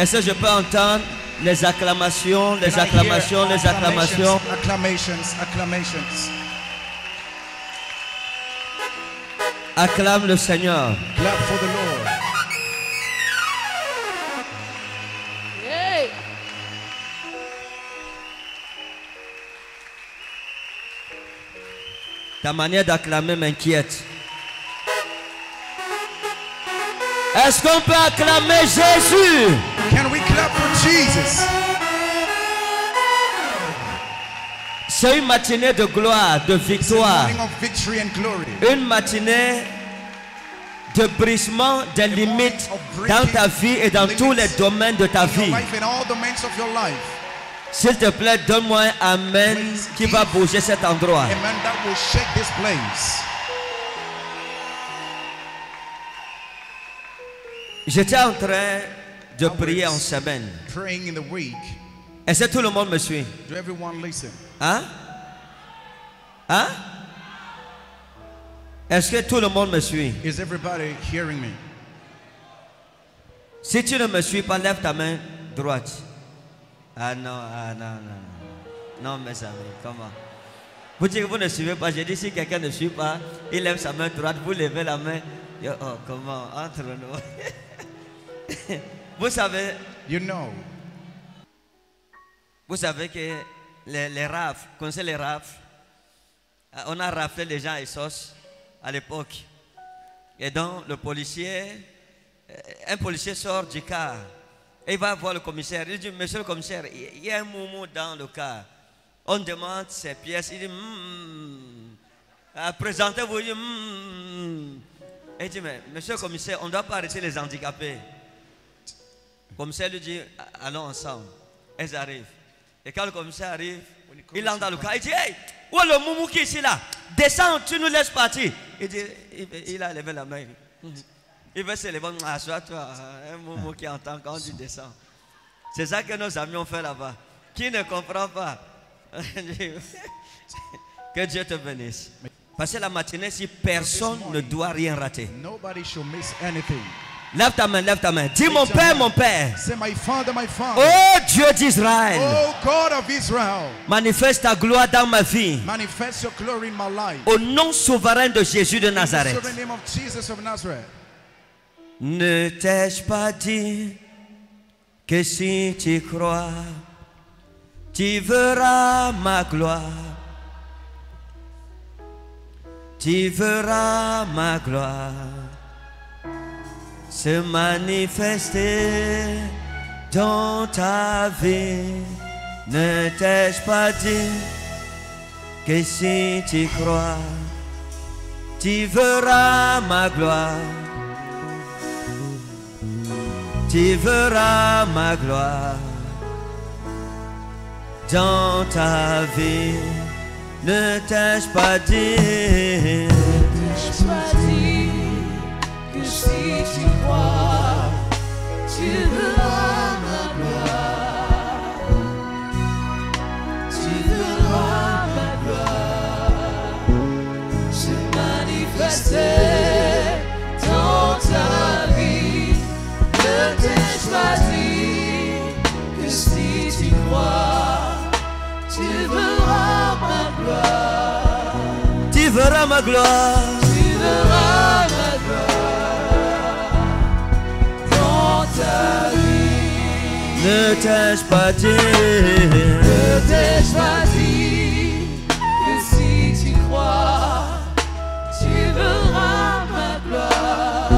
Est-ce que je peux entendre les acclamations, les Can acclamations, les acclamations? Acclamations, acclamations. Acclame le Seigneur. Clap for the Lord. Ta manière d'acclamer m'inquiète. Est-ce qu'on peut acclamer Jésus? Can we clap for Jesus? C'est une matinée de gloire, de victoire. Une matinée de brisement des limites dans ta vie et dans tous les domaines de ta vie. S'il te plaît, donne-moi un Amen qui va bouger cet endroit. J'étais en train de prier en semaine. Praying in the week. Est-ce que tout le monde me suit? Do everyone listen? Hein? Hein? Est-ce que tout le monde me suit? Is everybody hearing me? Si tu ne me suis pas, lève ta main droite. Ah non, ah non, non. Non, mes amis, comment? Vous dites que vous ne suivez pas. J'ai dit si quelqu'un ne suit pas, il lève sa main droite, vous levez la main. Yo, oh, comment? Entre nous. vous savez, You know, vous savez que les, les rafles, vous connaissez les rafles? Ah, On a raflé les gens à Essos à l'époque. Et donc, le policier, euh, un policier sort du car et il va voir le commissaire. Il dit, monsieur le commissaire, il y a un moumou dans le car. On demande ses pièces. Il dit. Ah, présentez-vous. Il dit, Hmm. Et il dit, mais monsieur le commissaire, on ne doit pas arrêter les handicapés. Le commissaire lui dit, allons ensemble. Elles arrivent. Et quand le commissaire arrive, il entre dans le car. Il dit, hey, où est le moumou qui est ici là? Descends, tu nous laisses partir. Il dit, il, il a levé la main. Il veut se lever, assois-toi. Un moumou qui entend quand tu descends. C'est ça que nos amis ont fait là-bas. Qui ne comprend pas? Que Dieu te bénisse. Parce que la matinée, si personne ne doit rien rater. nobody should miss anything. Lève ta main, lève ta main. Dis mon Père, mon Père. My Father, my Father. Oh Dieu d'Israël. Oh God of Israel, Manifeste ta gloire dans ma vie. manifest your glory in my life. Au nom souverain de Jésus de In the Nazareth. sovereign name of Jesus of Nazareth. Ne t'ai-je pas dit que si tu crois, tu verras ma gloire? Tu verras ma gloire se manifester dans ta vie. Ne t'ai-je pas dit que si tu crois, tu verras ma gloire? Tu verras ma gloire dans ta vie. Ne t'ai-je pas dit Je pas dit que si tu crois, tu verras ma gloire. Tu verras ma gloire se manifester dans ta vie. Ne t'ai-je pas dit que si tu crois, Tu verras ma gloire. Tu verras ma gloire. Dans ta vie. Ne t'ai-je pas dit? Ne t'ai-je pas dit que si tu crois, tu verras ma gloire?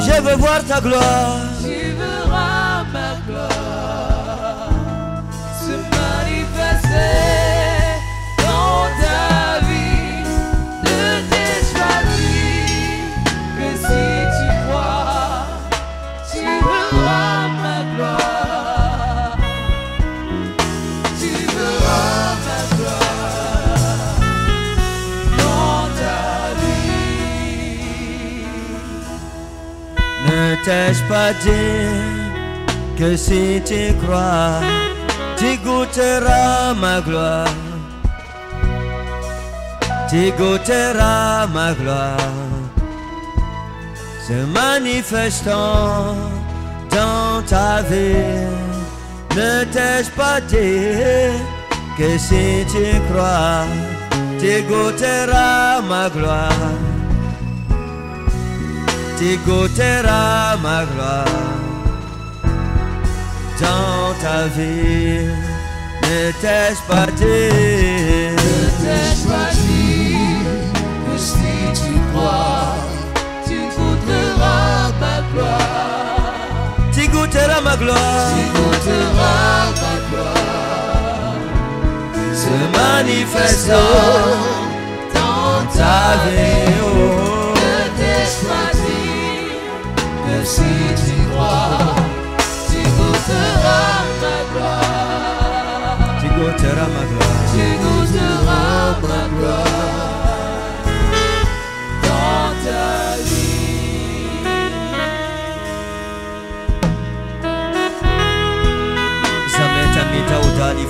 Je veux voir ta gloire. Tu verras ma gloire se manifester t'ai-je pas dit que si tu crois, tu goûteras ma gloire Tu goûteras ma gloire se manifestant dans ta vie. Ne t'ai-je pas dit que si tu crois, tu goûteras ma gloire? Tu goûteras ma gloire dans ta vie. Ne t'ai-je pas dit? T'ai-je pas dit que si tu crois, tu goûteras ma gloire? Tu goûteras ma gloire. Tu goûteras ma gloire. se manifestant dans ta ta vie. oh. Ne t'ai-je pas dit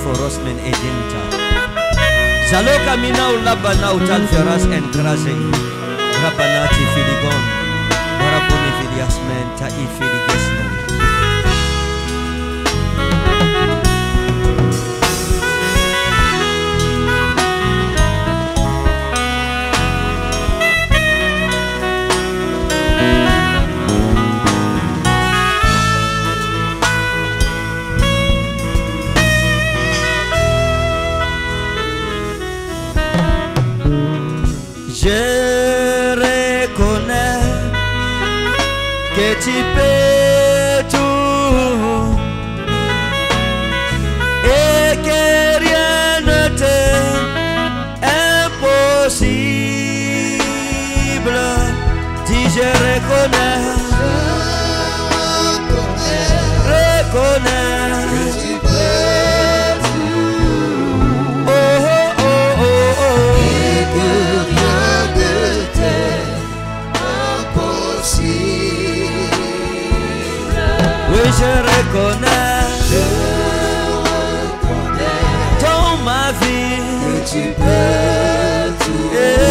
foros men edinta. Zaloka mina ulabana utal feras en krase. Rabanati filigon. Wara buni fil-jasmen ta' ifili jesnu peux tout et que rien ne t'est impossible. Dis je reconnais. Je reconnais Je reconnais dans ma vie. que tu peux tout eh,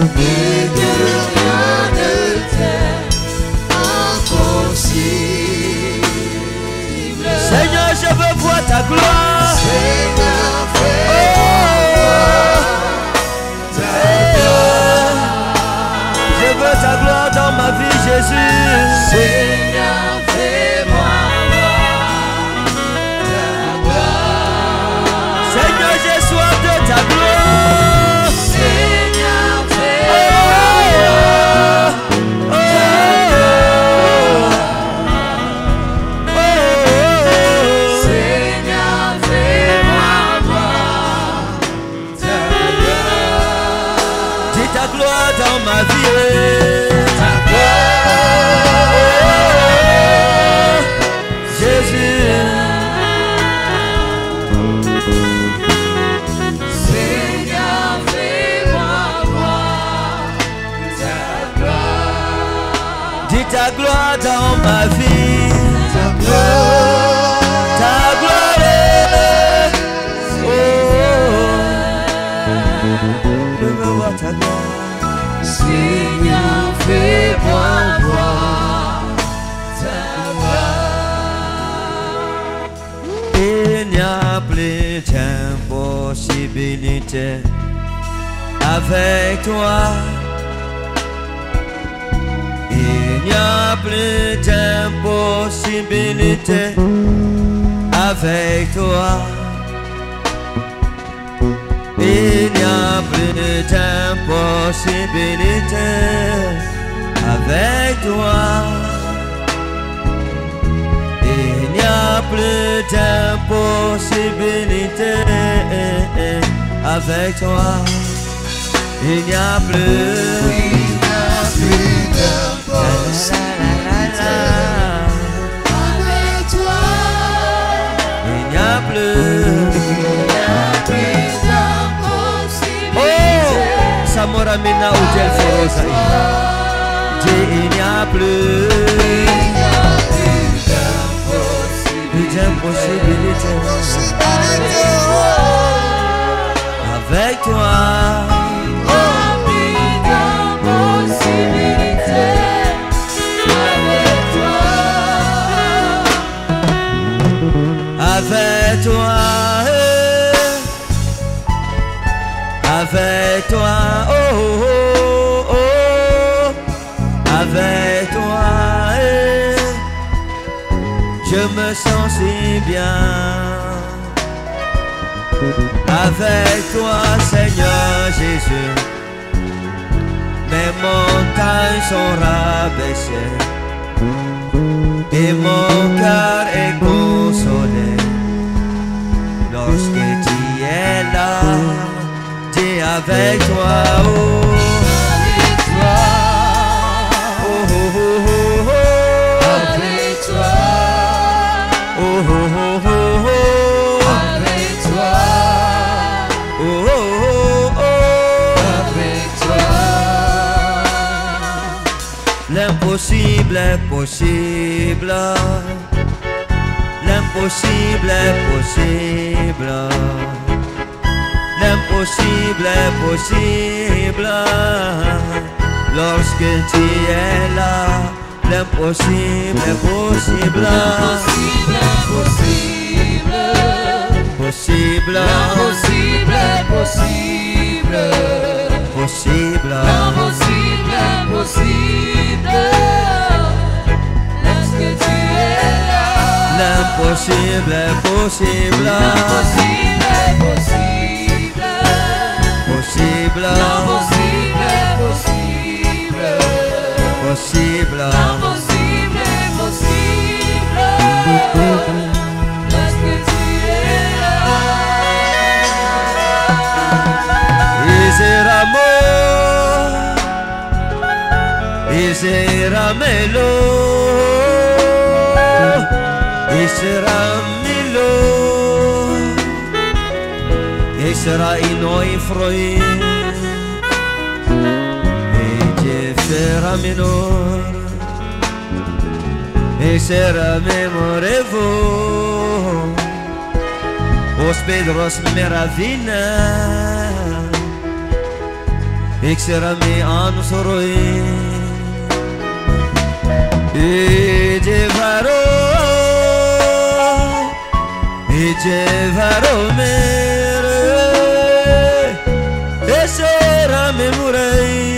et que rien ne t'est impossible. Seigneur, je veux voir ta gloire. Ma vie, dans ma vie. Ta gloire. Ta gloire. Oh, je veux voir ta gloire. Seigneur, fais-moi voir ta gloire. Il n'y a plus d'impossibilité avec toi. Il n'y a plus d'impossibilité avec toi. Il n'y a plus d'impossibilité avec toi. Il n'y a plus d'impossibilité avec toi. Il n'y a plus. Il n'y a plus d'impossibilité avec toi. Il n'y a plus. Oh, avec toi. avec toi. Toi, avec toi, oh, oh, oh, avec toi, je me sens si bien. Avec toi, Seigneur Jésus, mes montagnes sont rabaissées. Et mon cœur est consolé tu es là. Avec toi, oh, oh, oh, oh, oh, oh, Avec toi, oh, oh, oh, oh, oh, avec toi, oh, oh, oh, oh. avec toi. L'impossible est possible. L'impossible est possible. L'impossible est possible. Lorsque tu es là, l'impossible est possible. Impossible, impossible. Possible. Impossible, impossible. Possible. Impossible, impossible. Lorsque tu es là. L'impossible est possible. Impossible. Possible. Impossible, impossible. Possible. Impossible, impossible. Lorsque tu es là. Iseramo Iseramelo Iseramilo Isera inoi froi χαμηλό ήξερα με μορεύω. Ως Πέτρος με ραβίνα. Ήξερα με άνος ροή Είτε βαρώ, είτε βαρώ με ρε, εσέρα με μουραίει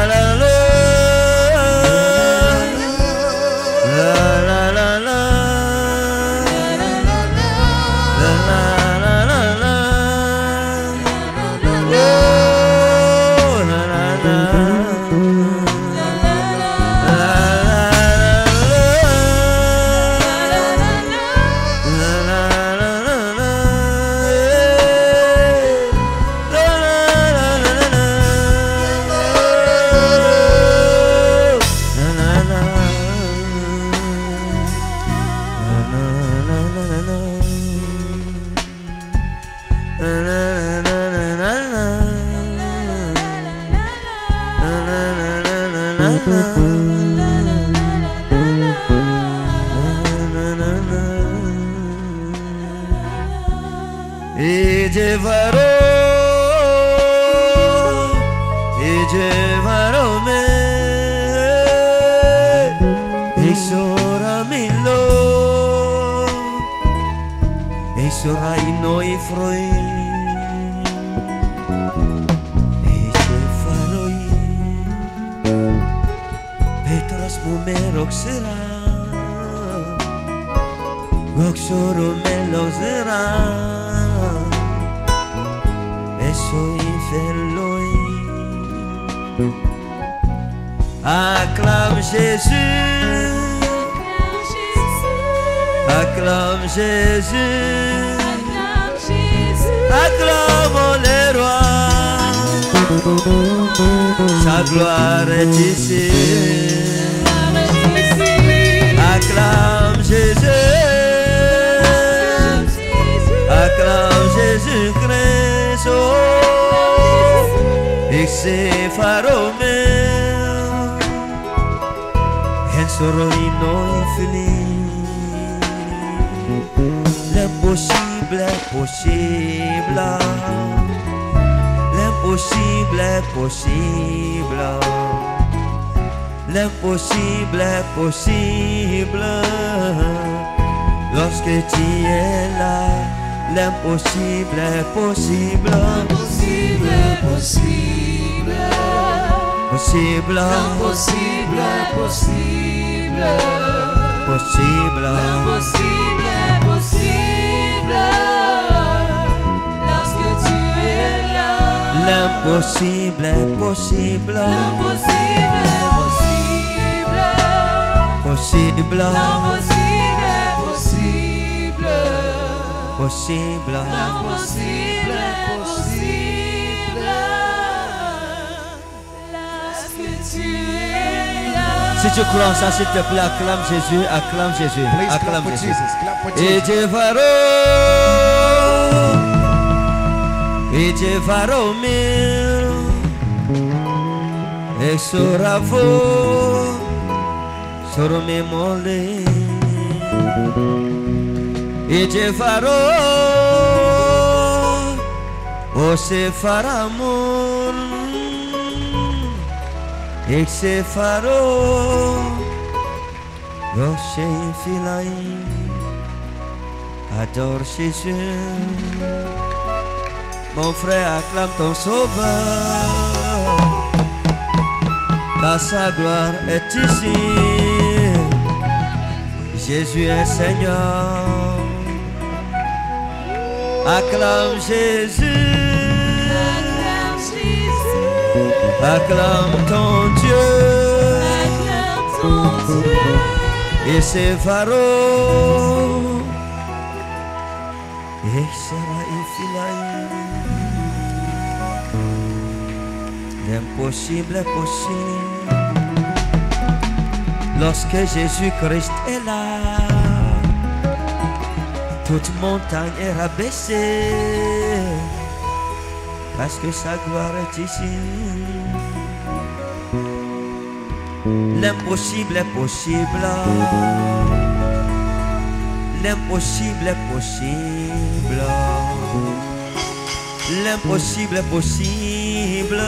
melozera. soy felloi Acclame Jésus Acclame Jésus Acclame les rois Sa gloire est ici Acclame crau Jésus Cristo oh, e se farò meu en sororino infeliz. L'impossible est possible l'impossible est possible l'impossible est possible lorsque tu es là L'impossible est possible Impossible, possible. Possible Impossible, possible. Possible Impossible, possible. Lorsque tu es là. L'impossible est possible L'impossible, possible. Possible L'impossible, Possible L'impossible, possible. Lorsque tu es là. Si tu crois en ça, s'il te plaît, acclame Jésus, acclame Jésus, Please clap acclame for Jésus. Jesus. Clap for Et Jesus. Dieu farò E Dieu farò mio E soravo Soro me mole E Dieu farò O se farà amor E se farò Roche infilai Adore Jésus. Mon frère acclame ton sauveur. Car sa gloire est ici. Jésus est Seigneur. Acclame Jésus. Acclame Jésus. Acclame ton Dieu. Acclame ton Dieu. Et ses pharaons. Et sera L'impossible est possible. Lorsque Jésus-Christ est là, toute montagne est rabaissée. Parce que sa gloire est ici. L'impossible est possible. L'impossible est possible. L'impossible est possible.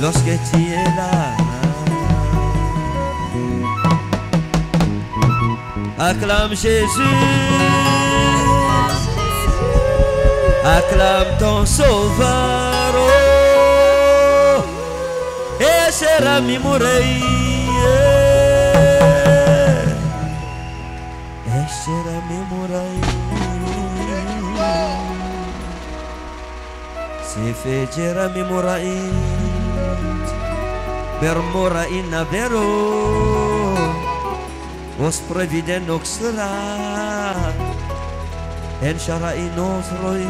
Lorsque tu es là. acclame Jésus, acclame ton sauveur, oh, et cher ami Mourei, et cher ami Mourei, se fece ami Mourei, per Mourei na vero. واسبرفيدا نوكسرا ان شرائي نوصري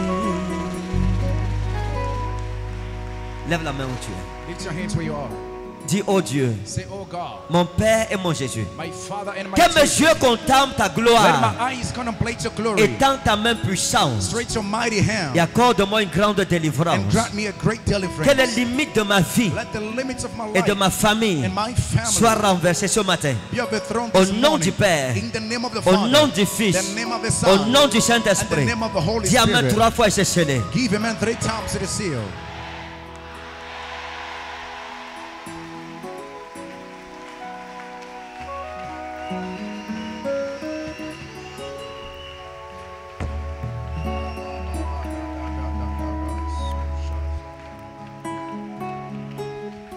Level up, Mount Lift your hands where you are. Dis, oh Dieu, Say, Oh God, mon Père et mon Jésus, my Father and my que mes yeux contemplent ta let gloire my eyes contemplate your glory. et tends ta main puissante Stretch your mighty hand et accorde-moi une grande and délivrance. grant me a great Que les limites de ma vie Let the limits of my et de ma famille and my soient renversées ce matin. be overthrown Au nom morning. du Père, In the name of the Au nom du Fils, the name of the au nom du Saint-Esprit. Dis Amen trois fois et c'est scellé. Give amen three times.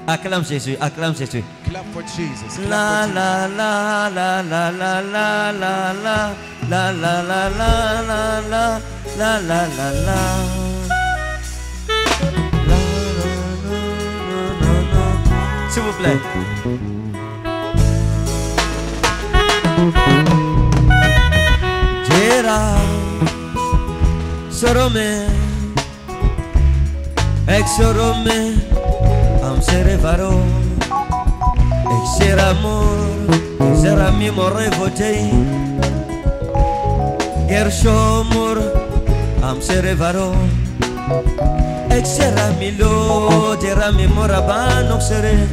Acclame Jésus, acclame Jésus. Clap for Jesus. La la la la la la la la la la la la la la la la la la la S'il vous plaît. Gera Sorome Ex con ser varón. Que ser amor y ser a mi morrevochei Gershomor am ser varón. Y ser a mi lo ser a mi morabano seré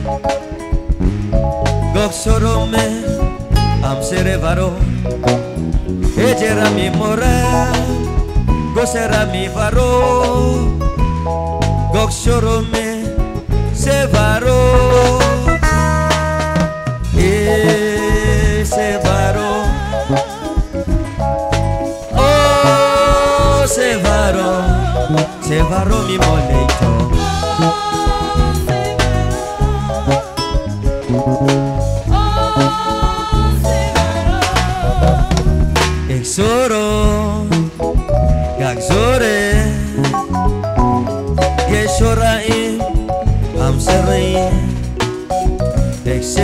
Goxorome am ser varón. Y ser a mi morra Gosera mi varo Goxorome E se varo. Oh, se varo. Se varo mi moleito.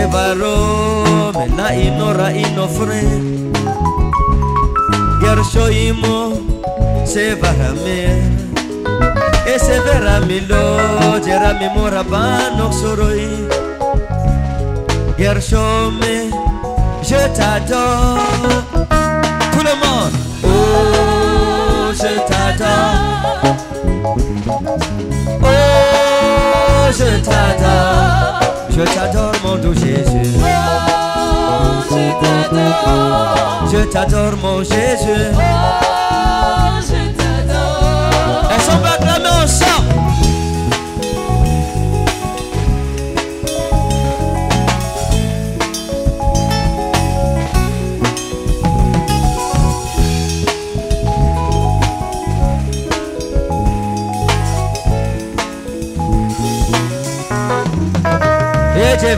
Exevaro, mena inora inofre, gershoimo, sevarame, eseveramilo, jerami morabano soroi, gershome, je t'adore. Tout le monde. Oh, je t'adore. Oh, je t'adore. Je t'adore, mon doux Jésus. Je t'adore, mon Jésus. Elles sont pas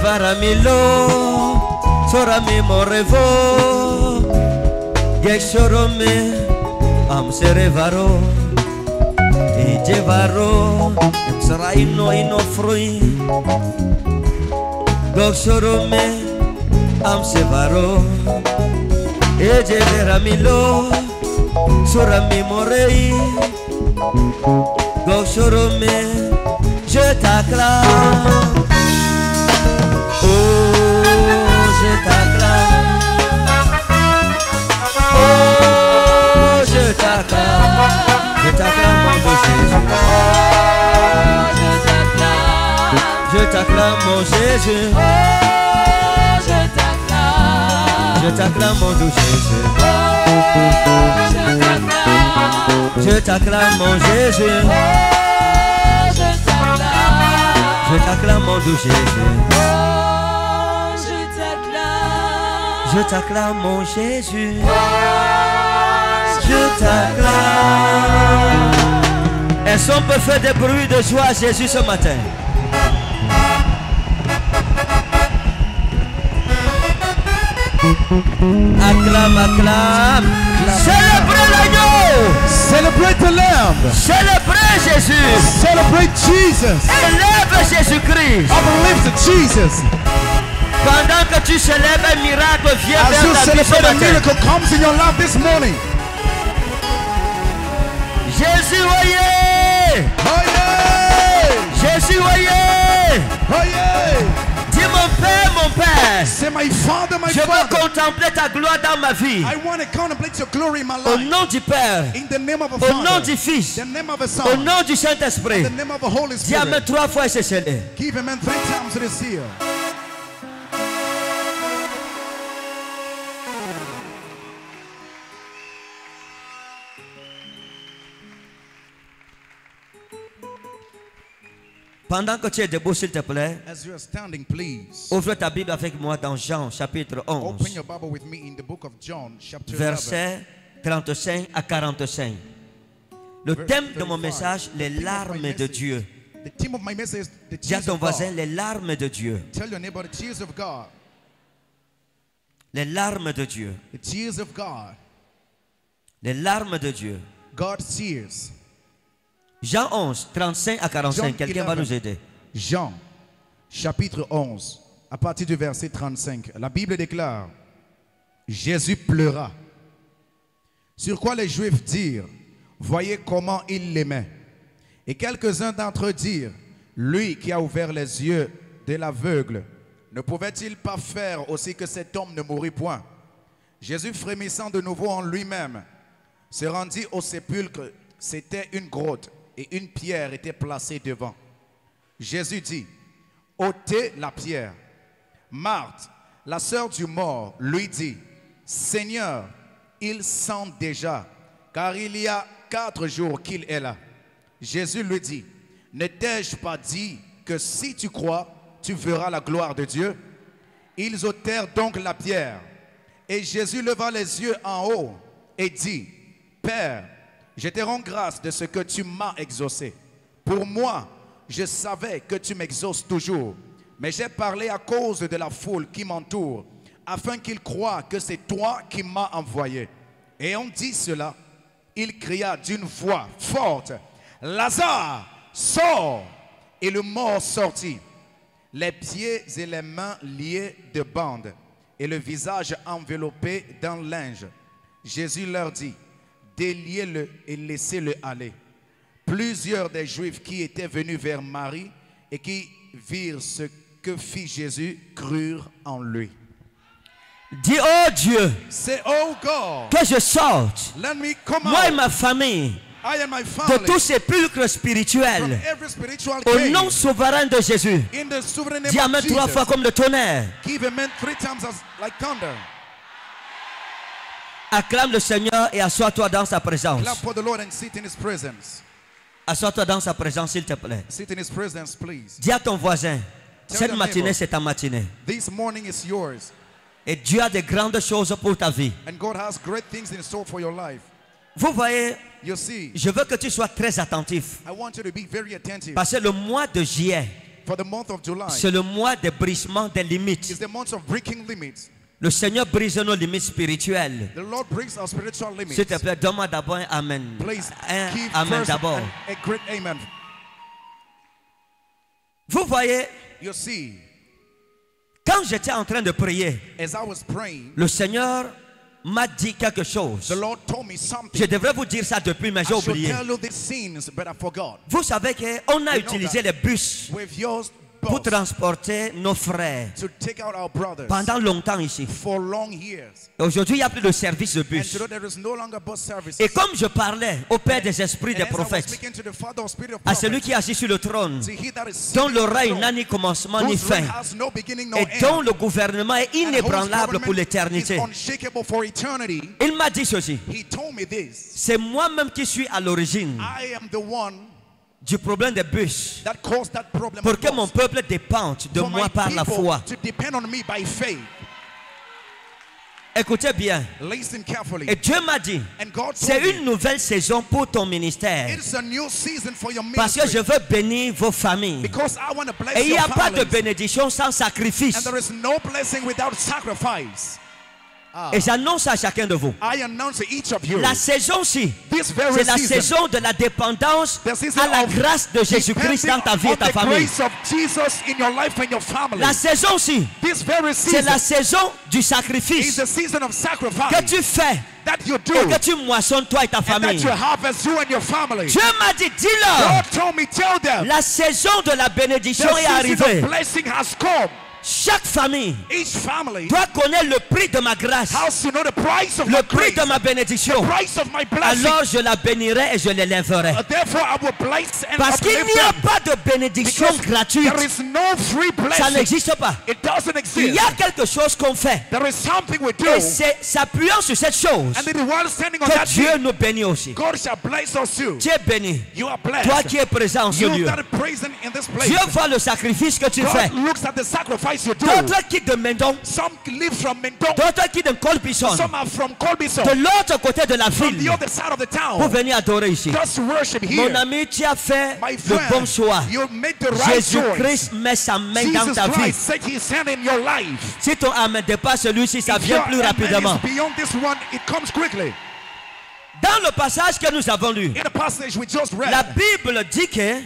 vara mi lo Sora mi morevo Gheșoro mi am sere varo Ege varo Em sara ino ino frui. Gheșoro mi am se varo Ege vera mi lo Sora mi morei Gheșoro mi je t'acclame Oh, je t'acclame. Oh, je t'acclame. Je t'acclame, mon beau Jésus. Je t'acclame, mon Jésus. Je t'acclame, mon doux Jésus. Je t'acclame. Je t'acclame, mon Jésus. Je t'acclame, mon Jésus. Je t'acclame. Est-ce qu'on peut faire des bruits de joie à Jésus ce matin? Acclame, acclame. Célébrez l'agneau. Celebrate the Lamb. Célébrez Jésus. Celebrate Jesus. Élève Jésus-Christ. Uplift Jesus. Pendant que tu célèbres un miracle, As you vers ta vie ce matin. miracle comes in your life this morning. Jésus, voyez. Jésus, voyez. Dis mon Père, mon Père. Say, my Father, my Je veux contempler ta gloire dans ma vie. I want to contemplate your glory in my Au life. nom du Père, In the name of a au nom du Fils, The name of a au nom du Saint-Esprit. Dis Amen trois fois et c'est scellé. Give three times Pendant que tu es debout, s'il te plaît, As you are standing, please ouvre ta Bible avec moi dans Jean chapitre open 11, your Bible with me in the book of John, chapter 11. versets 35 à 45. Le Verse thème de mon 35. message, les Theme of my larmes de message. Dieu. The theme of my message is the Dis à tears ton of God. voisin, les larmes de Dieu. Tell your neighbor the tears of God. Les larmes de Dieu. The tears of God. Les larmes de Dieu. God's tears. Jean 11, 35 à 45. John Quelqu'un va 11. nous aider. Jean, chapitre 11, à partir du verset 35. La Bible déclare, Jésus pleura. Sur quoi les Juifs dirent, voyez comment il l'aimait. Et quelques-uns d'entre eux dirent, lui qui a ouvert les yeux de l'aveugle, ne pouvait-il pas faire aussi que cet homme ne mourût point? Jésus frémissant de nouveau en lui-même, se rendit au sépulcre. C'était une grotte et une pierre était placée devant. Jésus dit, ôtez la pierre. Marthe, la sœur du mort, lui dit, Seigneur, il sent déjà, car il y a quatre jours qu'il est là. Jésus lui dit, ne t'ai-je pas dit que si tu crois, tu verras la gloire de Dieu? Ils ôtèrent donc la pierre. Et Jésus leva les yeux en haut et dit, Père, je te rends grâce de ce que tu m'as exaucé. Pour moi, je savais que tu m'exauces toujours, mais j'ai parlé à cause de la foule qui m'entoure, afin qu'ils croient que c'est toi qui m'as envoyé. Et on dit cela, il cria d'une voix forte, Lazare, sors Et le mort sortit, les pieds et les mains liés de bandes, et le visage enveloppé d'un linge. Jésus leur dit, déliez-le et laissez-le aller. Plusieurs des Juifs qui étaient venus vers Marie et qui virent ce que fit Jésus crurent en lui. Dis, oh Dieu, Say, oh God, que je sorte, let me come moi et ma famille, I and my de family tout sépulcre from spirituel, every spiritual au nom souverain de Jésus. Dis Amen trois fois comme le tonnerre. give amen three times as like thunder. Acclame le Seigneur et assois-toi dans sa présence. Clap for the Lord and sit in His presence. Assois-toi dans sa présence, s'il te plaît. Sit in His presence, please. Dis à ton voisin, Tell cette matinée, c'est ta matinée. This morning is yours, Et Dieu a de grandes choses pour ta vie. and God has great things in store for your life. Vous voyez, You see, je veux que tu sois très attentif. I want you to be very attentive. Parce que le mois de juillet, For the month of July c'est le mois de brisement des limites. is the month of breaking limits. Le Seigneur brise nos limites spirituelles. The Lord breaks our spiritual limits. S'il te plaît, donne-moi d'abord un Amen. Please Un give Amen first d'abord. a, a great amen. Vous voyez, You see, quand j'étais en train de prier, as I was praying, le Seigneur m'a dit quelque chose. the Lord told me something. Je devrais vous dire ça depuis, mais j'ai oublié. tell you these scenes, but I forgot. Vous savez qu'on a You utilisé les bus pour transporter nos frères to take out our brothers pendant longtemps ici. for long years. Aujourd'hui, il n'y a plus de service de bus. today there is no longer bus service. Et comme je parlais au Père des esprits des prophètes, speaking to the Father of Spirit of à celui qui est assis sur le trône, dont l'oreille throne, n'a ni commencement ni fin, no no et dont le gouvernement est inébranlable pour l'éternité. Il m'a dit ceci. He told me this. C'est moi-même qui suis à l'origine I am the one du problème des that that problem. Pour que mon peuple dépende de For moi par la foi. To depend on me by faith. Écoutez bien. Listen carefully. Et Dieu m'a dit, c'est une nouvelle saison pour ton ministère. it's a new season for your Parce que je veux bénir vos familles. Because I want to bless Et il n'y a pas de bénédiction sans sacrifice. And there is no blessing without sacrifice. Et j'annonce à chacun de vous. I announce to each of you La saison-ci, c'est la saison de la dépendance à la grâce de Jésus-Christ dans ta vie et ta famille. La saison-ci, c'est la saison du sacrifice que tu fais that you do et que tu moissonnes toi et ta famille. you harvest you and your family. Dieu m'a dit, dis-leur, la saison de la the bénédiction est arrivée. Chaque famille doit connaître le prix de ma grâce, le prix de ma bénédiction. Alors je la bénirai et je l'élèverai. Uh, Parce qu'il n'y a pas de bénédiction gratuite. there is no free Ça n'existe pas. Il y a quelque chose qu'on fait. There is something we do, Et c'est s'appuyant sur cette chose que Dieu nous bénit aussi. Es béni. You are Toi qui es présent en ce You lieu. that are present in this place. Dieu voit le sacrifice que tu fais. Do. D'autres quittent de Mendon. Some live from Mendon. D'autres quittent de Colbison. Some are from Colbison. De l'autre côté de la From the ville. other side of the Pour town. venir adorer ici. Just worship Mon ami, tu as fait My le bon choix. you made the right choice. Jésus-Christ met sa main dans ta vie. Christ. Si ton amen dépasse celui-ci, ça If vient plus rapidement. is beyond this one, it comes quickly. Dans le passage que nous avons lu, read, la Bible dit que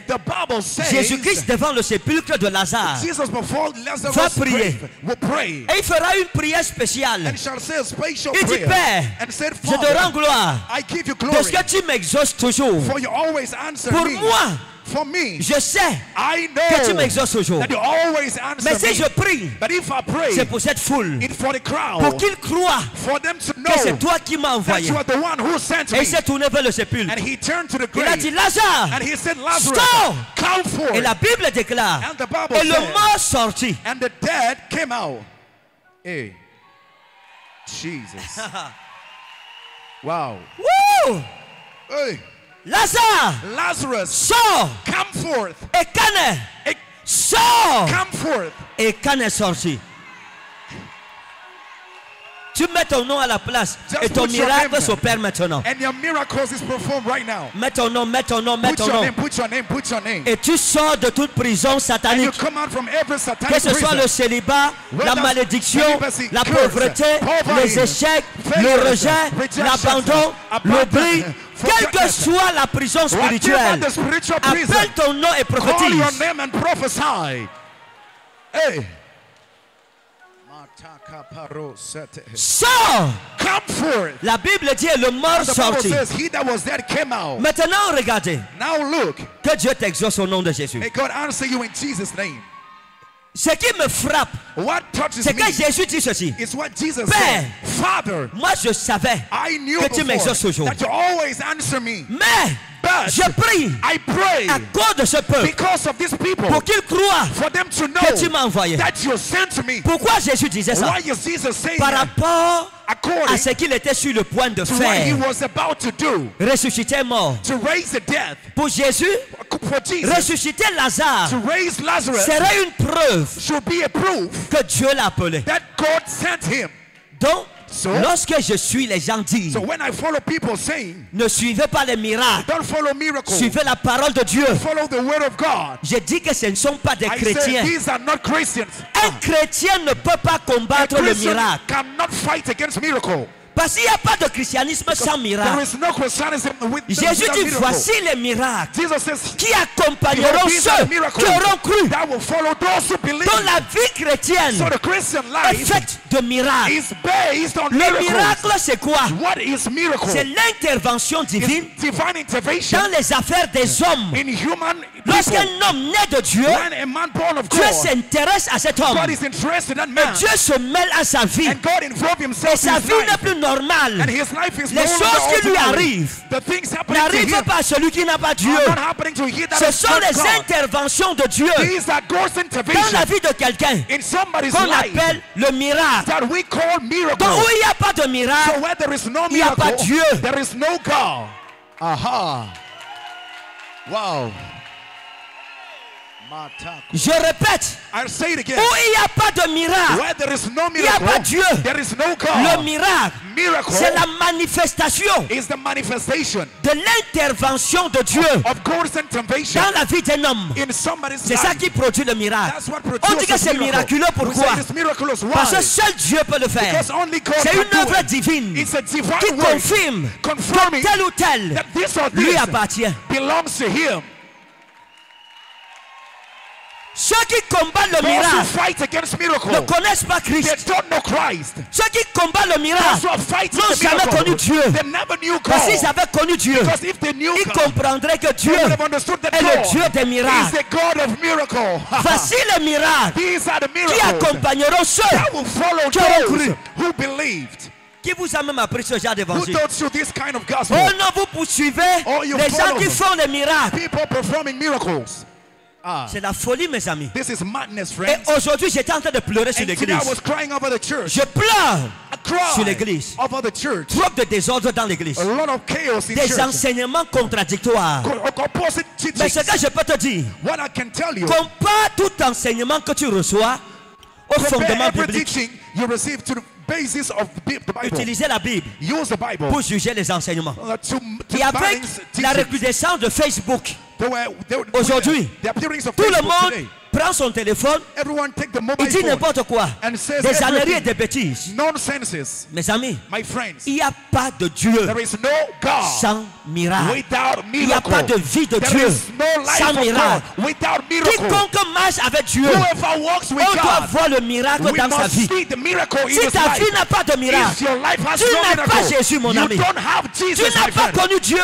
Jésus-Christ devant le sépulcre de Lazare Va prier. pray et il fera une prière spéciale. Il dit Père, je te rends gloire I give you de glory ce que tu m'exauces toujours. for you always answer Pour me. moi, For me, Je sais I que tu know m'exauces answer Mais si je prie, c'est pour cette foule. it's for the crowd, Pour qu'ils croient for them to que c'est know toi qui m'as envoyé. you are the one who sent Et il s'est tourné vers le sépulcre. And he turned to the Il a dit Lazare. and he said, Lazarus, Stop! come forth. Et la Bible déclare. And the Bible Et le mort sortit. And the dead came out. Hey, Jesus. wow. Hey, Lazare, Lazarus, sors. come forth. Et Canet, Hey, sors. come forth. Et Canet sortit. Tu mets ton nom à la place Just et ton miracle s'opère maintenant. And your miracles is performed right now. Mets ton nom, mets ton nom, mets ton nom. name, put your name, put your name. Et tu sors de toute prison And you satanique. come out from every Que satanic ce soit le prison. célibat, la malédiction, celibacy, la curse, pauvreté, poverty, les échecs, le rejet, l'abandon, abandon, l'oubli, quelle que soit la prison spirituelle, appelle ton nom et prophétise. Hey. Sors. La Bible dit le mort The Bible sortit. says, He that was dead came out. Maintenant, regardez. Now look, Que Dieu t'exauce au nom de Jésus. may God answer you in Jesus' name. Ce qui me frappe, c'est que Jésus dit ceci. Père. Father, Moi, je savais I knew que tu m'exauces me. Mais Je prie I pray à cause de ce peuple because of these people pour qu'ils croient for them to que tu m'as envoyé. that you sent me. Pourquoi Jésus disait ça? Why is Jesus saying Par rapport à ce qu'il était sur le point de faire. Ressusciter mort. to raise the dead, Pour Jésus, for Jesus, ressusciter Lazare to raise Lazarus serait une preuve should be a proof que Dieu l'a appelé. that God sent him. Donc, So? lorsque je suis, les gens disent, So when I follow people saying, ne suivez pas les miracles, don't follow miracles, suivez la parole de Dieu. follow the word of God. Je dis que ce ne sont pas des I say chrétiens. these are not Christians. Un chrétien ne peut pas combattre le Christian miracle. cannot fight against miracle. Parce qu'il n'y a pas de christianisme sans miracle. Jésus dit, voici les miracles qui "Behold, accompagneront ceux qui auront cru. Dans la vie chrétienne est faite de miracles. is based on Le miracle, c'est quoi? C'est l'intervention divine dans les affaires des hommes. Lorsqu'un homme né de Dieu, Dieu s'intéresse à cet homme. Man. Dieu se mêle à sa vie. Et sa vie n'est plus normale. And his life is Les choses qui lui arrivent n'arrivent pas à celui qui n'a pas Dieu. Ce sont les interventions de Dieu dans la vie de quelqu'un qu'on appelle le miracle. that we call miracle. Donc où il n'y a pas de miracle, where there is no Il y a pas Dieu. there is no God. Aha. Wow. Je répète, I'll say it again. où il n'y a pas de miracle, il n'y a pas Dieu. there is no Le God. miracle, Miracle c'est la manifestation is the manifestation de l'intervention de Dieu of dans la vie d'un homme. C'est ça qui produit le miracle. On dit que c'est miraculeux, pourquoi? Parce que seul Dieu peut le faire. C'est une œuvre divine qui confirme confirming tel ou tel that this or lui appartient. Ceux qui combattent le miracle ne connaissent pas they Christ. don't know Christ. Ceux qui combattent le miracle n'ont jamais connu Dieu. they never knew Parce qu'ils avaient connu Dieu. Because if they knew Ils comprendraient que Dieu est le Dieu des miracles. Voici les miracles qui accompagneront ceux qui those cru. qui vous a même appris ce genre d'évangile. Oh non, vous poursuivez les gens qui font les miracles. Miracles. C'est la folie, mes amis. This is madness, Et aujourd'hui, j'étais en train de pleurer sur l'église. Je pleure sur l'église. trop de désordre dans l'église. Des church. enseignements contradictoires. Co- Mais ce que je peux te dire, What I can tell you, compare tout enseignement que tu reçois au fondement biblique. you receive to the basis of the Bi- the Bible. Utilisez la Bible Use the Bible pour juger les enseignements. uh, to, to Et avec la recrudescence de Facebook, Aujourd'hui, tout le monde prend son téléphone, Everyone take the il dit n'importe quoi. and says Des âneries et des bêtises. nonsenses. Mes amis, My friends, il n'y a pas de Dieu there is no God sans miracle. without Il n'y a pas de vie de There Dieu is no life sans miracle. God without miracle. Quiconque marche avec Dieu, Whoever walks with on doit voir le miracle we dans sa vie. see the miracle in Si his ta vie n'a pas de miracle, your life has tu no n'as pas Jésus, mon you ami. don't have tu n'as pas connu Dieu.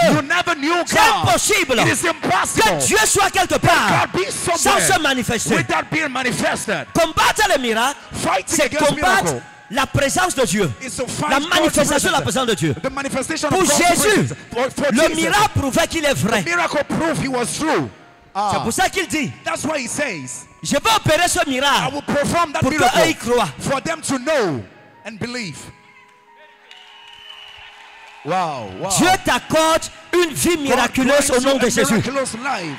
C'est impossible It is impossible. que Dieu soit quelque part sans se manifester. Without being manifested. Combattre le miracle, Fighting c'est combattre miracle la présence de Dieu. La manifestation de la présence de Dieu. Pour Jésus, le Jesus, miracle prouvait qu'il est vrai. miracle proof he was true. C'est Ah, pour ça qu'il dit, that's why he says, je vais opérer ce I miracle will perform that pour qu'eux y croient. for them to know and believe. Wow, wow. Dieu t'accorde une vie God miraculeuse au nom de Jésus. life.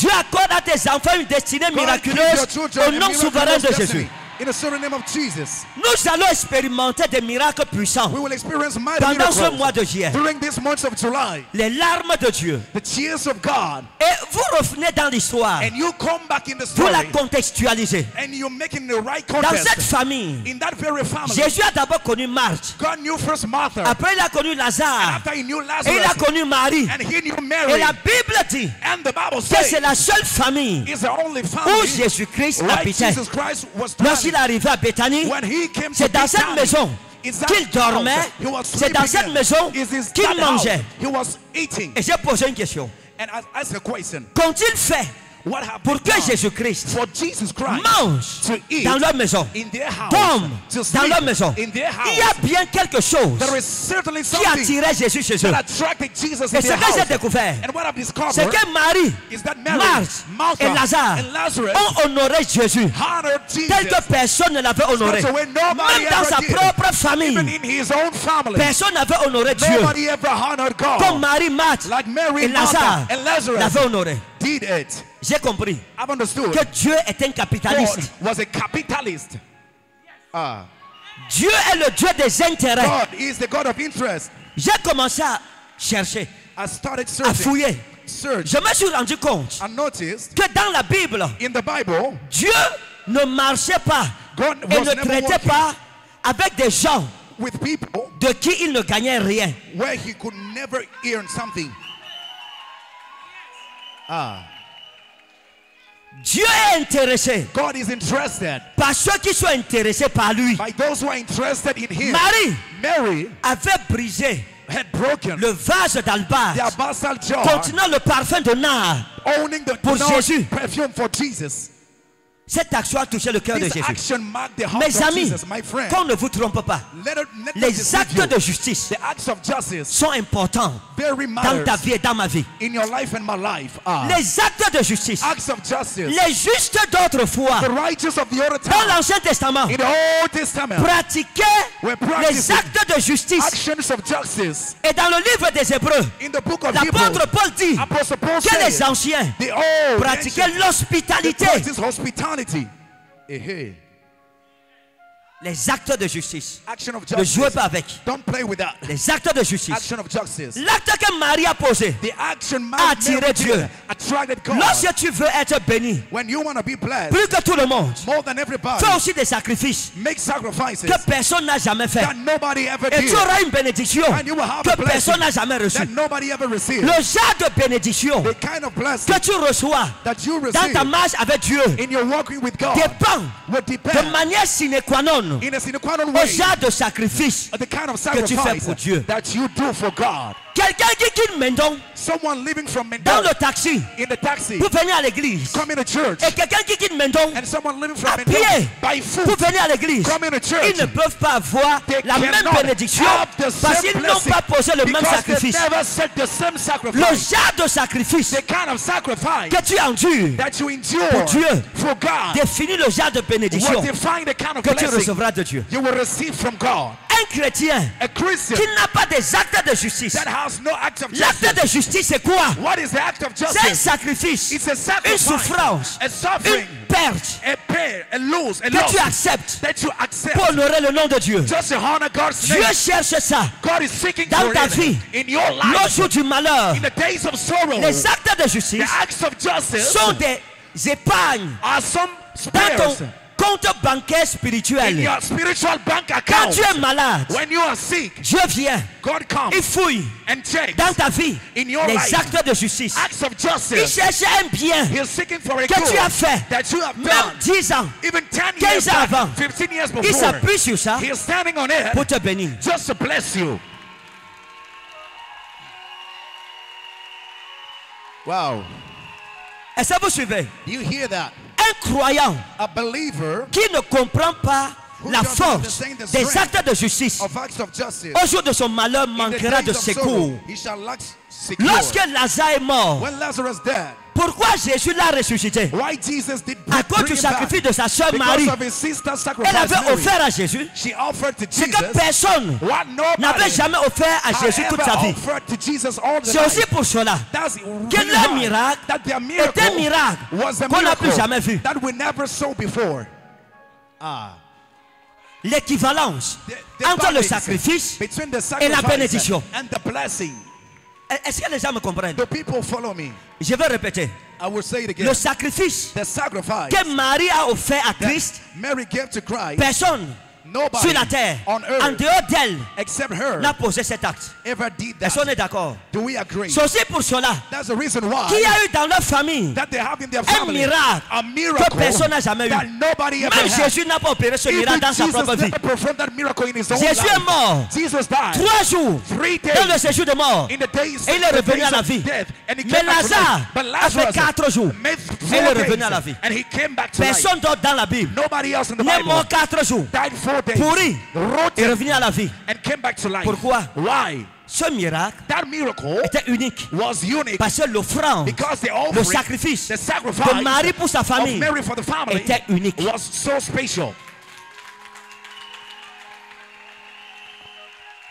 Dieu accorde à tes enfants une destinée miraculeuse au nom souverain de. Jésus. In the name of Jesus, Nous allons expérimenter des miracles puissants we will experience mighty pendant ce mois miracles de juillet. during this month of July. Les larmes de Dieu. The tears of God, Et vous revenez dans l'histoire. and you come back in the Vous la story, contextualisez. and you're making the right Dans cette context. famille, In that very family, Jésus a d'abord connu Marthe. God knew first Martha. Après, il a connu Lazare. After he knew Et il a Lazarus, connu Marie. and he knew Et Mary, la Bible dit and the Bible que c'est says la seule famille is the only où family Jésus-Christ like habitait. Jesus Christ was Dwelling. arrivait à to c'est dans cette Bethany, maison qu'il dormait, c'est dans cette maison qu'il mangeait. Et j'ai posé une question. Qu'ont-ils fait What pour que done Jésus-Christ mange dans leur maison, in their house, dorme to dans leur maison. Il y a bien quelque chose qui attirait Jésus chez eux. Et ce que j'ai découvert, c'est que Marie, Marthe et Lazare ont honoré Jésus. tel que personne ne l'avait honoré. Même dans sa propre famille, personne n'avait honoré Dieu. Comme Marie, Marthe et Lazare l'avaient honoré. J'ai compris I've understood. que Dieu est un God capitaliste. was a capitalist. Ah, Dieu est le Dieu des intérêts. God is the God of interest. J'ai commencé à chercher, I started à fouiller. search, Je me suis rendu compte and noticed que dans la Bible, in the Bible, Dieu ne marchait pas God et was ne never traitait working pas avec des gens with people de qui il ne gagnait rien. where he could never earn something. Ah, Dieu est intéressé God is interested par ceux qui sont intéressés par lui. by those who are interested in him. Marie Mary avait brisé had broken le vase d'albâtre contenant le parfum de nard. owning the Pour Jésus. perfume for Jesus. Cette action a touché le cœur de Jésus. Mes amis, qu'on ne vous trompe pas, les actes de justice sont importants dans ta vie et dans ma vie. in your life and my life. Les actes de justice, acts of justice. les justes d'autrefois, dans l'Ancien Testament, pratiquaient les actes de justice. Et dans le livre des Hébreux, l'apôtre Paul dit que les anciens pratiquaient l'hospitalité. Practice hospitality. Eh, hey. Les actes de justice. Action of Ne jouez pas avec. Don't play with that. Les actes de justice. Action of justice. L'acte que Marie a posé. The action man Attirer Mary Dieu. did attracted God. Lorsque tu veux être béni, When you want to be blessed plus que tout le monde, more than everybody, fais aussi des sacrifices make sacrifices que personne n'a jamais fait. that nobody ever Et tu auras une bénédiction And you will have a que personne n'a jamais reçue. that nobody ever received. Le genre de bénédiction The kind of blessing que tu reçois that you dans ta marche avec Dieu in your walking with God dépend will de manière sine qua non Une, une, une, une, une, une, une, une, une, une, une, une, une, une, une, une, une, Quelqu'un qui quitte Mendon Someone living from dans Mendon le taxi in the taxi, pour venir à l'église. coming to church, Et quelqu'un qui quitte Mendon and someone living from à Mendon pied by pour foot, venir à l'église. coming to church, Ils ne peuvent pas avoir they la même bénédiction parce qu'ils n'ont pas posé le même sacrifice. never said the same Le genre de sacrifice The kind of sacrifice que tu endures that you endure Pour Dieu. for God définit le genre de bénédiction will define the kind of que tu recevras de Dieu. you will receive from God. Un chrétien A Christian qui n'a pas des actes de justice. that L'acte justice. de justice, c'est quoi? What is the act of C'est un sacrifice, It's a une souffrance, a une perte. A pain, a loss, a que tu acceptes that you accept. pour honorer le nom de Dieu. just to honor God's Dieu cherche ça God is seeking dans ta vie. in your le jour du malheur. In the days of sorrow, Les actes de the justice acts of justice sont des épargnes are some dans ton compte bancaire in your spiritual bank Quand account. tu es malade, When you are sick, Dieu vient, God comes il fouille and checks dans ta vie In your les life. actes de justice. acts of Il justice. cherche un bien He's seeking for a que tu as fait, that you have même done. 10 ans. Even 10 15 years ans back, avant. 15 years Il before, s'appuie sur ça he is standing on it pour te bénir. just to bless you. Wow. Est-ce que vous suivez Do you hear that? Un croyant A believer qui ne comprend pas la force des actes de justice, au jour de son malheur manquera de secours. Lorsque Lazare est mort, pourquoi Jésus l'a ressuscité? why Jesus did À cause du sacrifice de sa Because Marie? Elle avait offert à Jésus ce que personne n'avait jamais offert à Jésus toute sa vie. C'est aussi pour cela que why miracle miracle un miracle qu'on n'a plus jamais vu. that we never saw before. Ah. L'équivalence entre le sacrifice. et la bénédiction. and the blessing. Est-ce que les gens me comprennent? Je vais répéter. I will say it again. Le sacrifice The sacrifice que Marie a offert à Christ, Mary gave to Christ, personne nobody sur la terre, on en dehors d'elle, n'a posé cet acte. Est-ce qu'on est d'accord? C'est aussi pour cela qu'il y a eu dans leur famille un miracle que personne n'a jamais eu. Même. Jésus n'a pas opéré ce miracle dans sa propre vie. Jésus est mort Jesus died trois jours dans le séjour de mort. in the days, Et il est revenu à la vie. Mais Lazare a fait quatre jours. Et il est revenu à la vie. Personne d'autre dans la Bible n'est mort quatre jours, pourri, et revenu à la vie. and came back to life. Pourquoi? Why? Ce miracle That miracle était unique. was unique Parce que l'offrande, le sacrifice the sacrifice de Marie pour sa famille Mary for the family était unique. was so special.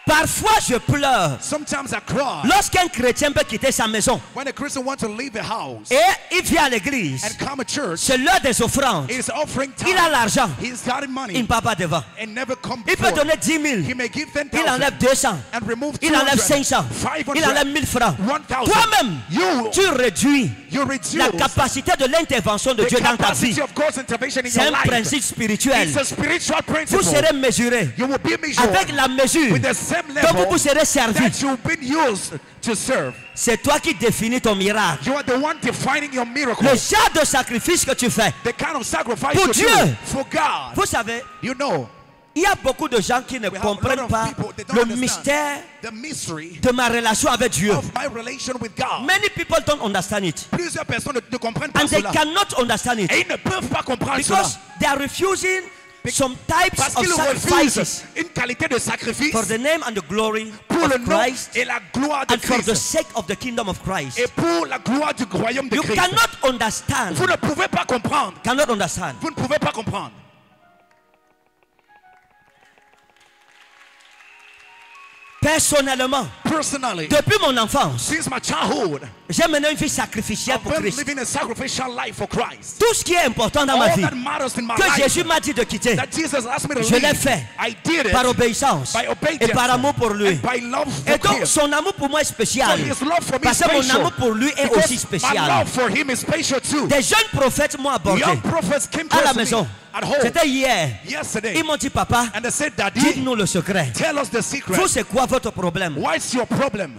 Parfois, je pleure Sometimes I cry lorsqu'un chrétien peut quitter sa maison when a Christian wants to leave a house et il vient à l'église. and come to church. C'est l'heure des offrandes. Il a l'argent, il ne part pas devant. and never come Il peut donner 10 000, He may give 10,000 il enlève 200, and remove il enlève 200, 500, 500, il enlève 1000 francs. 1000. Toi-même, You, tu réduis la capacité de l'intervention de the Dieu dans ta vie. C'est un principe spirituel. It's a spiritual Vous serez mesuré You will be measured avec la mesure with the same que vous level vous serez servi. that you've been used to serve. C'est toi qui définis ton miracle. You are the one defining your miracle. Le genre de sacrifice que tu fais. The kind of sacrifice Pour you Dieu. for God. Vous savez, You know, il y a beaucoup de gens qui ne comprennent pas people, they le mystère de ma relation avec Dieu. of my relation with God. Many people don't understand it. Plusieurs personnes ne, ne comprennent pas And they cela. cannot understand it. Et ils ne peuvent pas comprendre Because cela. they are refusing some types Parce une qualité de sacrifice for the name and the glory pour le nom Christ et la gloire de and for the Christ. sake of the kingdom of Christ. Et pour la gloire du royaume de You Christ. cannot understand. Vous ne pouvez pas comprendre. Cannot understand. Vous ne pouvez pas comprendre. Personnellement, Personally, depuis mon enfance, since my childhood, j'ai mené une vie sacrificielle pour been Christ. living a sacrificial life for Christ. Tout ce qui est important dans ma vie, that matters in my que Jésus m'a dit de quitter, that Jesus asked me to je l'ai fait I did it par obéissance by obedience et par amour pour lui. and by love Et donc, son amour pour moi est So spécial. his love for me Parce que mon amour pour lui est aussi My spécial. love for him is special too. Des jeunes prophètes m'ont abordé Young prophets came à la to maison. C'était hier. yesterday Ils m'ont dit, papa, dites-nous le secret. tell us the secret. Vous, c'est quoi votre problème? What's your problem?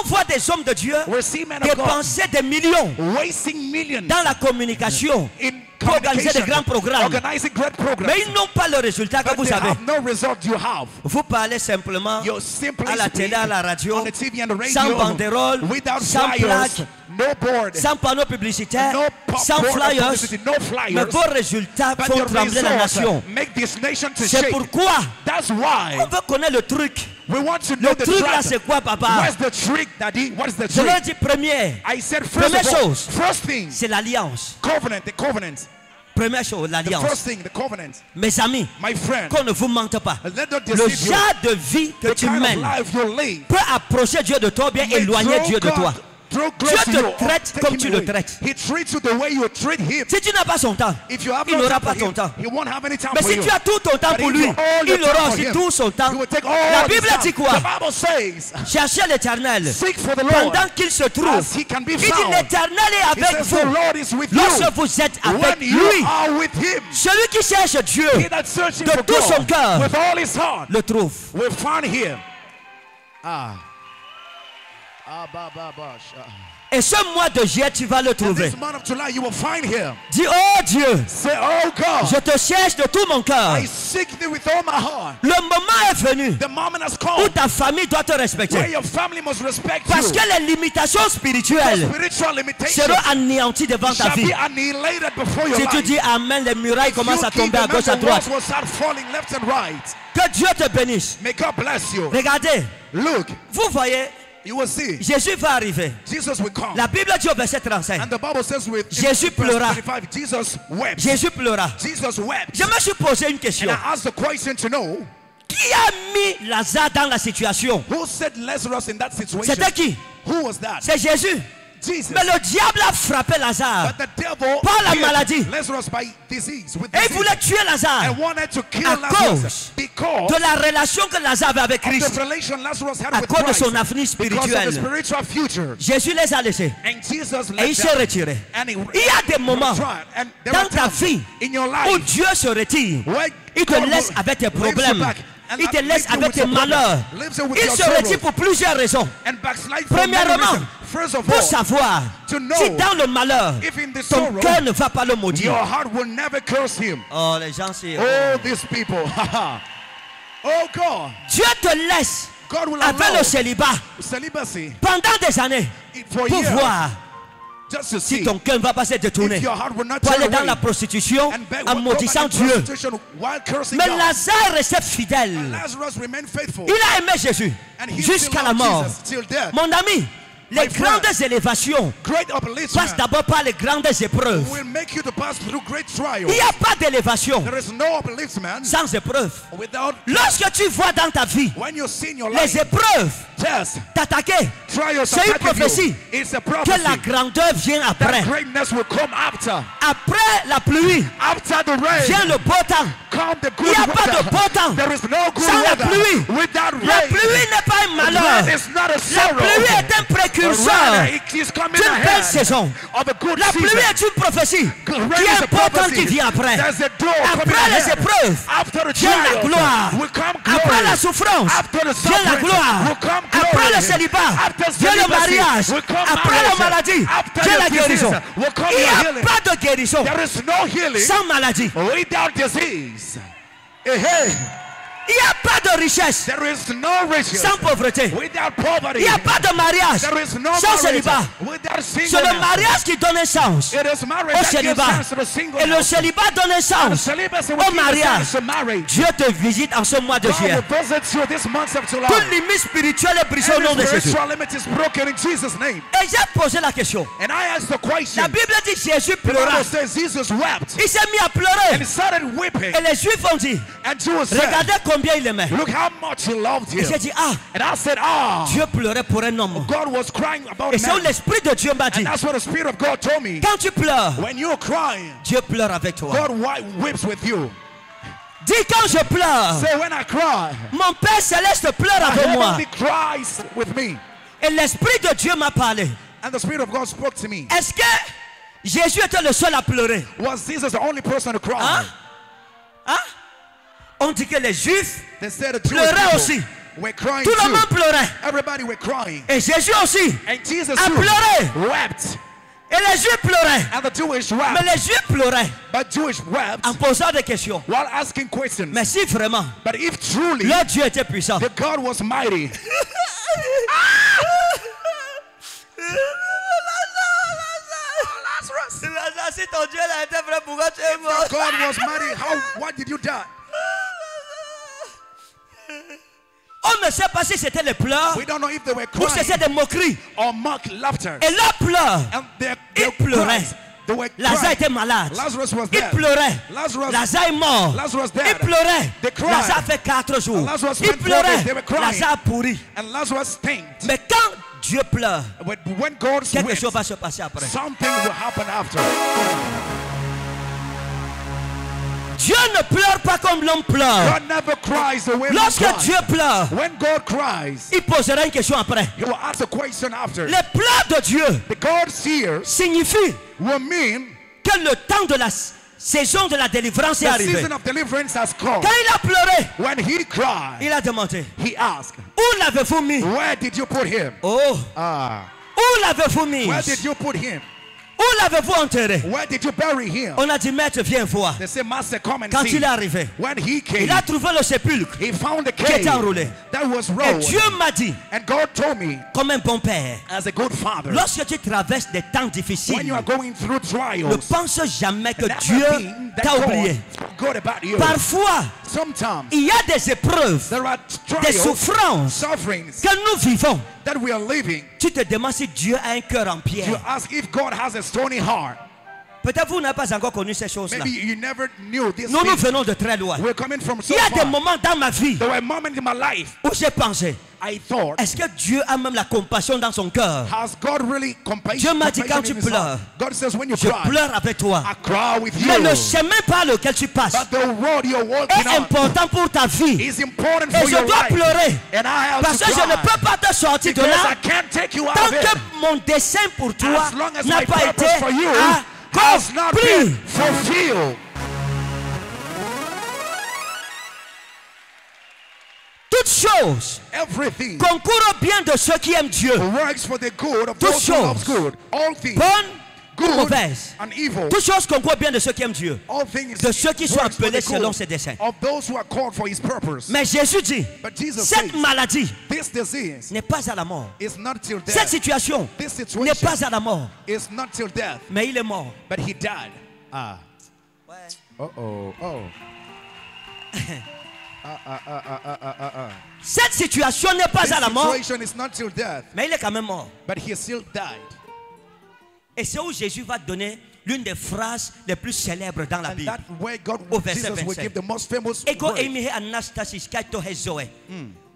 On voit des hommes de Dieu dépenser des millions dans la communication pour organiser des grands programmes. Mais ils n'ont pas le résultat que vous avez. Vous parlez simplement à la télé, à la radio, sans banderole, sans plaque, no board, sans panneau publicitaire, sans flyers. publicity, no flyers. Mais vos résultats font trembler la nation. C'est pourquoi That's on veut connaître le truc. We want to know Le the truc là, c'est quoi, papa? What's the trick, Daddy? Je leur dis premier, I said first Première all, chose. first thing, c'est l'alliance. covenant, the covenant. Première chose, l'alliance. first thing, the covenant. Mes amis, My friend, qu'on ne vous mente pas. Le genre de vie que The tu mènes peut approcher Dieu de toi ou bien éloigner Dieu de toi. Dieu te traite comme tu le traites. Si tu n'as pas son temps, il n'aura pas ton temps. he won't have any time Mais for si you. tu as tout ton temps But pour if lui, il aura aussi tout son temps. La Bible dit quoi? The Bible says, Cherchez l'éternel pendant qu'il se trouve. Il dit l'éternel est avec vous lorsque vous êtes avec lui. Celui qui cherche Dieu de tout son cœur with all his heart le trouve. Ah. Et ce mois de juillet, tu vas le trouver. this month of July, you will find him. Dis, oh Dieu, Say, Oh God, je te cherche de tout mon cœur. I seek thee with all my heart. Le moment est venu où ta famille doit te respecter. Parce que les limitations spirituelles seront anéanties devant ta vie. Si tu dis Amen, les murailles commencent à tomber à gauche, à the walls droite. right. Que Dieu te bénisse. May God bless you. Regardez, Look, vous voyez, you will see. Jésus va arriver. Jesus will come. La Bible dit au verset 35, And the Bible says with Jésus pleura. 35, Jesus wept. Jésus pleura. Jesus wept. Je me suis posé une question. And I asked the question to know Qui a mis Lazare dans la situation? who set Lazarus in that situation? C'était qui? Who was that? C'est Jésus. Jesus. Mais le diable a frappé Lazare. Par la maladie. Lazarus by disease. With Et il voulait tuer Lazare à cause de la relation que Lazare avait avec Christ. À cause de son avenir spirituel. Jésus les a laissés. And Jesus Et il s'est retiré. Il y a des moments dans ta vie in your où Dieu se retire. Il te laisse avec tes problèmes. Il te laisse avec tes malheurs. Il se retire pour plusieurs raisons. Premièrement, pour savoir si dans le malheur, if in the ton cœur ne va pas le your maudire. heart will never curse him. Oh, les gens, c'est. Oh, these people. oh, God. Dieu te laisse avec le célibat pendant des années pour voir si ton cœur ne va pas se détourner. Pour aller dans la prostitution en maudissant Dieu. Mais. Lazare restait fidèle. Il a aimé Jésus jusqu'à la mort. Mon ami, les grandes élévations Great passent d'abord par les grandes épreuves. will make you to pass through great Il n'y a pas d'élévation There is no upliftment sans épreuve. Lorsque tu vois dans ta vie les épreuves t'attaquer, C'est une prophétie It's a que la grandeur vient après. that greatness will come after. Après la pluie After the rain vient le beau temps. come the Il n'y a pas de beau temps. There is no good Sans la pluie. La pluie n'est pas un malheur. La pluie est un précurseur Rather, it is coming d'une belle ahead saison. of a good La pluie season. est une prophétie Rain qui is est a important prophecy. qui vient après. There's a door coming Après les ahead. épreuves, After the vient la trials gloire. will come glory. Après la souffrance, After the vient la suffering gloire. will come Après glory. le célibat, After vient le celibacy mariage. will come Après la marriage. maladie, After vient your la guérison. disease will come Il n'y your a healing. pas de guérison There is no healing sans maladie. without disease. Hey, hey. Il n'y a pas de richesse There is no riches sans pauvreté. without poverty. Il n'y a pas de mariage There is no sans célibat. C'est le mariage qui donne un sens It is marriage au célibat. Et le célibat donne un sens au mariage. Dieu te visite en ce mois de juillet. Toute limite spirituelle est brisée au nom de Jésus. Et j'ai posé la question. And I asked the question. La Bible dit Jésus pleura. Il s'est mis à and pleurer. he started weeping. Et les Juifs ont dit, And regardez combien il aimait. Look how much he loved Et him. j'ai dit, ah, And I said, Ah, Dieu pleurait pour un homme. God was crying about Et c'est où l'Esprit de Dieu m'a dit, And that's what the Spirit of God told me. quand tu pleures, When you're crying, Dieu pleure avec toi. God weeps with you. Dis quand je pleure, Say, when I cry, mon Père Céleste pleure avec moi. cries with me. Et l'Esprit de Dieu m'a parlé. And the Spirit of God spoke to me. Est-ce que Jésus était le seul à pleurer Was Jesus the only person to cry? Hein? Hein On dit que les Juifs, people aussi. were crying tout le monde pleurait. Everybody were crying. Et Jésus aussi. And Jesus A pleuré. wept. Et les Juifs pleuraient. And the Jewish Mais wept. les Juifs pleuraient But Jewish wept en posant des questions. while asking questions. Mais si vraiment But if truly leur Dieu était puissant, the God was mighty, Lazare, si ton Dieu était vrai, pourquoi tu es mort? God was mighty, how why did you die? On ne sait pas si c'était les pleurs We don't know if they were ou si c'était des moqueries. or mock laughter. Et And their, Ils pleuraient. Lazare était malade. Lazarus was Il pleurait. Lazarus, Lazare est mort. Lazarus Il dead. pleurait. They cried. Lazare fait quatre jours. Lazarus Il days. They pleurait. were crying. Lazare pourri. And Lazarus stinked. Mais quand Dieu pleure, But when God quelque chose va se passer après. something will happen after. Dieu ne pleure pas comme l'homme pleure. Lorsque. Dieu pleure, When God cries, il posera une question après. He will ask a question after. Les pleurs de Dieu signifient que le temps de la saison de la délivrance est arrivé. Quand il a pleuré, When He cried, il a demandé, He asked, où l'avez-vous mis? Where did you put Him? Oh, Ah, où l'avez-vous mis? Where did you put Him? Où l'avez-vous enterré? Where did you bury Him? On a dit, maître, viens voir. They say, Master, come and Quand see. il est arrivé, When He came, il a trouvé le sépulcre. He found the qui était enroulé. that was Et. Dieu m'a dit, And God told me, comme un bon père, as a good father, lorsque tu traverses des temps when difficiles, you are going through ne trials, pense jamais que Dieu t'a oublié. Parfois, Sometimes il y a des épreuves, there are des souffrances que nous vivons. that we are living. Tu te demandes si Dieu a un cœur en You pierre. ask if God has a stony heart. Peut-être vous n'avez pas encore connu ces choses-là. Nous, nous venons de très loin. We're coming from so Il y a des moments dans ma vie où j'ai pensé, est-ce que Dieu a même la compassion dans son cœur? really? Dieu m'a dit, quand tu pleures, says you Je cry, pleure avec toi. Mais le chemin par lequel tu passes est important pour ta vie. Et je dois life. pleurer. Parce que je ne peux pas te sortir de Because là tant que mon dessein pour toi n'a pas été purpose for you has not been fulfilled. Toutes choses Everything concourent au bien de ceux qui aiment Dieu. works for the good of Toutes those who good. All things, Bonnes good mauvaises. and evil, Toutes choses concourent bien de ceux qui aiment Dieu. all things De ceux qui sont appelés selon ses desseins. of those who are called for His purpose. Mais Jésus dit, cette maladie n'est pas à la mort. is not till Cette situation n'est pas à la mort. is not till death, Mais il est mort. but He died. Ah. Oh. Oh. Ah, ah, ah, ah. Cette situation n'est pas This à la mort. situation is not till death, Mais il est quand même mort. but He still died. Et c'est où Jésus va donner l'une des phrases les plus célèbres dans la Bible. Au verset Jesus will 25. give the most famous Ego anastasis kaito hezoe.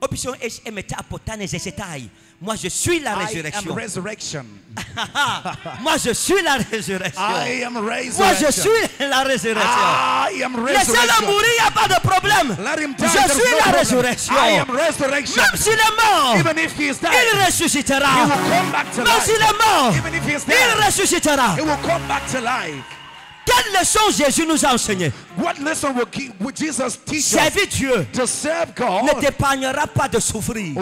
Option H emeta apotane zesetai. Moi je suis la I am résurrection. resurrection. Moi je suis la résurrection. I am Moi je suis la résurrection. I am Laissez-le resurrection. mourir, il n'y a pas de problème. Let him die. Je suis no la résurrection. I am resurrection. Même s'il est mort, Even if he is il he ressuscitera. will come back to Même s'il est mort, Even if he is il ressuscitera. he will come back to life. Quelle leçon Jésus nous a enseigné What lesson will, keep, will Jesus teach us? Servir Dieu To serve ne God t'épargnera pas de souffrir.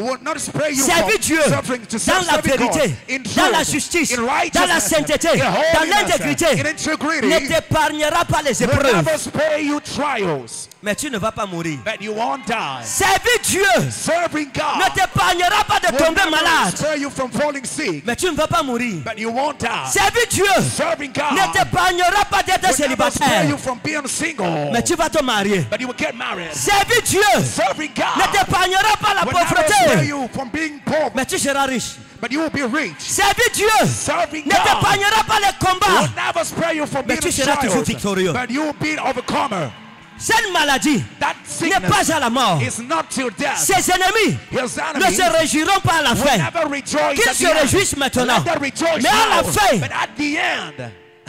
Servir Dieu dans la vérité, dans la justice, dans la sainteté, in dans l'intégrité, ne t'épargnera pas les épreuves. Mais tu ne vas pas mourir. but you won't die. Servir Dieu ne t'épargnera pas de tomber malade. Mais tu ne vas pas mourir. Servir Dieu ne t'épargnera pas d'être célibataire. Mais tu vas te marier. but you will get married. Servir Dieu Serving ne God t'épargnera pas la pauvreté. you from being poor, Mais tu seras riche. but you will be rich. Servir Dieu Serving ne t'épargnera pas les combats. will never spare you from Mais being tu seras toujours victorieux. but you will be overcomer. Cette maladie n'est pas à la mort. is not till death. Ses ennemis His ne se réjouiront pas à la fin. Qu'ils at se the end. réjouissent maintenant. Mais à la fin-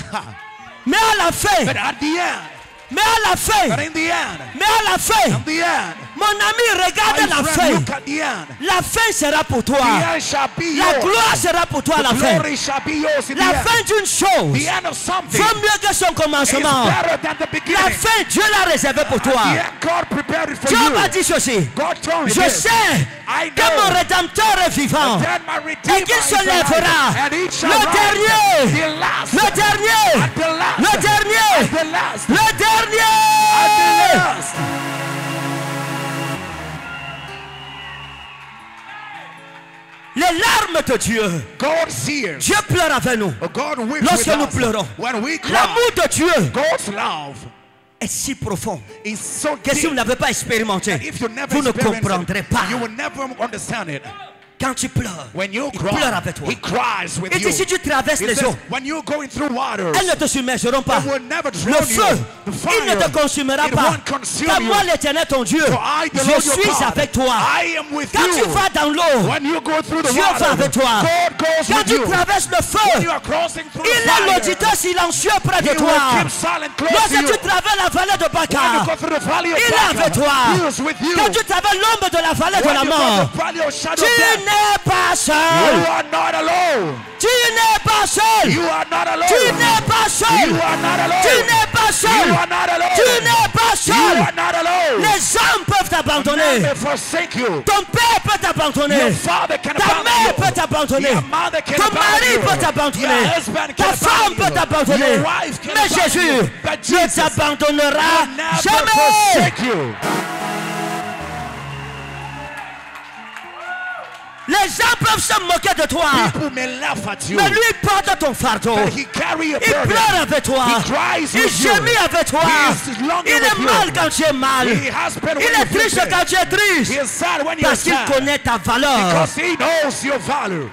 But at the end, Mais à la fin, but at the end, mais à la but fin, in the end, mais à la fin, the end, mon ami, regarde la fin. La fin sera pour toi. La gloire sera pour toi à la fin. La fin d'une chose vaut mieux que son commencement. La fin, Dieu l'a réservée pour toi. Dieu m'a dit ceci. Je sais que mon rédempteur est vivant. Et qu'il se lèvera. Le dernier. Le dernier. Le dernier. Le dernier. Les larmes de Dieu. Dieu pleure avec nous. Oh, God Lorsque nous us. pleurons. L'amour de Dieu God's love est si profond so que si vous n'avez pas expérimenté, vous ne comprendrez pas. you will never understand it. Quand tu pleures, When you il cry, pleure avec toi. he cries with Il you. dit si tu traverses He les says, eaux, when you're going through waters, elles ne te submergeront pas. It will never Le feu, you. The il ne te consumera it pas. Car moi, l'éternel ton Dieu, For I, the je Lord suis God, avec toi. I am with Quand you. tu vas dans l'eau, Dieu water, va avec toi. God goes Quand with tu you. traverses le When feu, you are crossing through il est l'auditeur silencieux près de toi. Lorsque tu traverses la vallée de Baca, il est avec toi. Quand tu traverses l'ombre de la vallée de la mort, tu n'es pas you seul. are not alone. Tu n'es pas seul. You are not alone. Tu n'es pas seul. You are not alone. Tu n'es pas seul. You are not alone. Tu n'es pas You seul. are not alone. Les hommes peuvent t'abandonner. you. Ton père peut t'abandonner. Your father can Ta mère you. peut t'abandonner. Your mother can Ton mari you. peut t'abandonner. Ta femme peut you. t'abandonner. Mais Jésus you. Ne t'abandonnera jamais. Les gens peuvent se moquer de toi. Mais lui porte ton fardeau. Il pleure avec toi. Il gémit avec toi. Il est mal quand tu es mal. Il est triste quand tu es triste. Parce qu'il connaît ta valeur. Because he knows your value.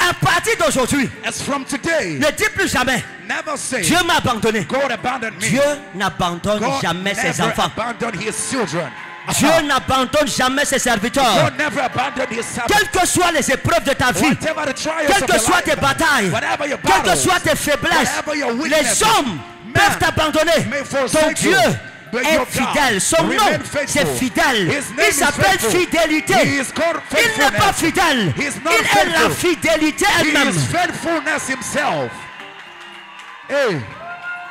À partir d'aujourd'hui, As from today, ne dis plus jamais never say, Dieu m'a abandonné. Dieu n'abandonne jamais ses enfants. Dieu n'abandonne jamais ses serviteurs. Quelles que soient les épreuves de ta vie, quelles que soient tes batailles, quelles que soient tes faiblesses, les hommes peuvent t'abandonner. Ton Dieu est fidèle. Son nom, c'est fidèle. Il s'appelle fidélité. Il n'est pas fidèle. Il est la fidélité elle-même.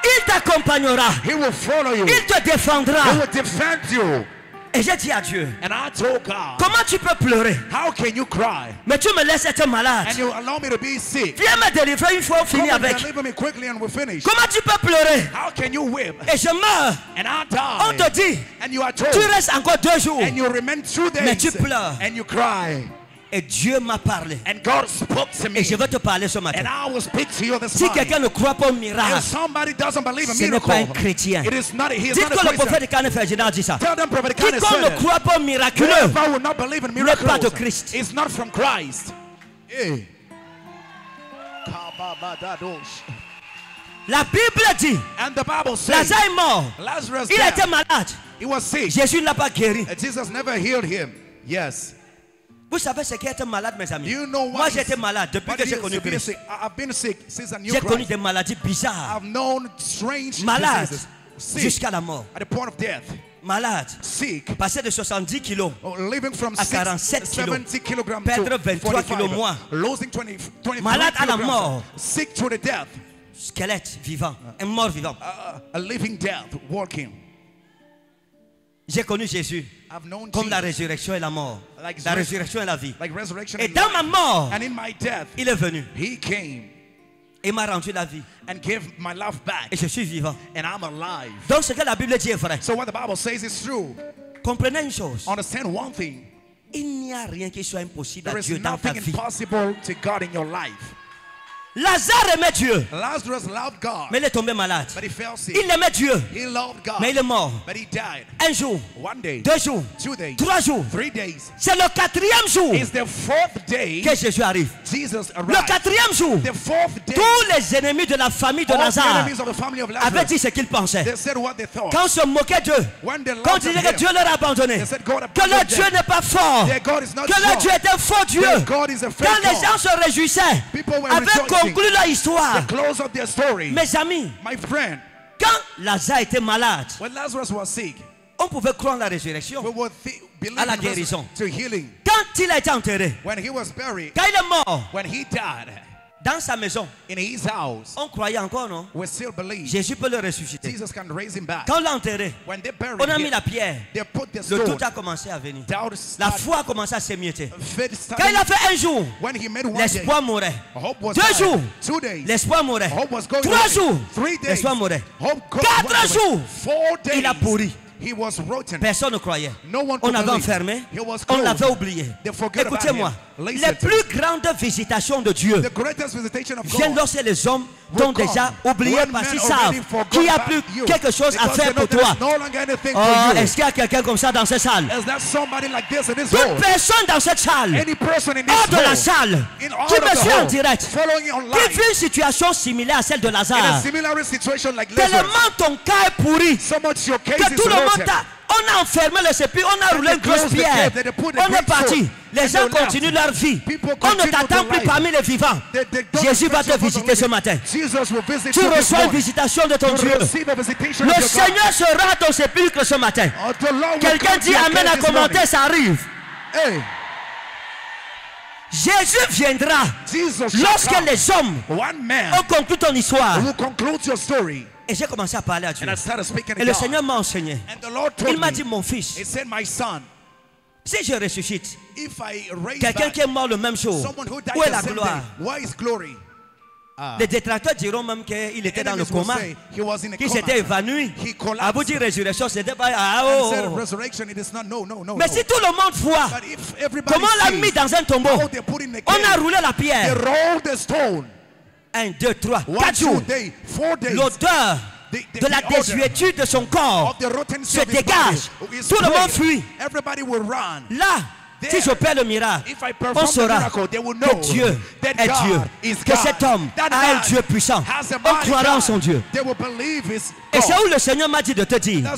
Il t'accompagnera. he will follow you. Il te défendra. Et j'ai dit à Dieu, And I told God, comment tu peux pleurer? How can you cry? Mais tu me laisses être malade. And you allow me to be sick. Viens me délivrer une fois, on finit avec. deliver me quickly and we're finished. Comment tu peux pleurer? How can you weep? Et je meurs. And I On te die. dit, And you are told. tu restes encore deux jours. And you remain two days. Mais tu pleures. And you cry. Et Dieu m'a parlé. And God spoke to me. Et je vais te parler ce matin. And I will speak to you this Si quelqu'un ne croit pas au If miracle, somebody doesn't believe a ce n'est pas un chrétien. it is not. He is dites que le Christian. prophète Kane Ferdinand dit ça. Quiconque ne croit pas au miraculeux, n'est pas de Christ. is not from Christ. Hey. la Bible dit, And the Bible says Lazare est mort. Lazarus Il était malade. He was sick. Jésus ne l'a pas guéri. And Jesus never healed him. Yes. Vous savez ce qui était malade, mes amis? You know Moi, is- j'étais malade depuis que j'ai connu Christ. sick. I- I've been sick since I knew J'ai connu des maladies bizarres. I've known strange Malade jusqu'à la mort. at the point of death. Malade. Sick. Passé de 70 kilos. Oh, living from À six- 47 kilos. 70 kilograms Perdre to 23 kilos 45. moins. Losing 20, 23 Malade à la mort. Sick to the death. Squelette vivant. Un mort vivant. Uh, a living death, walking. J'ai connu Jésus comme la résurrection et la mort. Like La résurrection et la vie. Et dans ma mort, And in my death, il est venu. he came Il m'a rendu la vie. and gave my life back. Et je suis vivant. And I'm alive. Donc ce que la Bible dit est vrai. So what the Bible says is true. Comprenez une chose. Understand one thing. Il n'y a rien qui soit impossible à is Dieu dans ta nothing vie. impossible to God in your life. Lazare aimait Dieu, Lazarus loved God, mais il est tombé malade. but he fell sick. Il aimait Dieu, He loved God, mais il est mort. but he died. Un jour, One day, deux jours, two days, trois jours. three days. C'est le quatrième jour que Jésus arrive. Le quatrième jour, The fourth day, tous les ennemis de la famille de Lazare enemies of the family of avaient dit ce qu'ils pensaient. they said what they thought. Quand on se moquait d'eux, quand disaient him, que Dieu leur a abandonné, que leur Dieu n'est pas fort, que leur. Dieu est un faux Dieu. Quand les gens se réjouissaient, People were avaient leur histoire. The close of their story. Mes amis, My friend, quand Lazare était malade, when Lazarus was sick, on pouvait croire en la résurrection. we would thi- believe À la guérison. to healing. Quand il a été enterré, When he was buried, quand il est mort, when he died dans sa maison, in his house, on croyait encore, non? We still believe Jésus peut le ressusciter. Jesus can raise him back. Quand on l'a enterré, When they buried on a mis him, la pierre. they put the Le tout a commencé à venir. Doubt La foi a commencé à s'émietter. Quand il a fait un jour, l'espoir mourait. Deux jours, l'espoir mourait. Trois jours, l'espoir mourait. Quatre jours, il a pourri. He was rotten. Personne ne croyait. No one On l'avait enfermé. He was On l'avait oublié. Écoutez-moi. Les plus grandes visitations de Dieu The greatest visitation of viennent God. lorsque les hommes t'ont déjà oublié parce qu'ils savent qu'il n'y a plus quelque chose à faire pour toi. is no longer anything Oh, est-ce qu'il y a quelqu'un comme ça dans cette salle? Like this in this Toute personne dans cette salle, Any person in this hors de la salle, qui me suit en direct, qui vit une situation similaire à celle de Lazare, tellement ton cas est pourri so much your case que is tout le monde On a enfermé le sépulcre, on a roulé une grosse pierre. On est parti. Les gens continuent leur vie. On ne t'attend plus parmi les vivants. Jésus va te visiter ce matin. Tu reçois une visitation de ton Dieu. Le. Seigneur sera à ton sépulcre ce matin. Oh, Quelqu'un dit Amen à commenter, ça arrive. Jésus viendra lorsque les hommes ont conclu ton histoire. Et j'ai commencé à parler à Dieu. And I started speaking to Et le. Seigneur m'a enseigné. And the Lord Il m'a dit, mon fils, He said, My son, si je ressuscite, quelqu'un qui est mort le même jour, someone who died où est la gloire glory? Les détracteurs diront même qu'il était dans le coma, qu'il s'était évanoui. À vous dire résurrection, c'était pas. Ah, oh, oh. no. Mais si tout le monde voit comment on l'a mis dans un tombeau, on a roulé la pierre. Rolled the stone. Un, deux, trois, One, quatre two jours. L'odeur de la désuétude de son corps se dégage. Tout le monde fuit. Everybody will run. Là, si j'opère le miracle, on saura que Dieu est Dieu. Que cet homme a un Dieu puissant. On croira en son Dieu. Et c'est où le Seigneur m'a dit de te dire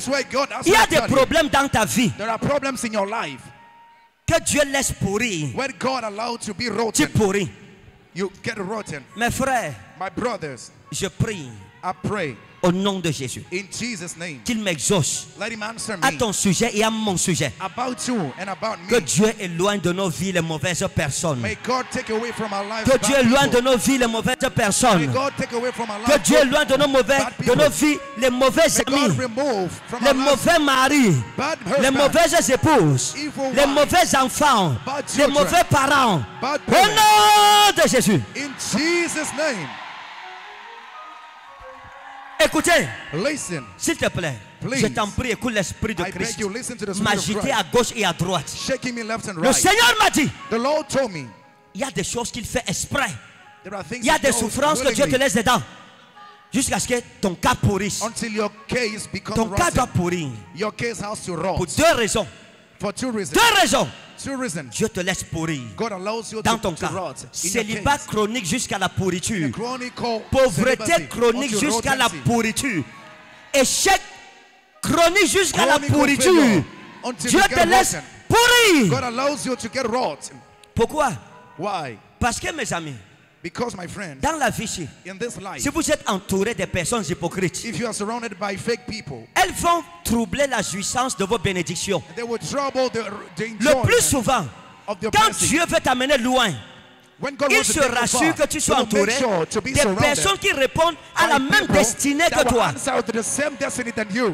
il y a des problèmes dans ta vie There are problems in your life que Dieu laisse pourrir. Tu pourris. You get rotten. Mes frères, My brothers, je prie I pray au nom de Jésus qu'il m'exauce à ton sujet et à mon sujet. about you and about Que. Dieu éloigne de nos vies les mauvaises personnes. May God take away from our lives Que Dieu éloigne de nos vies les mauvaises personnes. Que Dieu éloigne de nos mauvais, de nos vies les mauvais amis, les mauvais maris, les mauvaises épouses, les mauvais enfants, les mauvais parents. Au nom de Jésus. in Jesus' name. Écoutez, Listen, s'il te plaît, Please. je t'en prie, écoute l'esprit de Christ m'agiter à gauche et à droite. Shaking me left and Le right. Seigneur m'a dit, The Lord told me il y a des choses qu'il fait exprès. there are things Il y a des souffrances que Dieu te laisse dedans. Jusqu'à ce que ton cas pourrisse. until your case becomes Ton cas doit pourrir. Your case has to Pour deux raisons. for two reasons. Deux raisons. Dieu te laisse pourrir. God allows you Dans to, ton to cas, célibat chronique jusqu'à la pourriture. Pauvreté chronique jusqu'à la pourriture. Échec chronique jusqu'à la pourriture. Dieu te laisse pourrir. God allows you to get rot. Pourquoi? Why? Parce que mes amis, Because, my friend, dans la vie, ici, in this life, si vous êtes entouré de personnes hypocrites, if you are surrounded by fake people, elles vont troubler la jouissance de vos bénédictions. they will trouble the, the Le plus souvent, quand. Dieu veut t'amener loin, il se rassure que tu sois entouré des personnes qui répondent à la même destinée que toi.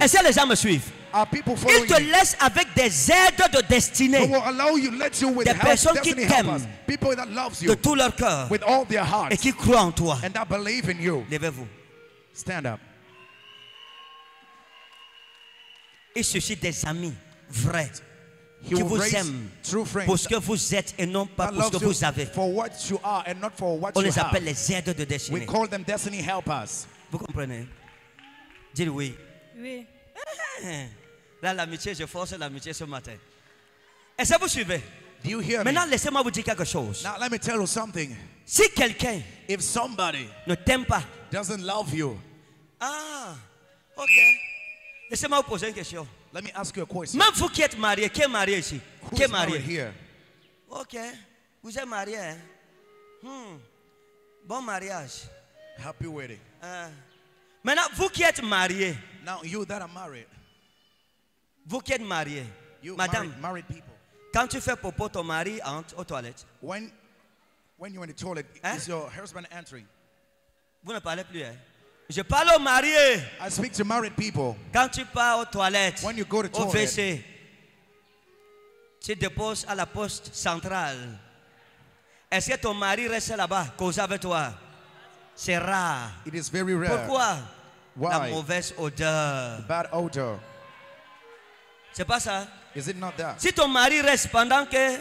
Est-ce que les gens me suivent? Il te laisse avec des aides de destinée Des personnes qui t'aiment. de tout leur cœur et qui croient en toi. and that believe in you. Levez-vous. Stand up. Il suscite des amis vrais He qui vous friends pour ce que vous êtes et non pas pour ce que vous avez. for what you are and not for what On you les appelle les aides de We destinée. call them destiny helpers. Vous comprenez? Dites oui. Oui. Là, l'amitié, je force l'amitié ce matin. Est-ce que vous suivez? Do you hear me? Maintenant, laissez-moi vous dire quelque chose. Now let me tell you something. Si quelqu'un If somebody ne t'aime pas, doesn't love you, ah, ok. Laissez-moi vous poser une question. Let me ask you a question. Même vous qui êtes marié, qui est marié ici Qui est Who's married marié here? Ok. Vous êtes marié, hein? Hmm. Bon mariage. Happy wedding. Ah. Maintenant, vous qui êtes marié, Now you that are married, vous qui êtes marié, you madame, married, married people. quand tu fais popo, ton mari entre aux toilettes. When when you're in the toilet, Hein? is your husband entering? Vous ne parlez plus, hein? Je parle aux mariés. I speak to married people. Quand tu pars aux toilettes, When you go to au toilet. WC, tu déposes à la poste centrale. Est-ce que ton mari reste là-bas, cause avec toi? C'est rare. It is very rare. Pourquoi? La Why? mauvaise odeur. Bad odor. C'est pas ça? Is it not that? Si ton mari reste pendant que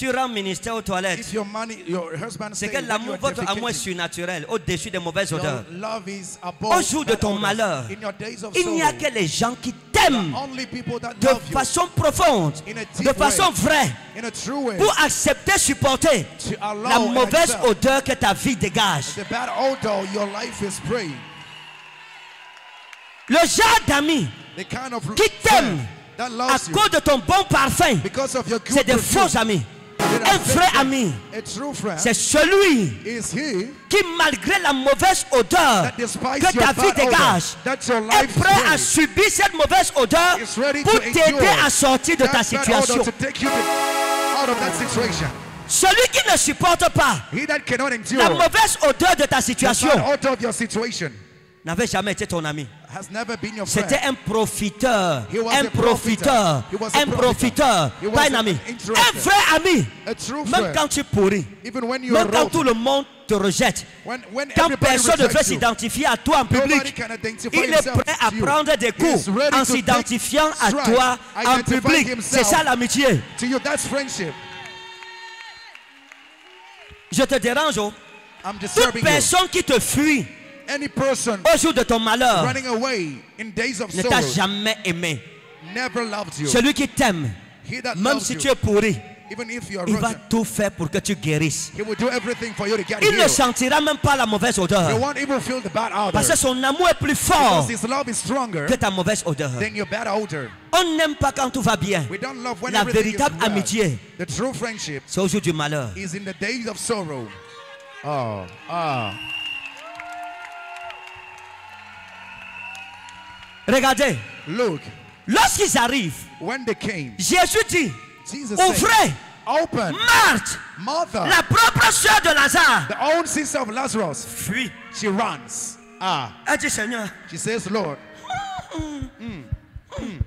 tu rends ministère aux toilettes, If your money, your husband c'est que l'amour, votre amour est surnaturel, au-dessus des mauvaises odeurs. Au jour de ton malheur, Il n'y a que les gens qui t'aiment de façon profonde, de façon vraie, in a true way pour accepter, supporter la mauvaise odeur que ta vie dégage. the bad odor your life is spraying. Le genre d'amis qui t'aiment à cause de ton bon parfum, c'est des faux amis. Un vrai ami, friends. A true friend c'est celui qui, malgré la mauvaise odeur que ta vie dégage, est prêt à subir cette mauvaise odeur pour t'aider à sortir de ta situation. Celui qui ne supporte pas la mauvaise odeur de ta situation n'avait jamais été ton ami. Has never been your friend. C'était un profiteur, He was un a profiteur, un profiteur, pas un ami, un vrai ami. Même quand tu pourris, Even when you are même quand tout le monde te rejette, when, when quand personne ne veut s'identifier à toi en public, il est prêt à prendre des coups en s'identifiant à toi en public. C'est ça l'amitié. Je te dérange. oh. Toute personne qui te fuit Any person au jour de ton malheur running away in days of ne t'a sorrow jamais aimé. never loved you. Celui qui t'aime, He that même loves si you, tu es pourri, even if you are il va rotten, tout faire pour que tu guérisses. he will do everything for you to get Il ne healed. sentira même pas la mauvaise odeur. won't even feel the bad odor. Parce que son amour est plus fort Because his love is stronger que ta mauvaise odeur. than your bad odor. On n'aime pas quand tout va bien. We don't love when La everything is véritable well. amitié, The true friendship c'est au jour du malheur. is in the days of sorrow. Oh, ah. Regardez, Look, lorsqu'ils arrivent, when they came, Jésus dit, Jesus ouvrez, Open, Marthe, Martha, la propre soeur de Lazare, the own sister of Lazarus. fuit. She runs. Ah, Elle dit, Seigneur, she says, Lord, hmm. Hmm. Hmm.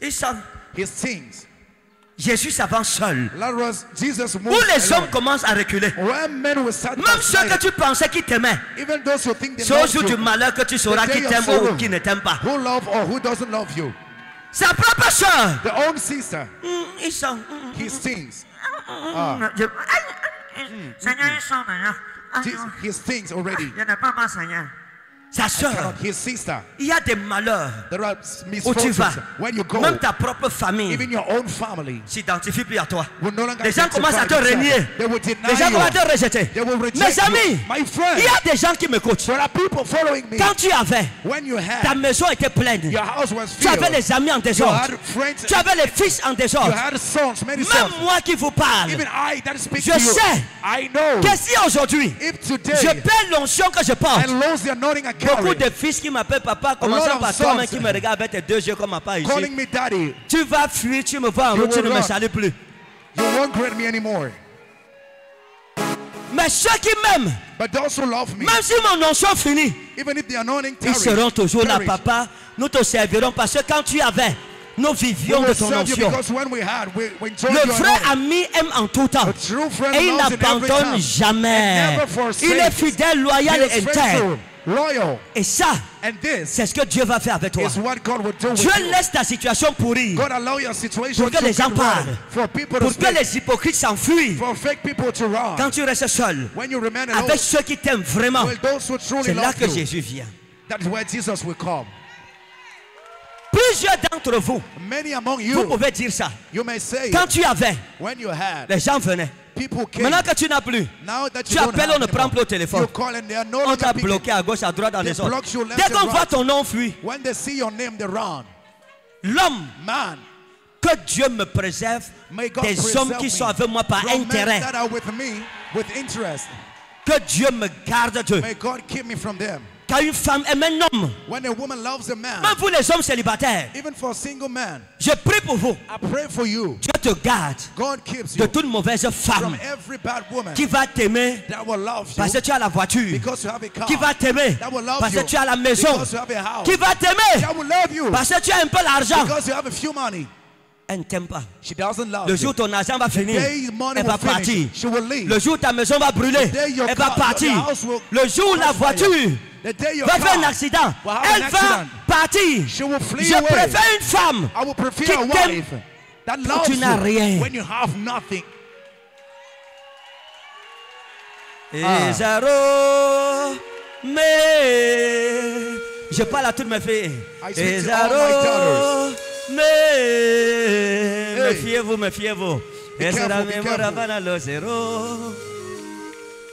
ils savent. he sings. Jésus s'avance seul. Où les hommes commencent à reculer. Même ceux que tu pensais qui t'aimaient, c'est au jour du malheur que tu sauras qui t'aime ou qui ne t'aime pas. Sa propre soeur. the own sister, Ils sont. mm, he stings. je- Seigneur, ils sont d'ailleurs. Ah, Je- He stings already. Il n'y en a pas mal, Seigneur. Sa soeur. Cannot- His sister. Il y a des malheurs où tu vas? misfortunes. When you go, Même ta propre famille even your own family s'identifie plus à toi. no Les gens commencent à te renier. Les gens commencent à te rejeter. Mes amis, il y a des gens qui m'écoutent. there are people following me. Quand tu avais, When you ta maison était pleine. your house was Tu avais les amis en désordre. friends. Tu avais les fils en désordre. sons, Même sons. moi qui vous parle, Even I Je sais que si aujourd'hui, je perds l'onction que je porte, Beaucoup de fils qui m'appellent papa, commençant par toi, mais sons qui me regardent avec tes deux yeux comme papa ici. calling me daddy, Tu vas fuir, tu me vois en route, tu ne me salues plus. you won't greet me anymore. Mais ceux qui m'aiment, même si mon onction finit, even if the anointing ils seront toujours là, papa. Nous te servirons parce que quand tu avais, nous vivions de ton onction. Le vrai ami aime en tout temps. Et il n'abandonne jamais. Il est fidèle, loyal et intègre. Loyal. Et ça, And this c'est ce que Dieu va faire avec toi. is what God will do with Dieu laisse ta situation pourrir God allow your situation Pour que to les gens parlent. pour que les hypocrites s'enfuient. Quand tu restes seul, When you remain alone, avec ceux qui t'aiment vraiment, c'est là que you, Jésus vient. that's where Jesus will come. Plusieurs d'entre vous, Many among vous you, pouvez dire ça. you may say, Quand tu avais, when you had, les gens venaient. Maintenant que tu n'as plus, tu appelles, on ne prend plus au téléphone. No on t'a bloqué à gauche, à droite, dans They les autres. Dès qu'on voit ton nom fuir, l'homme, que Dieu me préserve des hommes qui sont avec moi par intérêt. Que Dieu me garde d'eux. Quand une femme aime un homme, When a woman loves a man, même vous les hommes célibataires, even for a single man, je prie pour vous. I pray for you. Dieu te garde God keeps de toute mauvaise from femme every bad woman qui va t'aimer parce que tu as la voiture, because you have a car. qui va t'aimer parce que tu as la maison, because you have a house. qui va t'aimer parce que tu as un peu l'argent. because you have a few money. Elle ne t'aime pas. She doesn't love Le jour où ton argent va finir, elle va partir. she will leave. Le jour où ta maison va brûler, elle va partir. Le jour où la voiture va faire un accident, elle va partir. She will flee Je préfère une femme I will prefer qui t'aime quand tu n'as rien. when you have nothing. Mais je parle à toutes mes filles. I speak Et to all my Zaro, mais Hey. méfiez-vous, méfiez-vous.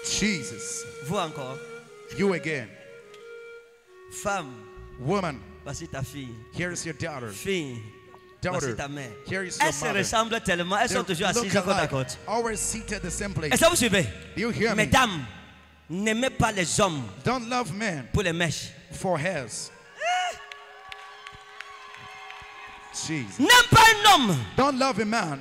Jesus. Vous encore, You again. femme, Woman, voici ta fille. here is your daughter. Fille, voici Daughter, ta mère. here is your Elles se mother. ressemblent tellement, elles sont toujours assises côte à côte. always seated the same place. Est-ce que vous suivez? Do you hear me? Mesdames, n'aimez pas les hommes Don't love men pour les mèches. for hairs. Jesus. N'aime pas un homme Don't love a man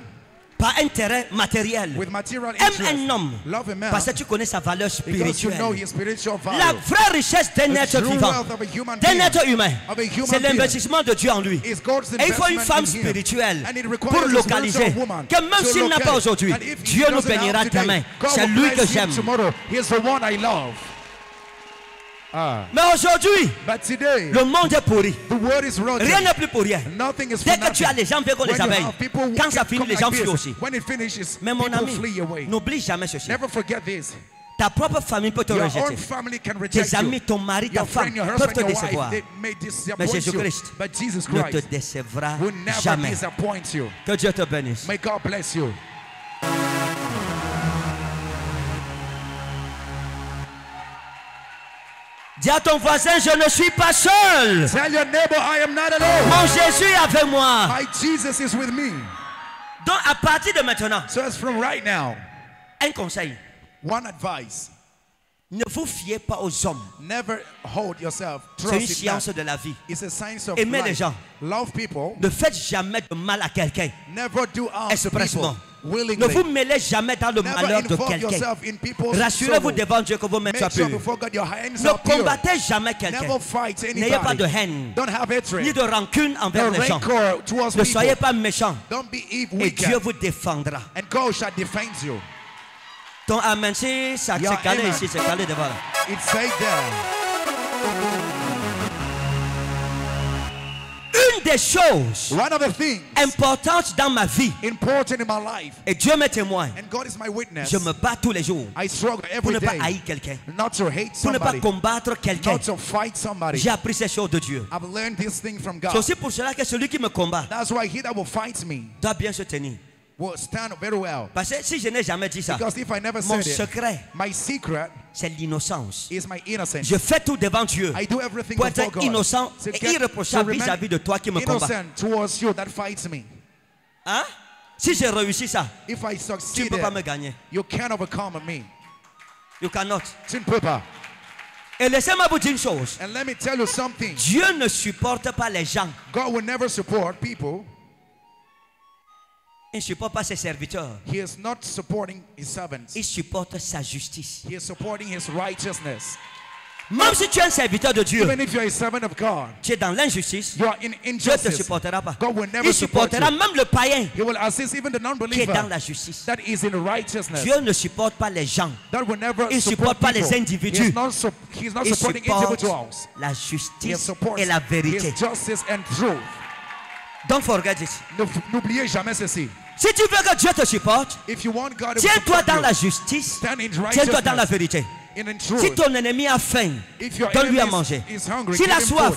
par intérêt matériel. with material Aime interest. un homme Love a man parce que tu connais sa valeur because you know spirituelle. his spiritual La value. vraie richesse d'un être vivant, wealth of a human d'un être humain, c'est l'investissement de Dieu en lui. Et il faut une femme spirituelle And it pour localiser woman que même s'il n'a pas aujourd'hui, Dieu nous bénira demain. C'est lui que j'aime. Tomorrow, he's the one I love. Ah. Mais aujourd'hui, le monde est pourri. Rien n'est plus pour rien. Nothing is for Dès que tu as les gens When les abeilles. Quand ça finit, les gens fuient aussi. When it finishes, Mais mon ami, n'oublie jamais ceci. Never forget this. Ta propre famille peut te Your rejeter. Tes amis, ton mari, ta femme friend, peuvent te wife, décevoir. Mais. Jésus-Christ But Jesus ne te Christ décevra will never jamais. disappoint you. Que Dieu te bénisse. May God bless you. Dis à ton voisin, je ne suis pas seul. Tell your neighbor, I am not alone. Mon Jésus est avec moi. My Jesus is with me. Donc à partir de maintenant, So as from right now, un conseil. one advice. Ne vous fiez pas aux hommes. Never hold yourself. C'est une science de la vie. It's a science of Aimez les gens. Love people. Ne faites jamais de mal à quelqu'un. Never do harm Expressement. people. Ne vous mêlez jamais dans le malheur de quelqu'un. Rassurez-vous devant Dieu que vos mains soient pures. Ne combattez jamais quelqu'un. N'ayez pas de haine, Don't have hatred. ni de rancune envers les gens. Ne soyez pas méchants. Don't be evil, Et. Dieu vous défendra. And God shall defend you. Ton amen, s'est calé ici, c'est calé devant là. Des choses One of the things importantes dans ma vie, important in my life, et Dieu me témoigne, and God is my witness, je me bats tous les jours I struggle pour ne pas haïr quelqu'un, pour ne pas combattre quelqu'un. J'ai appris ces choses de Dieu. C'est aussi pour cela que celui qui me combat That's why he that will fight me doit bien se tenir. Will stand very well. Parce que si je n'ai jamais dit ça, Because if I never mon said it, secret, my secret c'est l'innocence. is my innocence. Je fais tout devant Dieu I do everything pour être God. innocent et irréprochable vis-à-vis de toi qui me combats. innocent towards you that fights me. Hein? Si j'ai réussi ça, If I tu ne succeed, peux pas me gagner. you can't overcome me. You cannot. Tu ne peux pas. Et laissez-moi vous dire une chose. And let me tell you something. Dieu ne supporte pas les gens. God will never support people. Il ne supporte pas ses serviteurs. He is not supporting his servants. Il supporte sa justice. He is supporting his righteousness. Même si tu es un serviteur de Dieu, Even if you're a servant of God, tu es dans l'injustice, you are in Dieu ne te injustice. supportera pas. God will never Il support supportera you. même le païen He will assist even the qui est dans la justice. that is in righteousness. Dieu ne supporte pas les gens. That will never Il support supporte pas les people. individus. He's not, sup- he's not Il supporting supporte individuals. la He justice supports et la vérité. his justice and truth. Donc, forget it. N'oubliez jamais ceci. Si tu veux que Dieu te supporte, tiens-toi dans la justice, tiens-toi dans la vérité. Si ton ennemi a faim, donne-lui à manger. S'il a soif,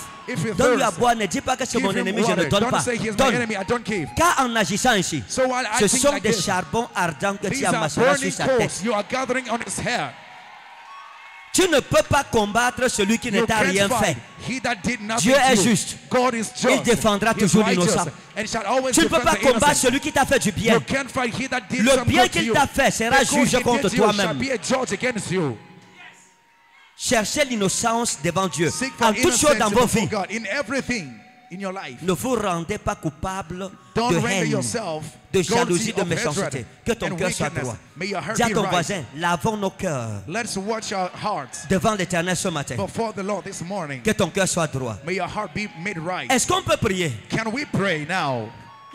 donne-lui à boire. Ne dis pas que c'est mon ennemi, je ne donne Don't pas. Donne. don't. Car en agissant ainsi, ce sont des this, charbons ardents que tu are amasseras sur sa tête. Tu ne peux pas combattre celui qui ne t'a rien fait. Dieu est juste. God is just. Il défendra toujours l'innocent. Tu ne peux pas combattre celui qui t'a fait du bien. Le bien qu'il t'a fait sera he contre toi-même. Cherchez l'innocence devant Dieu. En toutes choses dans vos vies. In everything in your life. ne vous rendez pas coupable Don't de haine, yourself de jalousie, de méchanceté. Que ton cœur soit droit. May your heart Dis à ton right. voisin, lavons nos cœurs Let's watch our hearts devant l'éternel ce matin. before the Lord this morning. Que ton cœur soit droit. May your heart be made right. Est-ce qu'on peut prier? Can we pray now?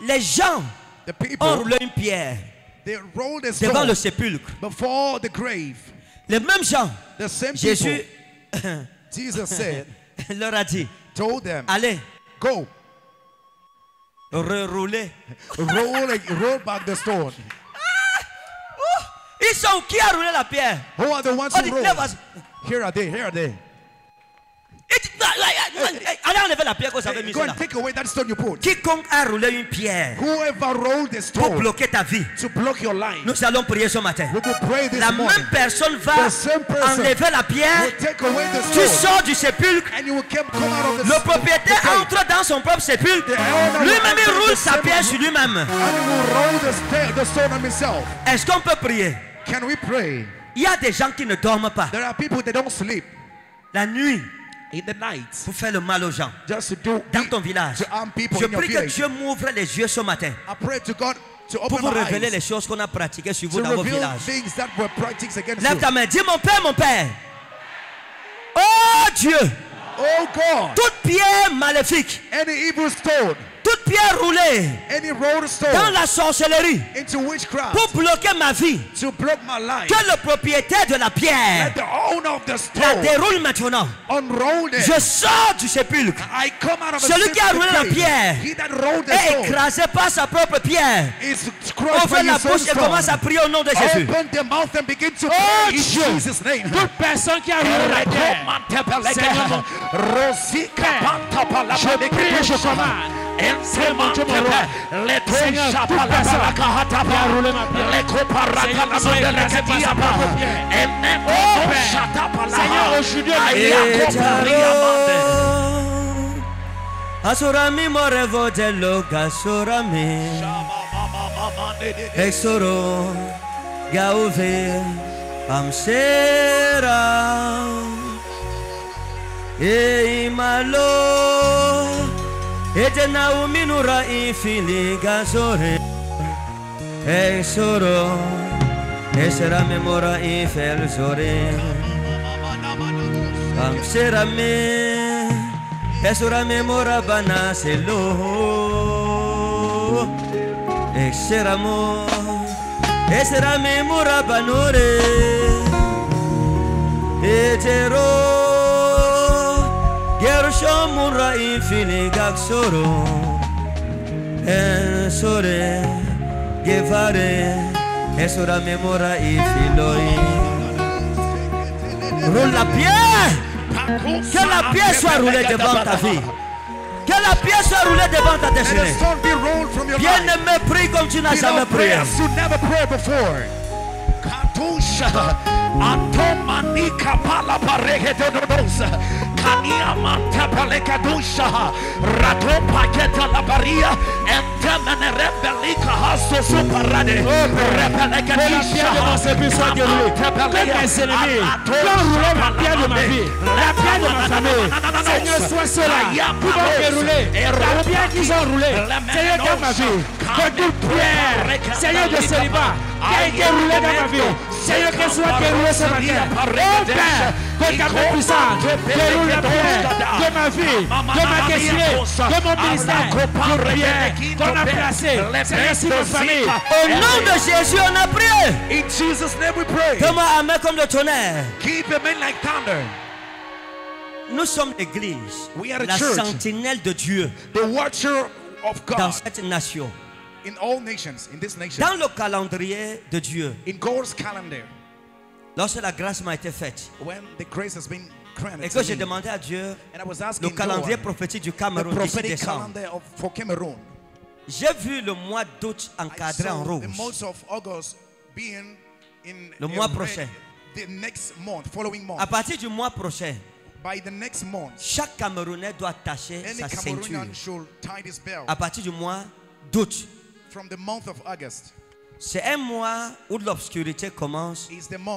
Les gens The ont people, roulé une pierre they rolled a devant le sépulcre. before the grave. Les mêmes gens, The same Jésus people, Jesus said, leur a dit, told them, allez, Go, reroulez. roll, roll back the stone. Ils sont qui a roulé la pierre Who are the ones On who oh, lève-toi. Here are they, here are they. Allez enlever la pierre que vous avez mise là. take away that stone you put. Quiconque a roulé une pierre Whoever rolled the pour stone bloquer ta vie, to block your line, nous allons prier ce matin. we will pray this La morning. même personne va person enlever la pierre. will take away the Tu stone sors du sépulcre. and you will come out of the Le propriétaire entre dans son propre sépulcre. Lui-même il roule sa pierre sur lui-même. and he will roll the, stone on himself. Est-ce qu'on peut prier? Can we pray? Il y a des gens qui ne dorment pas There are people that don't sleep la nuit in the night pour faire le mal aux gens just to do dans ton village. to harm people Je in your prie que. Dieu m'ouvre les yeux ce matin I pray to God to pour open vous my révéler eyes les choses qu'on a pratiquées sur vous dans vos villages. things that were practiced against Lève you. ta main, dis mon Père, mon Père. Oh Dieu, Oh God, toute pierre maléfique, any evil stone, toute pierre roulée dans la sorcellerie pour bloquer ma vie, to block my life, que le propriétaire de la pierre let the owner of the la déroule maintenant. Je sors du sépulcre. I come out of Celui qui a roulé la pierre stone écrasé par sa propre pierre. Ouvre la bouche et commence à prier au nom de Jésus. Open the mouth and begin to Oh, Dieu. Toute personne qui a roulé la terre, Seigneur, je prie et je commande. Asurami more vote morevo surami Exoro gauve pamsera Ei malo Edena uminura infiliga zore Ei soro. Nesera memora infel zore. Am sera me Esura memora bana selo Ei sera mo Esera memora banore Etero Gershom mura infini gaksoro Ensore Gevare Esurame mora infiloi Roule la pierre que la pierre soit roulée devant ta vie. Que la pierre soit roulée devant ta Let the destinée. stone be rolled from your life. Bien-aimé, prie comme tu n'as jamais Without prié. prayers you never prayed before. Katusha Antomanika pala parege dodosa Kania manta paleka dusha Rato paketa rebelika superade Rebeleka ont roulé la pierre de ma vie, la pierre de ma famille, Seigneur, sois cela dérouler. La pierre qu'ils ont roulée, Seigneur, dans ma vie. Que toute pierre, Seigneur, de célibat, qui a été roulée dans ma vie, Seigneur, qu'elle soit déroulée ce matin. Oh Père, que ta main puissante déroule la pierre de ma vie, de ma destinée, de mon ministère, de pierre qu'on a placé, Seigneur, sur ma famille. Au nom de Jésus, on a prié. In Jesus' name we pray. Fais-moi un main comme le tonnerre. Keep him in like thunder. Nous sommes l'église, We are a la church. sentinelle de Dieu The watcher of dans cette nation. In all nations, in this nation. Dans le calendrier de Dieu, In God's calendar, lorsque la grâce m'a été faite when the grace has been granted et que j'ai demandé à Dieu le calendrier God, prophétique du Cameroun d'ici décembre, calendar of, for Cameroon, j'ai vu le mois d'août encadré en rouge. the month of August being in Le mois prochain. The next month, following month. À partir du mois prochain, By the next month, chaque Camerounais doit attacher sa ceinture. À partir du mois d'août, From the month of August c'est un mois où l'obscurité commence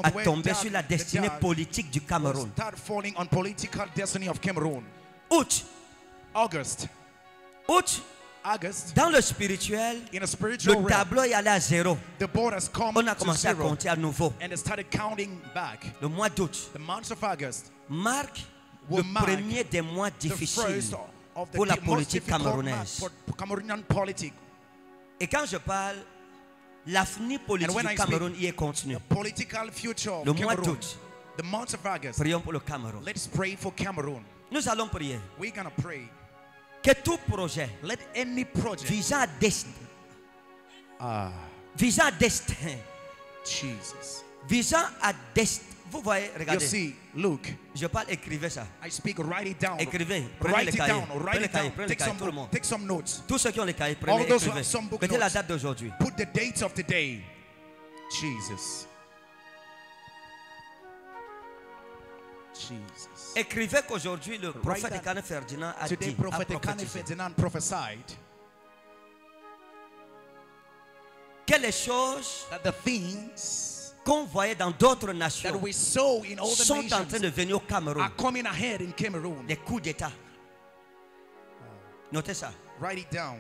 à tomber sur la destinée politique du Cameroun. start falling on political destiny of Cameroon. Août, August, août, August, dans le spirituel, in a spiritual le realm, tableau est allé à zéro. the board has come On a commencé à compter à nouveau. and started counting back. Le mois d'août The month of August, marque le mark premier des mois difficiles pour la politique camerounaise. Et quand je parle, l'avenir politique du Cameroun y est of Le mois d'août, The month of August. prions pour le Cameroun. Let's pray for Cameroon. Nous allons prier We're gonna pray. que tout projet Let any project. visant à destin, Ah, visant à destin, Jesus. visant à destin. Vous voyez, You regardez, see, look, je parle, écrivez ça. I speak. Write it down. Écrivez, prenez Write les it cahiers, down. prenez Write les it down. prenez Take le some, monde. take some notes. Tous ceux qui ont les cahiers, prenez, All those écrivez. some book Mettez la notes. date d'aujourd'hui. Put the date of the day. Jesus. Jesus. Écrivez qu'aujourd'hui, le prophète Ekane Ferdinand a Today, dit, Ekane prophétisé Ferdinand prophesied que les choses that the things qu'on voyait dans d'autres nations sont en train de venir au Cameroun. are coming ahead in Cameroon. Des coups d'État. Notez ça. Write it down.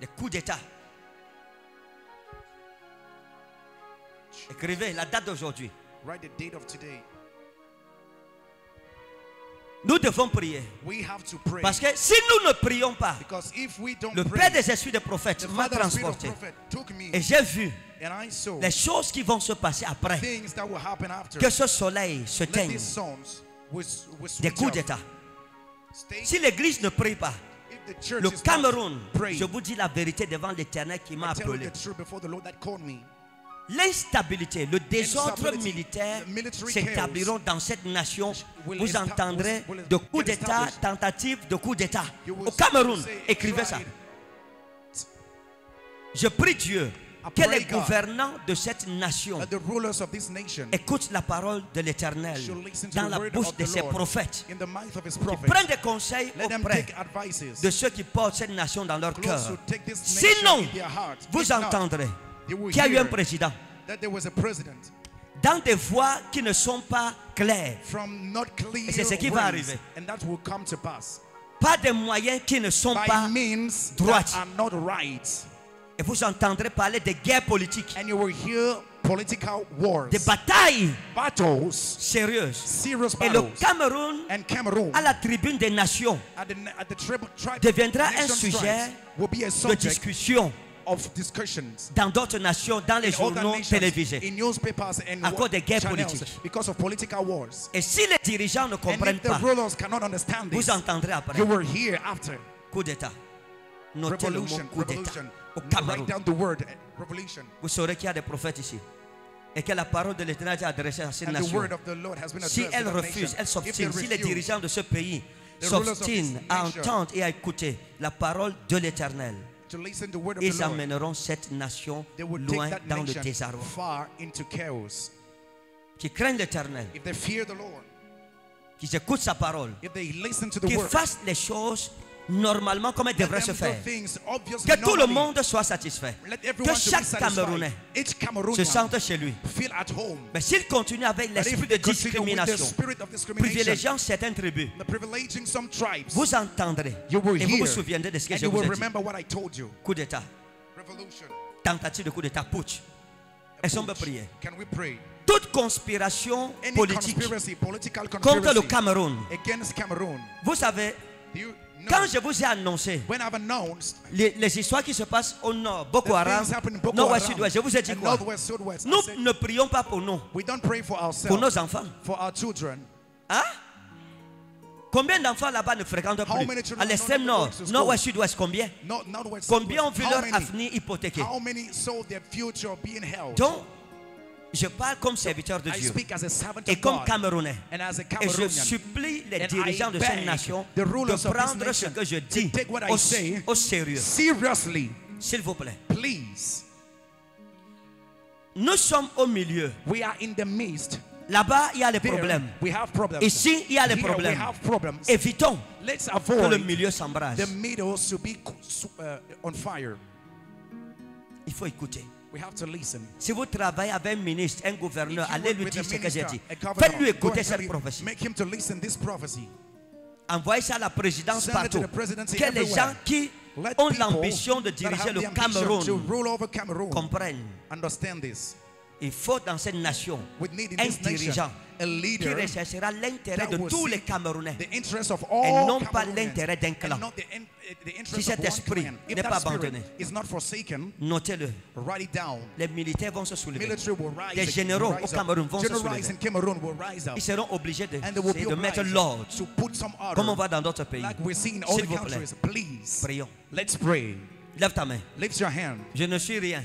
Des coups d'État. Écrivez la date d'aujourd'hui. Write the date of today. Nous devons prier. We have to pray. Parce que si nous ne prions pas, Because if we don't le pray, Père des esprits des prophètes m'a transporté. prophet took me Et j'ai vu les choses qui vont se passer après. things that will happen after. Que ce soleil se teigne. Des coups up. d'État. Si l'église ne prie pas, if the church le Cameroun, je vous dis la vérité devant l'éternel qui m'a appelé. the truth before the Lord that called me. L'instabilité, le désordre militaire s'établiront dans cette nation. Vous entendrez de coups d'État, tentatives de coups d'État. Au Cameroun, écrivez ça. Je prie Dieu que les gouvernants de cette nation? Écoutent la parole de l'Éternel dans la bouche de ses prophètes. prennent des conseils auprès de ceux qui portent cette nation dans leur cœur. Sinon, vous entendrez qu'il y a eu un président. dans des voies qui ne sont pas claires, from not clear Et c'est ce qui va arriver. and that will come to pass. Pas des moyens qui ne sont by pas means Et vous entendrez parler des guerres politiques, and you will hear political wars des batailles battles sérieuses. serious Et le Cameroun, and Cameroon à la tribune des nations, at the, at the tribe, tribe deviendra un sujet strikes will be a de discussion of discussions dans d'autres nations, dans les journaux télévisés. in newspapers and À cause des guerres politiques. because of political wars. Et si les dirigeants ne comprennent pas, rulers cannot understand this, vous entendrez après coup d'État. Notez le mot coup d'État. Au Write Cameroun. down the word eh. Vous saurez qu'il y a des prophètes ici. Et que la parole de l'Éternel est adressée à ces nations. word of the Lord has been Si elles refusent, elles s'obstinent, si les dirigeants de ce pays s'obstinent à entendre et à écouter la parole de l'Éternel, to listen to the word of the ils amèneront cette nation loin dans le désarroi. far into chaos. Qui craignent l'Éternel, If they fear the Lord, qui écoutent sa parole, if they listen to the qui word, fassent les choses normalement comme devraient them se faire. Que tout le monde soit satisfait. Que chaque. Camerounais se sente chez lui. Mais s'il continue avec l'esprit de discrimination, privilégiant certaines tribus, vous entendrez et vous vous souviendrez de ce que je vous ai dit. remember what I told you. Coup d'État, Revolution. tentative de coup d'État, putsch. Est-ce qu'on peut prier Can we pray? Toute conspiration politique contre le Cameroun. Vous savez? Quand je vous ai annoncé les, les histoires qui se passent au nord, Boko Haram, nord-ouest, sud-ouest, je vous ai dit quoi? Nous ne prions pas pour nous, we don't pray for pour nos enfants. for our children. Hein? Combien d'enfants là-bas ne fréquentent How plus? À l'extrême nord, nord-ouest, sud-ouest, combien? Combien ont vu leur avenir hypothéqué? How many saw their future being held? Donc, je parle comme serviteur de I Dieu speak as a servant et comme God Camerounais. and as a Et je supplie les dirigeants de cette nation de prendre ce que je dis au, say au sérieux. S'il vous plaît. please. Nous sommes au milieu. We are in the midst. Là-bas, il y a les There, problèmes. we have problems. Ici, il y a les Here problèmes. Évitons Let's que le milieu s'embrase. uh, on fire. Il faut écouter. We have to listen. Si vous travaillez avec un ministre, un gouverneur, allez lui dire ce que j'ai dit. Faites-lui écouter cette prophétie. Make him to listen this prophecy. Envoyez ça à la présidence partout. Que les gens qui ont l'ambition de diriger le Cameroun comprennent. understand this. Il faut dans cette nation un dirigeant qui recherchera l'intérêt de tous les Camerounais. the interest of Et non pas l'intérêt d'un clan. interest Si cet esprit n'est pas abandonné. is not forsaken, Notez-le. Les militaires vont se soulever. Again, généraux au. Cameroun vont se soulever. Ils seront obligés de, mettre l'ordre. Comme on voit dans d'autres pays. S'il vous plaît, prions. let's pray. Lève ta main. Je ne suis rien.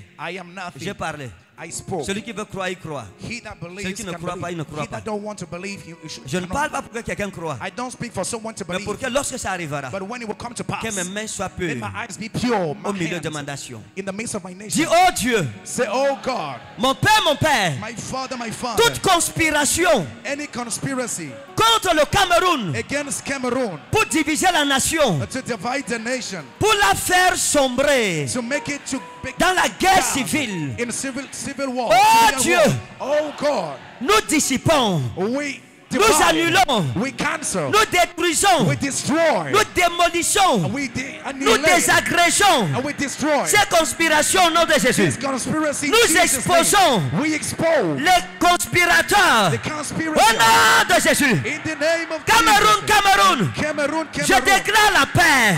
J'ai parlé. I spoke. Celui qui veut croire, il croit. He that believes Celui qui ne croit pas, il ne croit He that pas. don't want to believe, he, he should, Je ne parle pas pour que quelqu'un croit. I don't speak for someone to Mais pour que lorsque ça arrivera, But when it will come to pass, que mes mains soient pures my eyes be pure, my au milieu de ma nation. in the midst of my Dis, oh Dieu, Say, oh God, mon Père, mon Père, my Father, my Father, toute conspiration any conspiracy contre le Cameroun against Cameroon pour diviser la nation, to divide the nation, pour la faire sombrer to make it to dans la guerre civile, in civil civil war. Oh, civil Dieu. war. Oh God, nous dissipons, we nous annulons, we cancel, nous détruisons, we destroy, nous démolissons, we nous désagrégeons. And we destroy. ces conspirations au nom de Jésus. Nous exposons name, we expose. Les conspirateurs. The au nom de Jésus. in the name of Cameroun. Cameroun, je déclare la paix.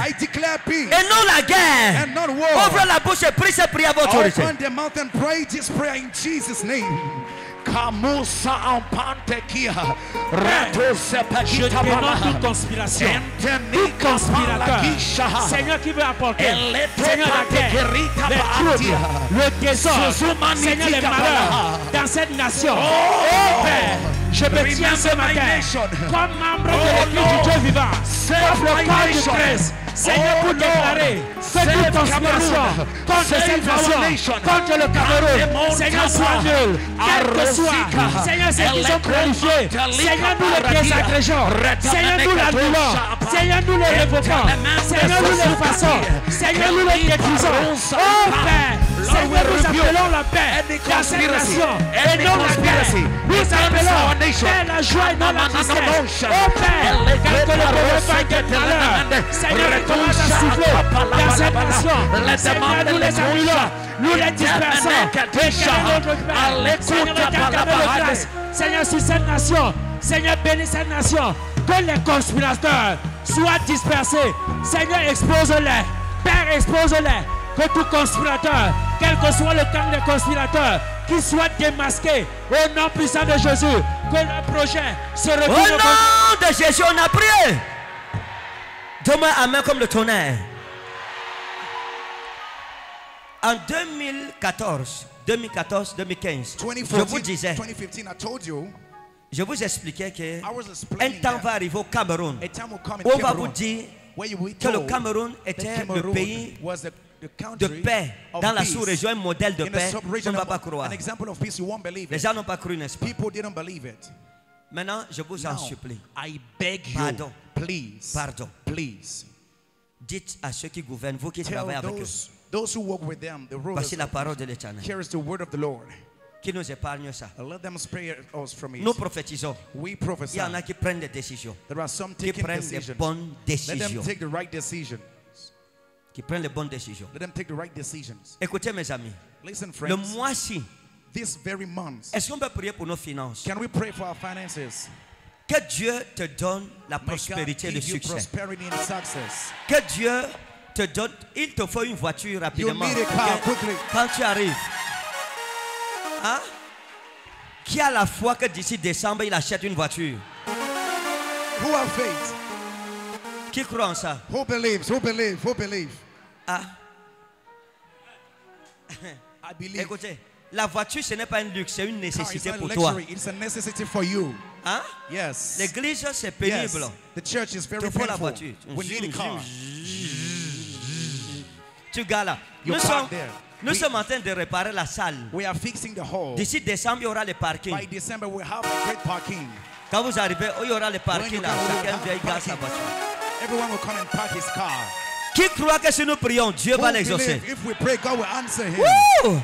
Et non la guerre. Ouvre la bouche et prie cette prière à votre autorité. Kamusa ampantekia, Je dénonce toute conspiration. Conspirateur. Seigneur qui veut apporter. Seigneur la guerre. patekerita Les baatia, troubles. Le désordre. Seigneur les malheurs. Dans cette nation. Oh Père. Je me tiens ce matin comme membre Oh, de l'église du Dieu vivant. Comme le corps de nation. Christ. Seigneur, pour déclarer conspiration Cameroon. contre cette nation, contre le Cameroun, Seigneur, soit nul. Quel que soit. Seigneur, ceux qui sont qualifiés, Seigneur, nous les désagrégeons. Seigneur, nous l'annulons. Seigneur, nous les révoquons. Seigneur, nous les fassons. Seigneur, nous les détruisons. Oh Père, Seigneur, nous appelons la paix dans cette nation et non la guerre. Nous appelons. Père la joie et non la tristesse. Oh Père, quand le gouvernement est malheur, Seigneur, commence à souffler dans cette nation. Seigneur, nous les annulons, nous les dispersons. Seigneur, sur cette nation, Seigneur, bénis cette nation. Que les conspirateurs soient dispersés. Seigneur, expose-les. Père, expose-les. Que tout conspirateur, quel que soit le camp des conspirateurs, qu'il soit démasqué au nom puissant de Jésus. Que le projet se Au retourne contre nom de Jésus, on a prié. Donne-moi Amen comme le tonnerre. En 2014, 2014, 2015, je vous 2014, disais, 2015, I told you, je vous expliquais que un temps va arriver au Cameroun où on va vous dire que le Cameroun était le pays de paix dans la sous-région, un modèle de paix. Sub-region ne of- pas croire. An example of peace, you won't believe Les gens n'ont pas cru, n'est-ce pas? Maintenant, je vous en supplie. I beg you, Pardon. please, Pardon. please, Dites à ceux qui gouvernent, vous qui travaillez avec eux, those, those who work with them, the rulers, voici la parole de l'Éternel qui nous épargne ça? Let them spare us from it. Nous prophétisons. Il y en a qui prennent des décisions, There are some qui prennent des bonnes Let them décisions, qui prennent les bonnes décisions. Let them take the right decisions. Écoutez mes amis, Listen, le friends. mois-ci, This very month, est-ce qu'on peut prier pour nos finances? can we pray for our finances? Que Dieu te donne la May prospérité et le succès. Que Dieu te donne, il te faut une voiture rapidement. need a car Que- quickly. Quand tu arrives. Hein? Qui a la foi que d'ici décembre, il achète une voiture? Who have faith? Qui croit en ça Who believes? Who believes? Who believes? Ah, I believe. écoutez, la voiture, ce n'est pas un luxe, c'est une is nécessité pour toi. It's a necessity for you. Hein? Yes. L'église, c'est Yes. pénible. The church is very faut la painful. voiture. We need a car. Tu gars Nous, sommes, nous We- sommes en train de réparer la salle. We are fixing the hall. D'ici décembre, il y aura les parkings. By December, we'll have a great parking. Quand vous arrivez, il y aura parkings you là. Chacun vient, il garde sa parking. voiture. Everyone will come and park his car. Qui croit que si nous prions, Dieu Who va l'exaucer? if we pray, God will answer him? Wouh!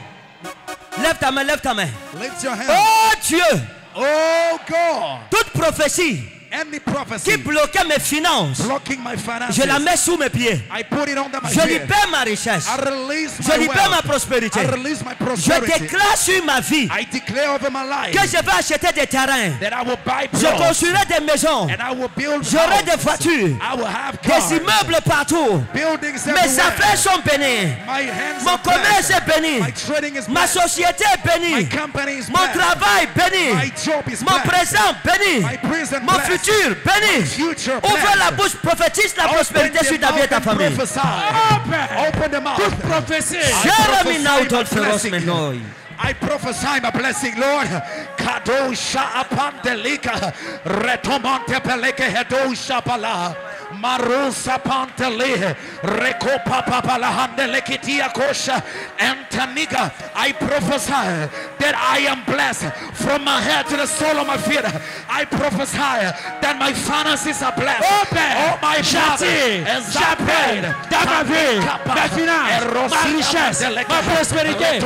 Lève ta main, lève ta main. Lift your hand. Oh Dieu, Oh God. toute prophétie Any qui bloquait mes finances, blocking my finances, je la mets sous mes pieds. I put it under my Je libère ma richesse. I release Je my libère ma prospérité. I release my Je déclare sur ma vie I declare over my life que je vais acheter des terrains. that I will buy Je construirai des maisons. J'aurai des voitures, I will have cars, des immeubles partout. buildings Mes everywhere. affaires sont bénies. My hands Mon commerce blessed. est béni. My trading is Ma société est My bénie. company is Mon blessed. travail béni. My job is Mon blessed. présent béni. My Mon blessed. Futur béni. Ouvre la bouche, prophétise la prospérité Open sur the ta vie et ta famille. Open. The mouth. Toute prophétie. I Jérémie prophesy Nautol my Féroce blessing. Menoi. I prophesy my blessing, Lord. Kadosha apandelika retomante peleke hedosha pala. Marusa pantele rekopa papala handelekitia kosha antaniga. I prophesy that I am blessed. From my head to the sole of my feet. I prophesy that my finances are blessed. Open. Oh my J'attire, j'appelle dans ma vie, ma finance, ma richesse, ma prospérité.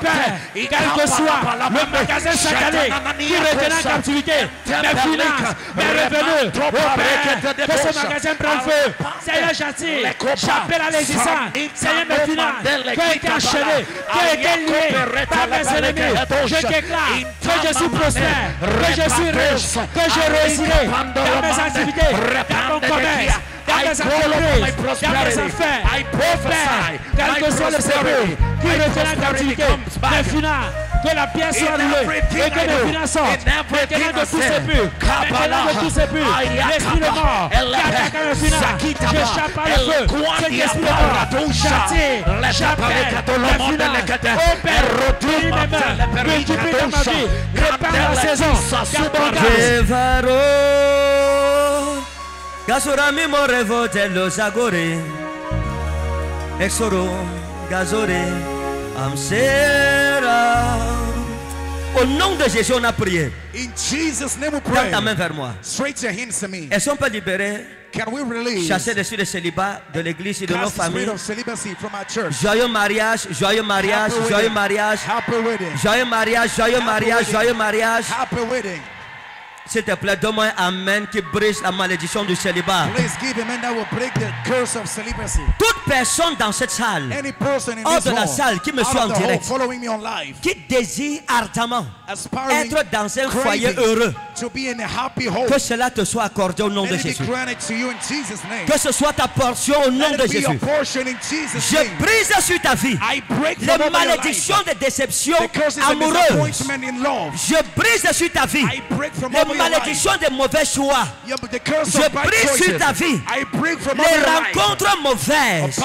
Père, quel que soit le magasin satané qui retient en captivité mes finances, mes revenus, Père, que ce magasin prenne feu. Seigneur, j'attire, j'appelle à l'existence. Seigneur, mes finances ont été qui ont été liées par mes ennemis. Je déclare que je suis prospère, que je suis riche, que je réussirai dans mes activités, dans mon commerce, dans mes entreprises, dans mes affaires. Père, quel que soit le qui mes finances, que la pièce soit roulée. et que finances sortent. Maintenant de tous ces buts, maintenant de tous ces buts, l'esprit de mort. Qui attaque mes finances, je chape par le feu, cet esprit de mort, j'attire, j'appelle finances, au Père, bénis mes mains, multiplie dans ma vie, répare la saison. Jevaro Zagore Exoro Gazore Amsera Au nom de Jésus, on a prié. In Jesus' name we Tends pray. ta main vers moi. Straight your hands to me. Est-ce qu'on peut libérer, Can we release chasser l'esprit de célibat de l'église et de nos familles of celibacy from our church? Joyeux mariage, joyeux mariage, joyeux mariage, Happy wedding. joyeux mariage, joyeux mariage, joyeux mariage. Happy wedding. S'il te plaît, donne-moi un amen qui brise la malédiction du célibat. Please give that will break the curse of celibacy. Toute personne dans cette salle Any person in Hors this de la salle qui me suit en direct. following me on live, qui désire ardemment être dans un foyer heureux, to be in a happy home. que cela te soit accordé au nom de Jésus. Que ce soit ta portion au nom de Jésus. Je brise sur ta vie I break les malédictions de déception the curses of amoureuse. disappointment in love. Je brise sur ta vie I break from les malédictions de mauvais choix, Je brise sur ta vie I break from les rencontres mauvaises,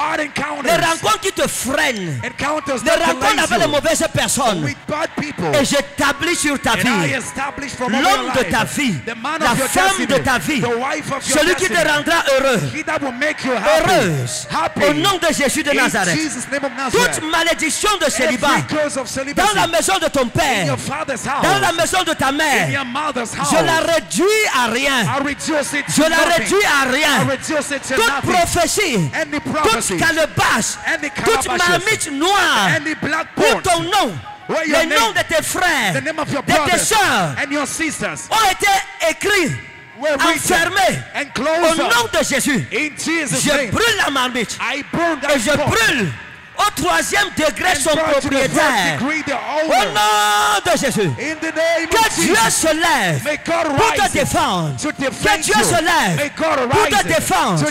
les rencontres qui te freinent, les rencontres avec les mauvaises personnes. with bad sur ta vie. l'homme de ta vie, la femme de ta vie, celui qui te rendra heureux, heureuse, au nom de Jésus de Nazareth. Toute malédiction de célibat dans la maison de ton père, dans la maison de ta mère, je la réduis à rien. Je la réduis à rien. Toute prophétie, toute calebasse, toute marmite noire pour ton nom, les noms de tes frères, the name of your de tes soeurs and your sisters ont été écrits, enfermés au nom de Jésus. in Jesus' Je brûle la marmite I burn that et je brûle au troisième degré son propriétaire. Au nom de Jésus. Que Dieu se lève pour te défendre. Que Dieu se lève pour te défendre.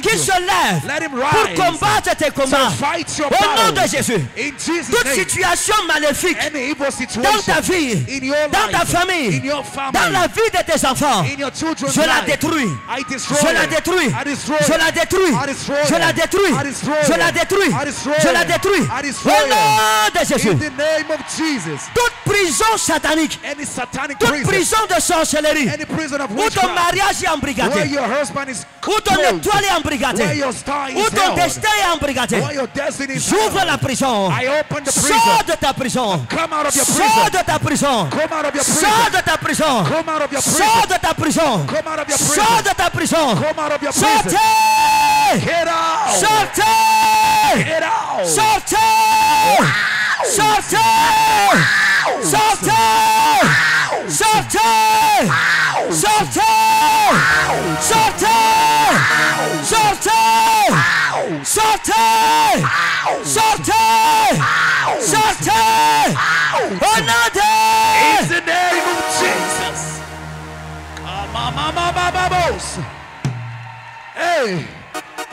Qu'il se lève pour combattre tes combats. Au nom de. Jésus. Toute situation maléfique dans ta vie, dans ta famille, dans la vie de tes enfants, je la détruis. Je la détruis. Je la détruis. Je la détruis. Je la détruis. Je la détruis. Au nom de Jésus. In the name of Jesus. Toute prison satanique, Any satanic toute prison, prison de sorcellerie, any prison of où ton mariage est where embrigadé, your husband is où ton étoile est embrigadée, where your star is où ton destin est embrigadé. where J'ouvre la prison. I open the Sors prison. de ta prison. Come out of your Sors prison. de ta prison. Come out of your Sors prison. de ta prison. Come out of your Sors prison. de ta prison. Come out of your Sors prison. de ta prison. Come out of your prison. Sortez! Hero. Salty. Hero. Salty. Salty. Salty. Salty. Salty. Salty. Salty. Salty. Salty. Salty. Another. In the name of Jesus. Hey.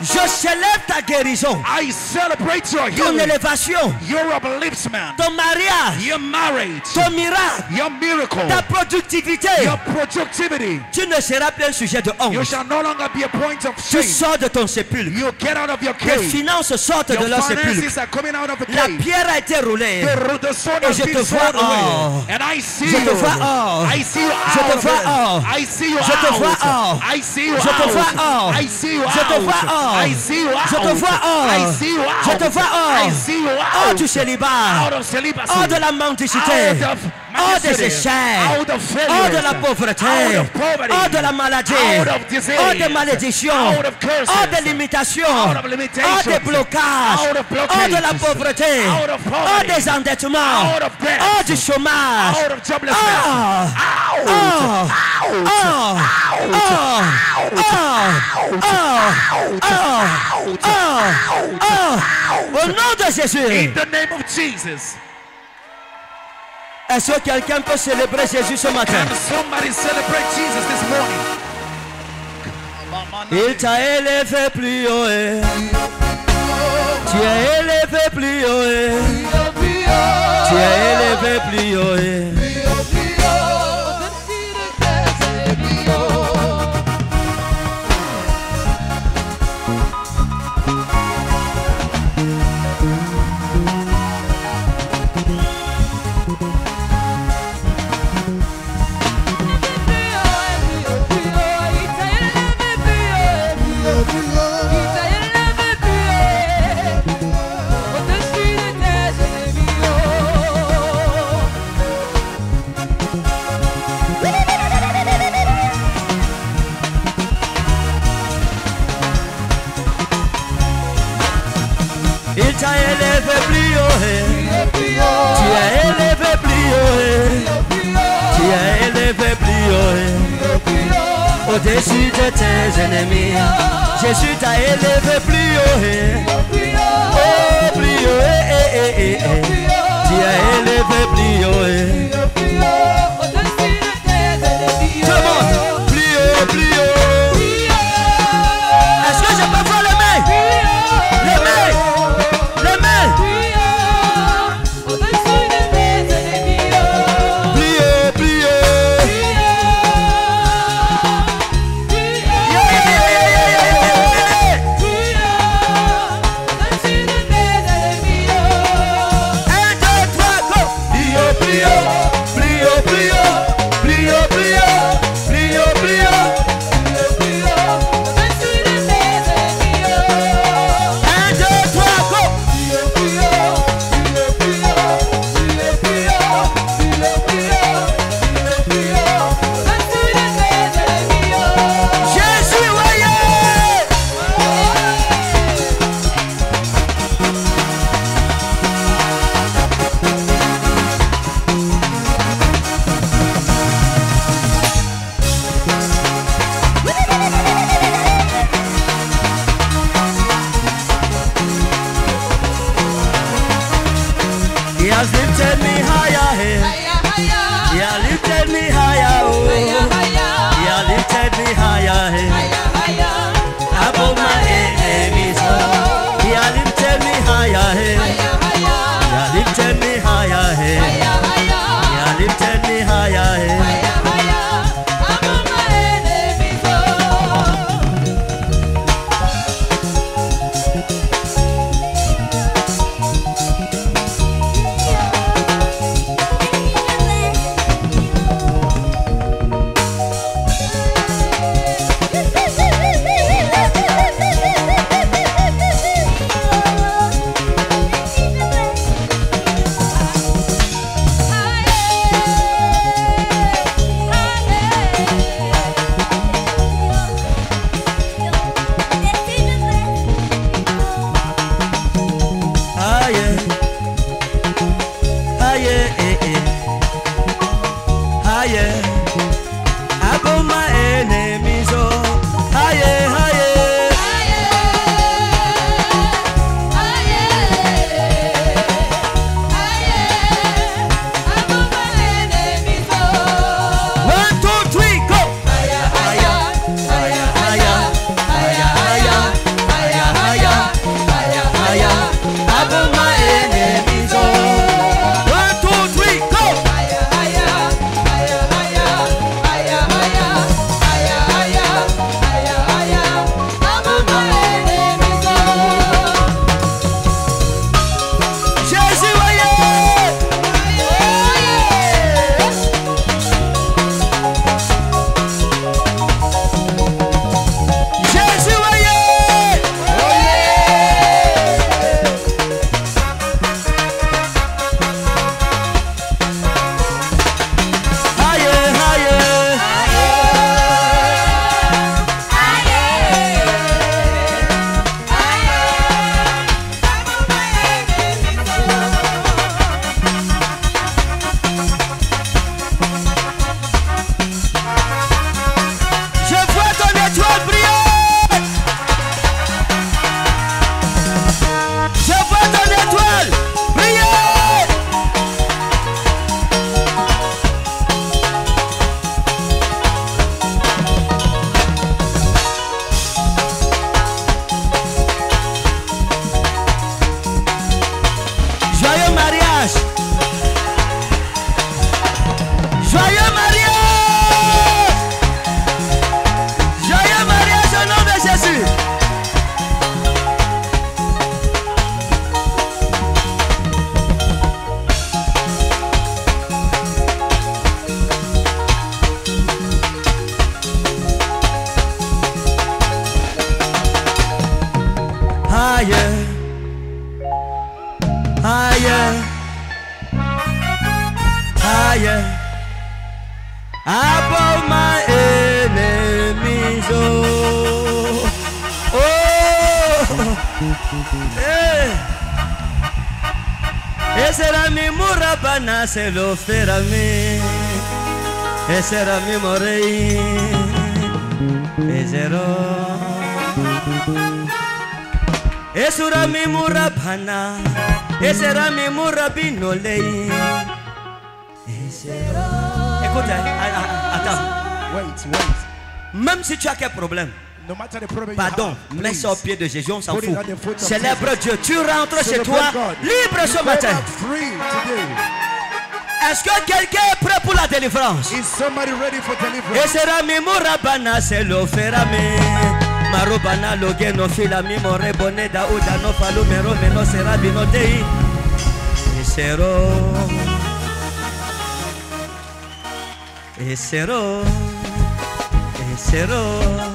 Je célèbre ta guérison, I celebrate your ton élévation, your upliftment, ton mariage, your marriage, ton miracle, your miracle, ta productivité. your productivity. Tu ne seras plus un sujet de You honte. shall no longer be a point of Tu sors de ton sépulcre. You get out of your cave. finances sortent de leur sépulcre. finances are coming out of the La pierre a été roulée. The, the sword Et je te vois hors. And I see Je te you. vois hors. I see you Je te vois hors. I see you Je te vois hors. I see you Je te vois hors. I see you Je te vois hors. I see you out. Je te vois hors. I see you out. Je te vois hors. I see you Hors du célibat. Hors de la mendicité. Out of Hors des échecs. Hors de la pauvreté. Hors de la maladie. Hors des malédictions. Hors des limitations. Hors des blocages. Hors de la pauvreté. Hors des endettements. Hors du chômage. Out of joblessness. Ah. Out. Ah. Out. Ah. Au nom de In the name of Jesus. Est-ce que quelqu'un peut célébrer Jésus ce matin? Can somebody celebrate Jesus this morning? Il t'a élevé plus haut. eh. Tu es élevé plus haut. eh. Tu es élevé plus haut. eh. Tu es élevé plus haut. eh. Au-dessus de tes ennemis. Jésus t'a élevé plus haut. eh. Oh, plus haut. Tu es élevé plus haut. monde. Plus haut, plus haut. Era. Écoute, hein, ah, ah, attends. Wait, wait. Même si tu as quel problème, No matter the problem you pardon, mets ça au pied de Jésus, on s'en fout. Célèbre. Dieu. Tu rentres chez toi libre ce matin. Est-ce que quelqu'un est prêt pour la délivrance? Is somebody ready for deliverance? Esera mi morabana se lo ferame Marobana loge no fila mi more bone da uda no falo mero meno sera bino dei Eserou, eserou, eserou.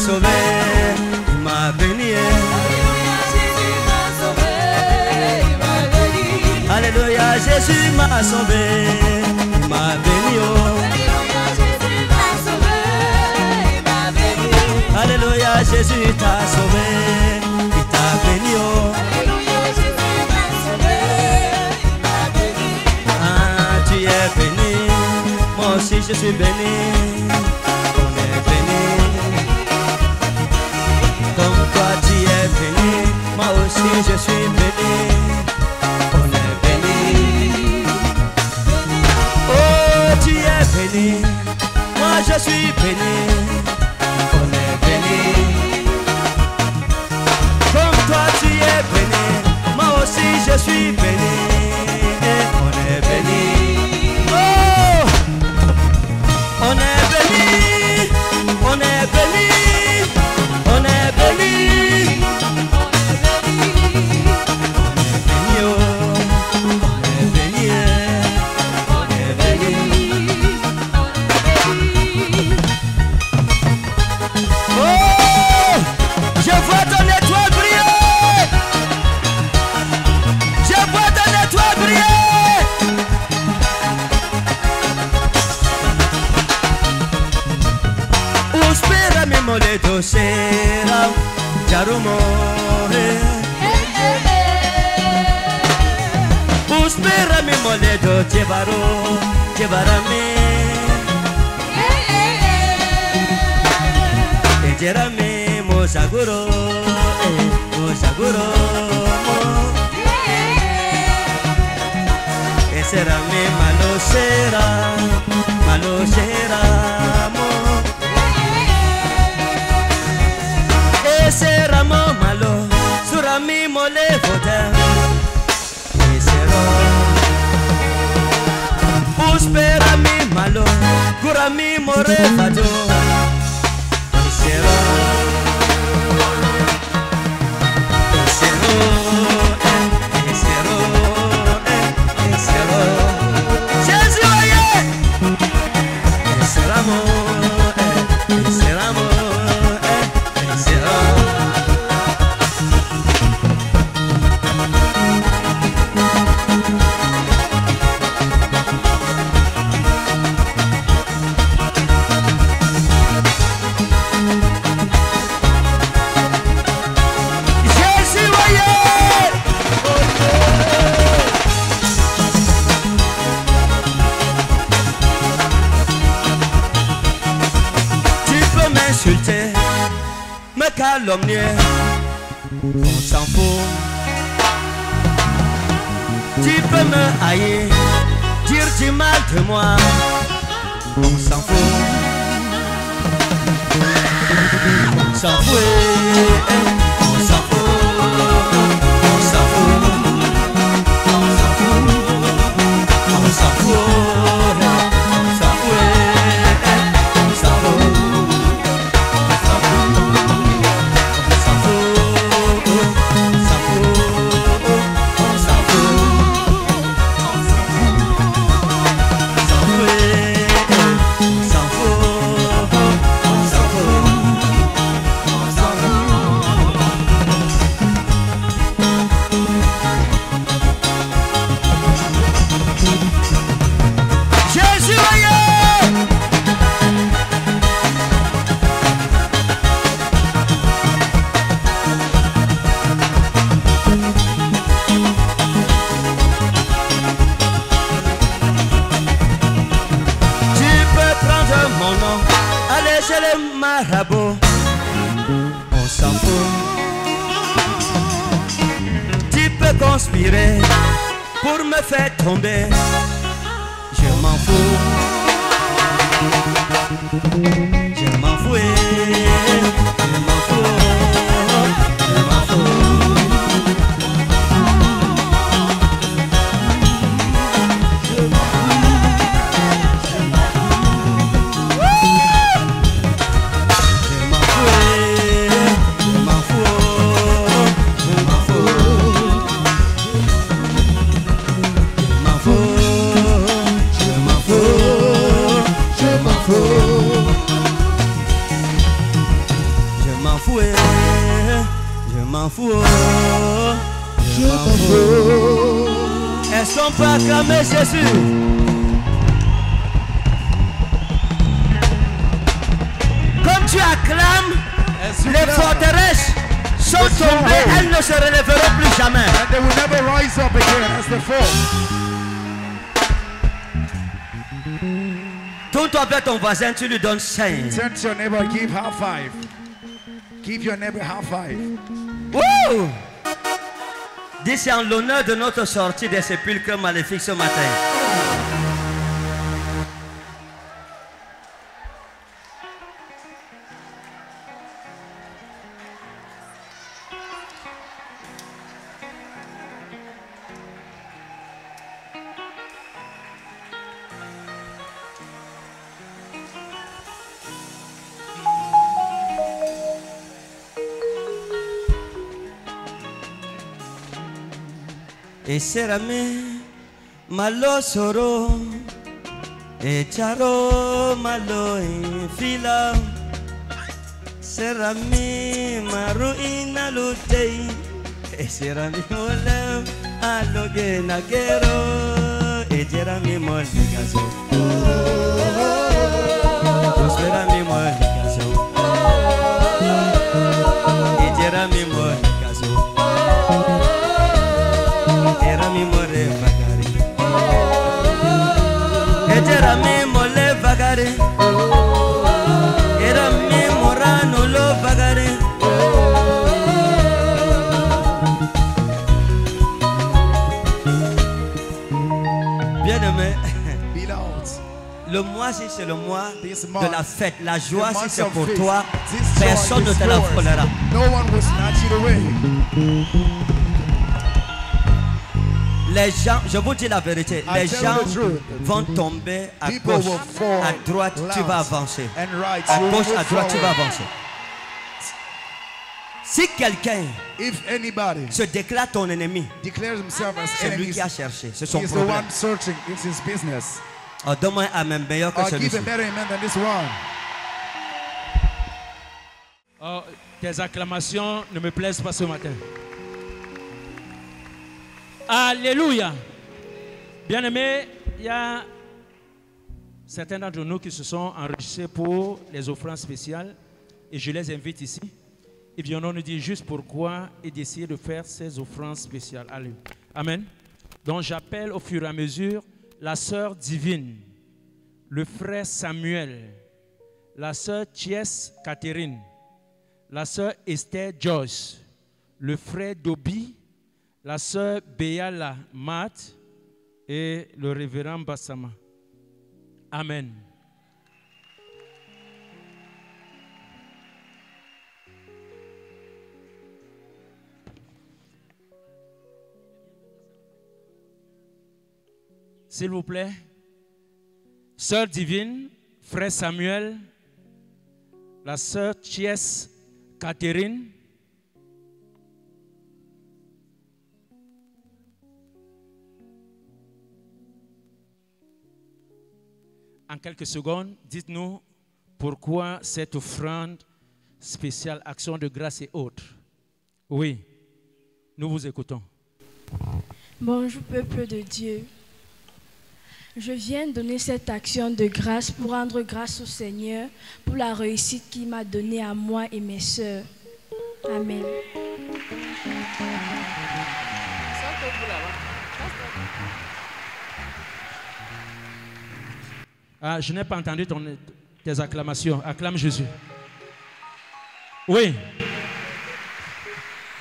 Jésus m'a sauvé, m'a béni. Alléluia, Jésus m'a sauvé, m'a béni. Alléluia, Jésus t'a sauvé, il t'a béni. oh. Ah, tu es béni, moi aussi je suis béni. Je suis béni. On est béni. Oh, tu es béni, moi je suis béni. On est béni. Comme toi tu es béni, moi aussi je suis béni. Ejerame mosaguro, eh, mosaguro. Esera mi malo sera, malo sera mo. Ese ramo malo, surami mole vota. Esero. Uspera mi malo, curami more fato. never voisin, tu lui donnes 5. Turn to your neighbor, give half five. Give your neighbor half five. Wouh! Dis c'est en l'honneur de notre sortie des sépulcres maléfiques ce matin. Eserame malo soro Echaro malo en fila. Ser infila Serami maru inalutei Eserami mole aloge nakero Ejerami mole gaso mole vagare. Morano lo vagare. Bien aimé. Le mois si c'est le mois de la fête la joie si c'est pour toi personne ne te la volera Les gens, je vous dis la vérité, I les gens vont tomber à gauche, à droite, tu vas avancer. And right, À gauche, à droite, tu vas avancer. Si quelqu'un se déclare ton ennemi, c'est lui qui a cherché, c'est son problème. one searching. It's his business. Oh, Donne-moi un amen meilleur que celui-ci. a better amen than this one. Oh, tes acclamations ne me plaisent pas ce matin. Alléluia. Bien-aimés, il y a certains d'entre nous qui se sont enregistrés pour les offrandes spéciales et je les invite ici. Ils viendront nous dire juste pourquoi et d'essayer de faire ces offrandes spéciales. Allez. Amen. Donc j'appelle au fur et à mesure la sœur divine, le frère Samuel, la sœur Thiès Catherine, la sœur Esther Joyce, le frère Dobi, la sœur Béala Matt et le révérend Bassama. Amen. S'il vous plaît, sœur divine, frère Samuel, la sœur Thiès Catherine, En quelques secondes, dites-nous pourquoi cette offrande spéciale, action de grâce et autres. Oui, nous vous écoutons. Bonjour peuple de Dieu. Je viens donner cette action de grâce pour rendre grâce au Seigneur pour la réussite qu'il m'a donnée à moi et mes sœurs. Amen. Ah, je n'ai pas entendu ton- tes acclamations. Acclame Jésus. Oui.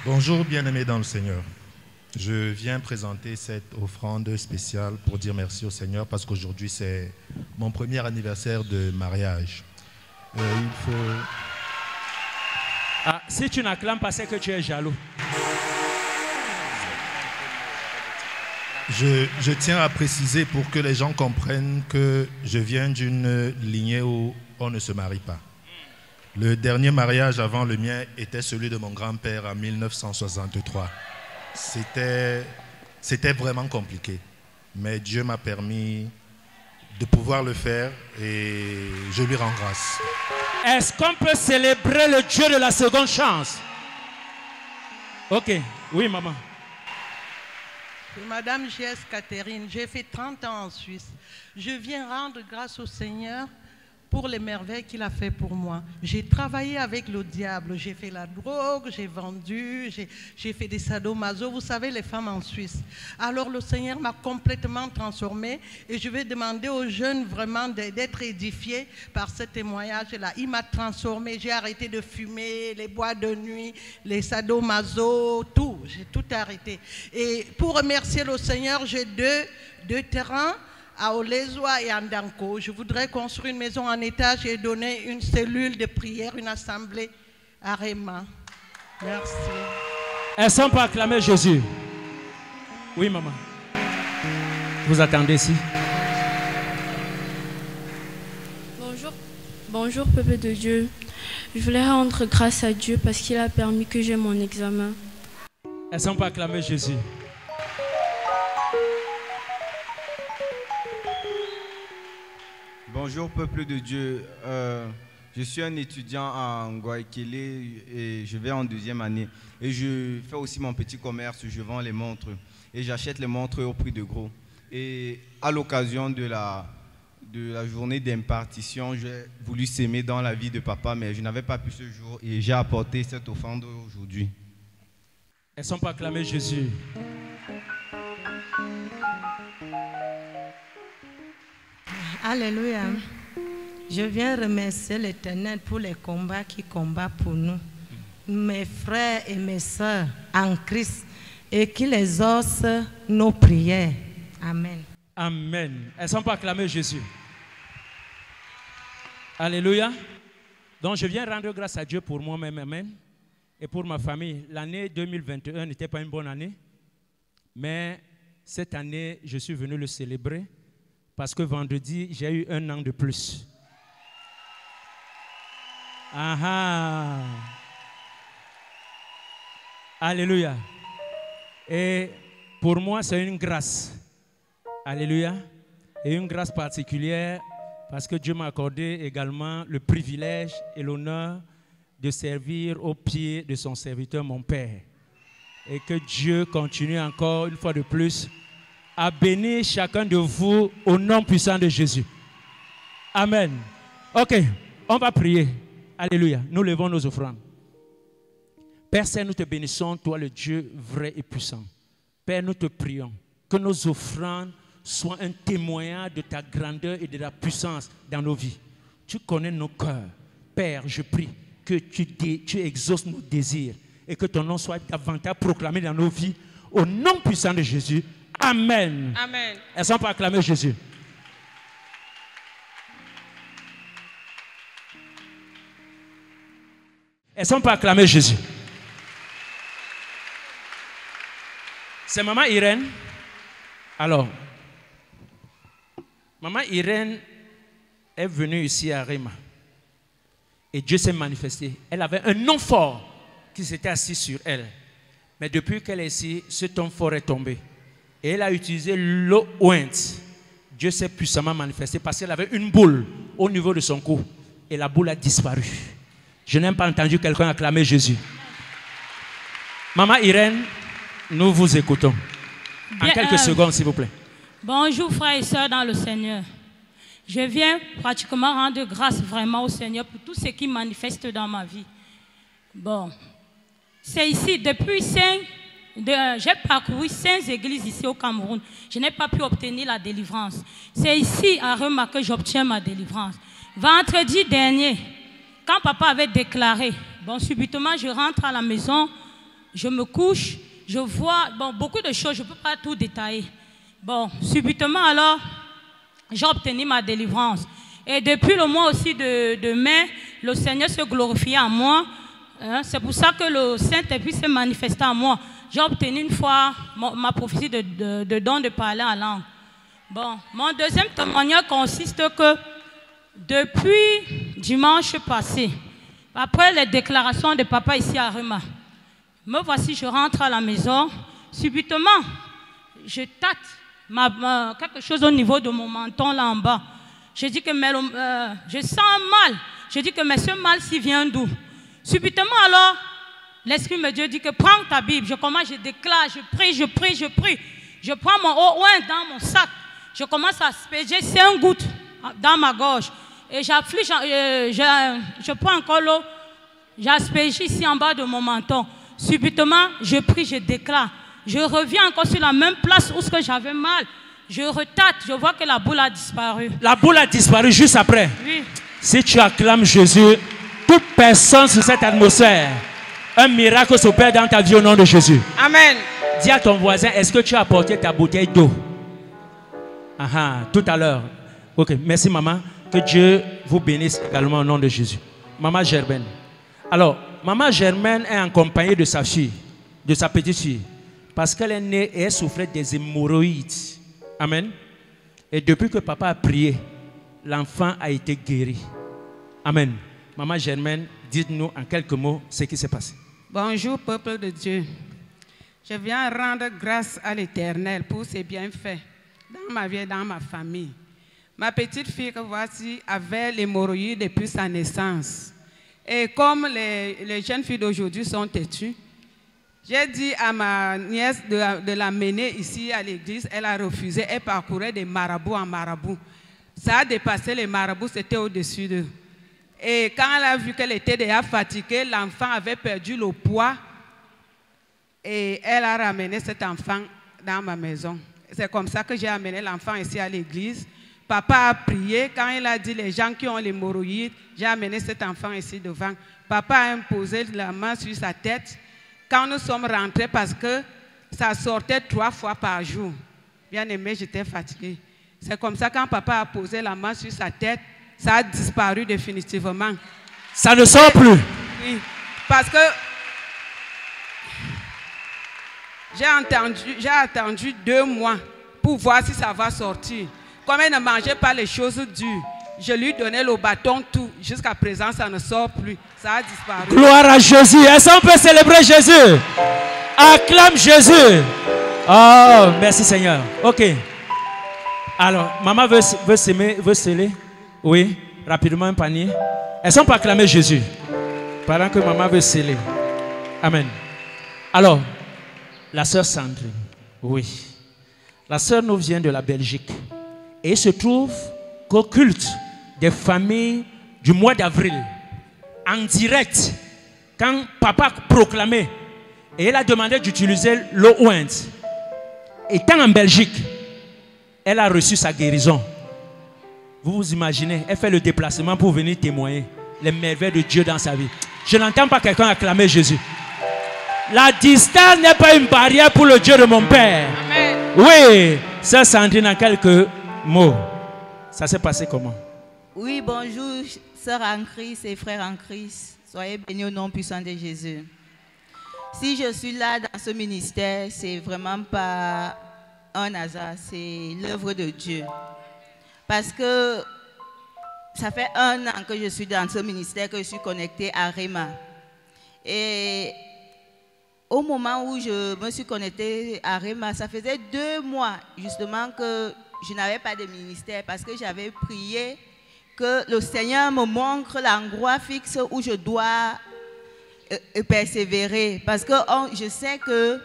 Bonjour bien-aimés dans le Seigneur. Je viens présenter cette offrande spéciale pour dire merci au Seigneur parce qu'aujourd'hui c'est mon premier anniversaire de mariage. Euh, il faut... Ah, si tu n'acclames pas, c'est que tu es jaloux. Je, tiens à préciser pour que les gens comprennent que je viens d'une lignée où on ne se marie pas. Le dernier mariage avant le mien était celui de mon grand-père en 1963. C'était, c'était vraiment compliqué. Mais Dieu m'a permis de pouvoir le faire et je lui rends grâce. Est-ce qu'on peut célébrer le Dieu de la seconde chance? Ok. Oui, maman. Madame G.S. Catherine, j'ai fait 30 ans en Suisse. Je viens rendre grâce au Seigneur pour les merveilles qu'il a fait pour moi. J'ai travaillé avec le diable, j'ai fait la drogue, j'ai vendu, j'ai- fait des sadomaso, vous savez, les femmes en Suisse. Alors le Seigneur m'a complètement transformée et je vais demander aux jeunes vraiment d'être édifiés par ce témoignage-là. Il m'a transformée, j'ai arrêté de fumer, les bois de nuit, les sadomaso, tout, j'ai tout arrêté. Et pour remercier le Seigneur, j'ai deux, deux terrains à Olezoa et à Ndanko. Je voudrais construire une maison en étage et donner une cellule de prière, une assemblée à Réma. Merci. Est-ce qu'on peut acclamer Jésus Oui, maman. Vous attendez ici. Bonjour, bonjour peuple de Dieu. Je voulais rendre grâce à Dieu parce qu'il a permis que j'ai mon examen. Est-ce qu'on peut acclamer Jésus Bonjour peuple de Dieu. Euh, je suis un étudiant en Guayaquil et je vais en deuxième année. Et je fais aussi mon petit commerce, je vends les montres. Et j'achète les montres au prix de gros. Et à l'occasion de la, de la journée d'impartition, j'ai voulu s'aimer dans la vie de papa, mais je n'avais pas pu ce jour et j'ai apporté cette offrande aujourd'hui. Qu'on peut acclamer Jésus Alléluia. Je viens remercier l'Éternel pour les combats qu'il combat pour nous, mes frères et mes sœurs en Christ, et qu'il exauce nos prières. Amen. Amen. Est-ce qu'on peut acclamer Jésus Alléluia. Donc je viens rendre grâce à Dieu pour moi-même, Amen. Et pour ma famille. L'année 2021 n'était pas une bonne année. Mais cette année, je suis venu le célébrer parce que vendredi, j'ai eu un an de plus. Ah ah. Alléluia. Et pour moi, c'est une grâce. Alléluia. Et une grâce particulière parce que Dieu m'a accordé également le privilège et l'honneur de servir au pied de son serviteur, mon Père. Et que Dieu continue encore une fois de plus à bénir chacun de vous au nom puissant de Jésus. Amen. Ok, on va prier. Alléluia. Nous levons nos offrandes. Père Saint, nous te bénissons, toi le Dieu vrai et puissant. Père, nous te prions que nos offrandes soient un témoignage de ta grandeur et de ta puissance dans nos vies. Tu connais nos cœurs. Père, je prie que tu, tu exauces nos désirs et que ton nom soit davantage proclamé dans nos vies. Au nom puissant de Jésus. Amen. Amen. Est-ce qu'on peut acclamer Jésus Est-ce qu'on peut acclamer Jésus C'est maman Irène. Alors, Maman Irène est venue ici à Rima. Et Dieu s'est manifesté. Elle avait un nom fort qui s'était assis sur elle. Mais depuis qu'elle est ici, ce nom fort est tombé. Et elle a utilisé l'eau ointe. Dieu s'est puissamment manifesté parce qu'elle avait une boule au niveau de son cou. Et la boule a disparu. Je n'ai pas entendu quelqu'un acclamer Jésus. Maman Irène, nous vous écoutons. En quelques euh, secondes, s'il vous plaît. Bonjour frères et sœurs dans le Seigneur. Je viens pratiquement rendre grâce vraiment au Seigneur pour tout ce qui manifeste dans ma vie. Bon, c'est ici, depuis cinq, de- j'ai parcouru cinq églises ici au Cameroun. Je n'ai pas pu obtenir la délivrance. C'est ici à Rema que j'obtiens ma délivrance. Vendredi dernier, quand papa avait déclaré, bon, subitement, je rentre à la maison, je me couche, je vois, bon, beaucoup de choses, je ne peux pas tout détailler. Bon, subitement alors, j'ai obtenu ma délivrance. Et depuis le mois aussi de, mai, le Seigneur se glorifiait en moi. Hein, C'est pour ça que le Saint-Esprit s'est manifesté en moi. J'ai obtenu une fois ma prophétie de, don de parler en langue. Bon, mon deuxième témoignage consiste que depuis dimanche passé, après les déclarations de papa ici à Rema, me voici, je rentre à la maison. Subitement, je tâte quelque chose au niveau de mon menton là en bas. Je dis que euh, je sens mal. Je dis que mais ce mal-ci vient d'où? Subitement alors, l'Esprit me Dieu dit que prends ta Bible. Je commence, je déclare, je prie, je prie, je prie. Je prends mon eau oint dans mon sac. Je commence à asperger cinq gouttes dans ma gorge. Et j'afflige, euh, je, je prends encore l'eau, j'asperge ici en bas de mon menton. Subitement, je prie, je déclare. Je reviens encore sur la même place où ce que j'avais mal. Je retate, je vois que la boule a disparu. La boule a disparu juste après. Oui. Si tu acclames Jésus, toute personne sur cette atmosphère, un miracle s'opère dans ta vie au nom de Jésus. Amen. Dis à ton voisin, est-ce que tu as apporté ta bouteille d'eau? Ah ah, tout à l'heure. Ok, merci maman. Que Dieu vous bénisse également au nom de Jésus. Maman Germaine. Alors, maman Germaine est en compagnie de sa fille, de sa petite fille, parce qu'elle est née et elle souffrait des hémorroïdes. Amen. Et depuis que papa a prié, l'enfant a été guéri. Amen. Maman Germaine, dites-nous en quelques mots ce qui s'est passé. Bonjour, peuple de Dieu. Je viens rendre grâce à l'Éternel pour ses bienfaits dans ma vie et dans ma famille. Ma petite fille que voici avait l'hémorroïde depuis sa naissance. Et comme les, jeunes filles d'aujourd'hui sont têtues, j'ai dit à ma nièce de, de l'amener ici à l'église. Elle a refusé. Elle parcourait des marabouts en marabouts. Ça a dépassé les marabouts, c'était au-dessus d'eux. Et quand elle a vu qu'elle était déjà fatiguée, l'enfant avait perdu le poids. Et elle a ramené cet enfant dans ma maison. C'est comme ça que j'ai amené l'enfant ici à l'église. Papa a prié. Quand il a dit les gens qui ont l'hémorroïde, j'ai amené cet enfant ici devant. Papa a imposé la main sur sa tête. Quand nous sommes rentrés, parce que ça sortait trois fois par jour. Bien aimé, j'étais fatiguée. C'est comme ça quand papa a posé la main sur sa tête, ça a disparu définitivement. Ça ne sort plus. Oui, parce que j'ai entendu, j'ai attendu deux mois pour voir si ça va sortir. Comme elle ne mangeait pas les choses dures, je lui donnais le bâton tout. Jusqu'à présent, ça ne sort plus. Ça a disparu. Gloire à Jésus. Est-ce qu'on peut célébrer Jésus? Acclame Jésus. Oh, merci Seigneur. Ok. Alors, maman veut, veut s'aimer, veut sceller. Oui, rapidement un panier. Est-ce qu'on peut acclamer Jésus Pendant que maman veut sceller. Amen. Alors, la sœur Sandrine. Oui. La sœur nous vient de la Belgique. Et il se trouve qu'au culte des familles du mois d'avril, en direct, quand papa proclamait, et elle a demandé d'utiliser l'eau ointe. Étant en Belgique, elle a reçu sa guérison. Vous vous imaginez, elle fait le déplacement pour venir témoigner les merveilles de Dieu dans sa vie. Je n'entends pas quelqu'un acclamer Jésus. La distance n'est pas une barrière pour le Dieu de mon Père. Oui, ça Sandrine en quelques mots. Ça s'est passé comment? Oui, bonjour, sœurs en Christ et frères en Christ. Soyez bénis au nom puissant de Jésus. Si je suis là dans ce ministère, c'est vraiment pas un hasard, c'est l'œuvre de Dieu. Parce que ça fait un an que je suis dans ce ministère, que je suis connectée à Réma. Et au moment où je me suis connectée à Réma, ça faisait deux mois justement que je n'avais pas de ministère parce que j'avais prié que le Seigneur me montre l'endroit fixe où je dois euh, persévérer. Parce que on- je sais que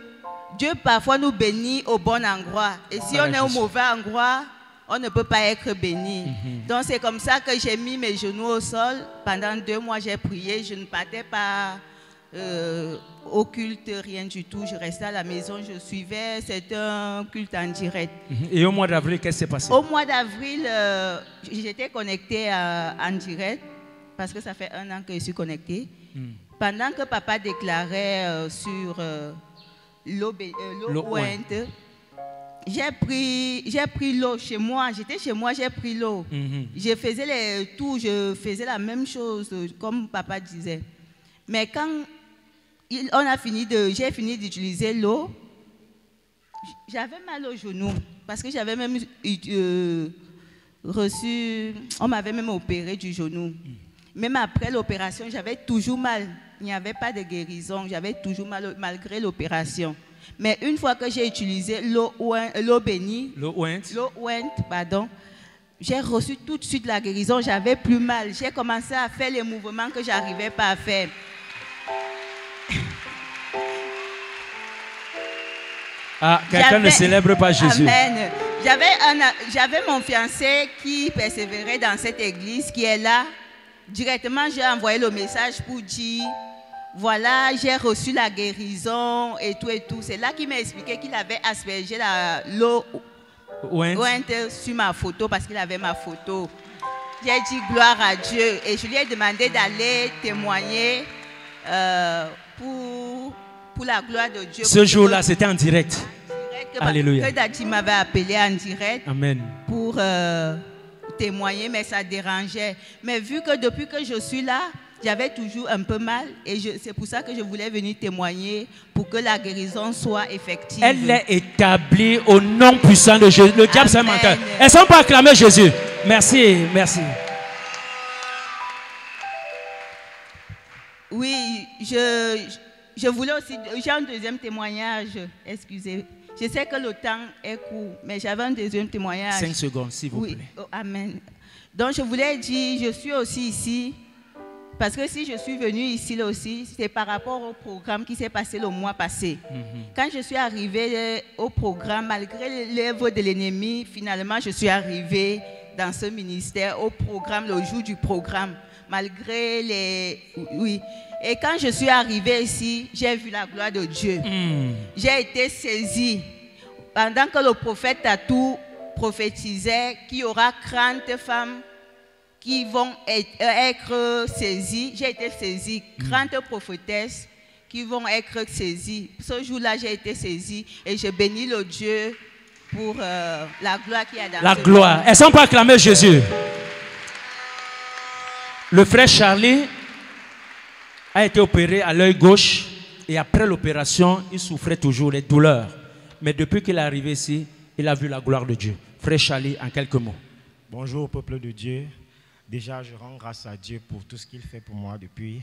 Dieu parfois nous bénit au bon endroit. Et si on est au mauvais endroit, on ne peut pas être béni. Mhm. Donc c'est comme ça que j'ai mis mes genoux au sol. Pendant deux mois, j'ai prié. Je ne partais pas euh, au culte, rien du tout. Je restais à la maison, je suivais. C'était un culte en direct. Et au mois d'avril, qu'est-ce qui s'est passé? Au mois d'avril, euh, j'étais connectée à- en direct parce que ça fait un an que je suis connectée. Hmm. Pendant que papa déclarait euh, sur l'eau j'ai pris, j'ai pris l'eau chez moi. J'étais chez moi, j'ai pris l'eau. Mhm. Je faisais les tours, je faisais la même chose, comme papa disait. Mais quand il- on a fini de, j'ai fini d'utiliser l'eau, j'avais mal au genou parce que j'avais même euh, reçu, on m'avait même opéré du genou. Même après l'opération, j'avais toujours mal. Il n'y avait pas de guérison, j'avais toujours mal malgré l'opération. Mais une fois que j'ai utilisé l'eau bénie, L'eau pardon, j'ai reçu tout de suite la guérison, j'avais plus mal. J'ai commencé à faire les mouvements que j'arrivais pas à faire. Ah, quelqu'un ne célèbre pas Jésus. Amen. J'avais mon fiancé qui persévérait dans cette église, qui est là. Directement, j'ai envoyé le message pour dire, voilà, j'ai reçu la guérison et tout et tout. C'est là qu'il m'a expliqué qu'il avait aspergé la- l'eau Ointe. sur ma photo parce qu'il avait ma photo. J'ai dit gloire à Dieu et je lui ai demandé d'aller témoigner euh, pour, pour la gloire de Dieu. Ce jour-là, c'était en direct. Alléluia. que Dati m'avait appelé en direct Amen. pour euh, témoigner, mais ça dérangeait. Mais vu que depuis que je suis là, j'avais toujours un peu mal et c'est pour ça que je voulais venir témoigner pour que la guérison soit effective. Elle est établie au nom puissant de Jésus. Le diable, c'est menteur. Elles sont pas acclamées Jésus. Merci, merci. Oui, je, je voulais aussi. J'ai un deuxième témoignage. Excusez. Je sais que le temps est court, mais j'avais un deuxième témoignage. Cinq secondes, s'il vous Oui, plaît. oh, amen. Donc, je voulais dire, je suis aussi ici. Parce que si je suis venue ici là aussi, c'est par rapport au programme qui s'est passé le mois passé. Quand je suis arrivée euh, au programme, malgré l'œuvre de l'ennemi, finalement, je suis arrivée dans ce ministère, au programme, le jour du programme, malgré les... Oui. Et quand je suis arrivée ici, j'ai vu la gloire de Dieu. J'ai été saisie. Pendant que le prophète Tatou prophétisait qu'il y aura 30 femmes qui vont être, euh, être saisies, j'ai été saisie. 30 prophétesses qui vont être saisies. Ce jour-là, j'ai été saisie et je bénis le Dieu pour euh, la gloire qu'il y a dans La ce gloire. Elles sont pas acclamées Jésus. Le frère Charlie a été opéré à l'œil gauche et après l'opération, il souffrait toujours les douleurs. Mais depuis qu'il est arrivé ici, il a vu la gloire de Dieu. Frère Charlie, en quelques mots. Bonjour peuple de Dieu. Déjà, je rends grâce à Dieu pour tout ce qu'il fait pour moi depuis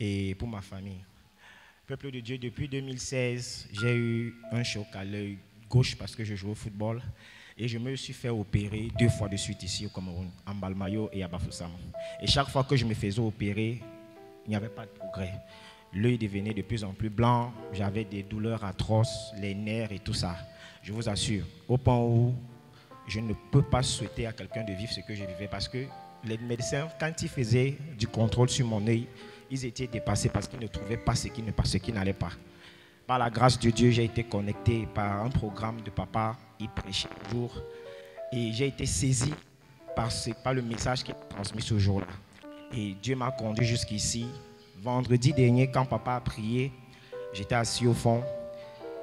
et pour ma famille. Peuple de Dieu, depuis 2016, j'ai eu un choc à l'œil gauche parce que je joue au football et je me suis fait opérer deux fois de suite ici au Cameroun, en Balmayo et à Bafoussam. Et chaque fois que je me faisais opérer, il n'y avait pas de progrès. L'œil devenait de plus en plus blanc, j'avais des douleurs atroces, les nerfs et tout ça. Je vous assure, au point où je ne peux pas souhaiter à quelqu'un de vivre ce que je vivais parce que les médecins, quand ils faisaient du contrôle sur mon œil, ils étaient dépassés parce qu'ils ne trouvaient pas ce qui n'allait pas. Par la grâce de Dieu, j'ai été connecté par un programme de papa, il prêchait toujours, et j'ai été saisi par, ce- par le message qu'il a transmis ce jour-là. Et Dieu m'a conduit jusqu'ici. Vendredi dernier, quand papa a prié, j'étais assis au fond.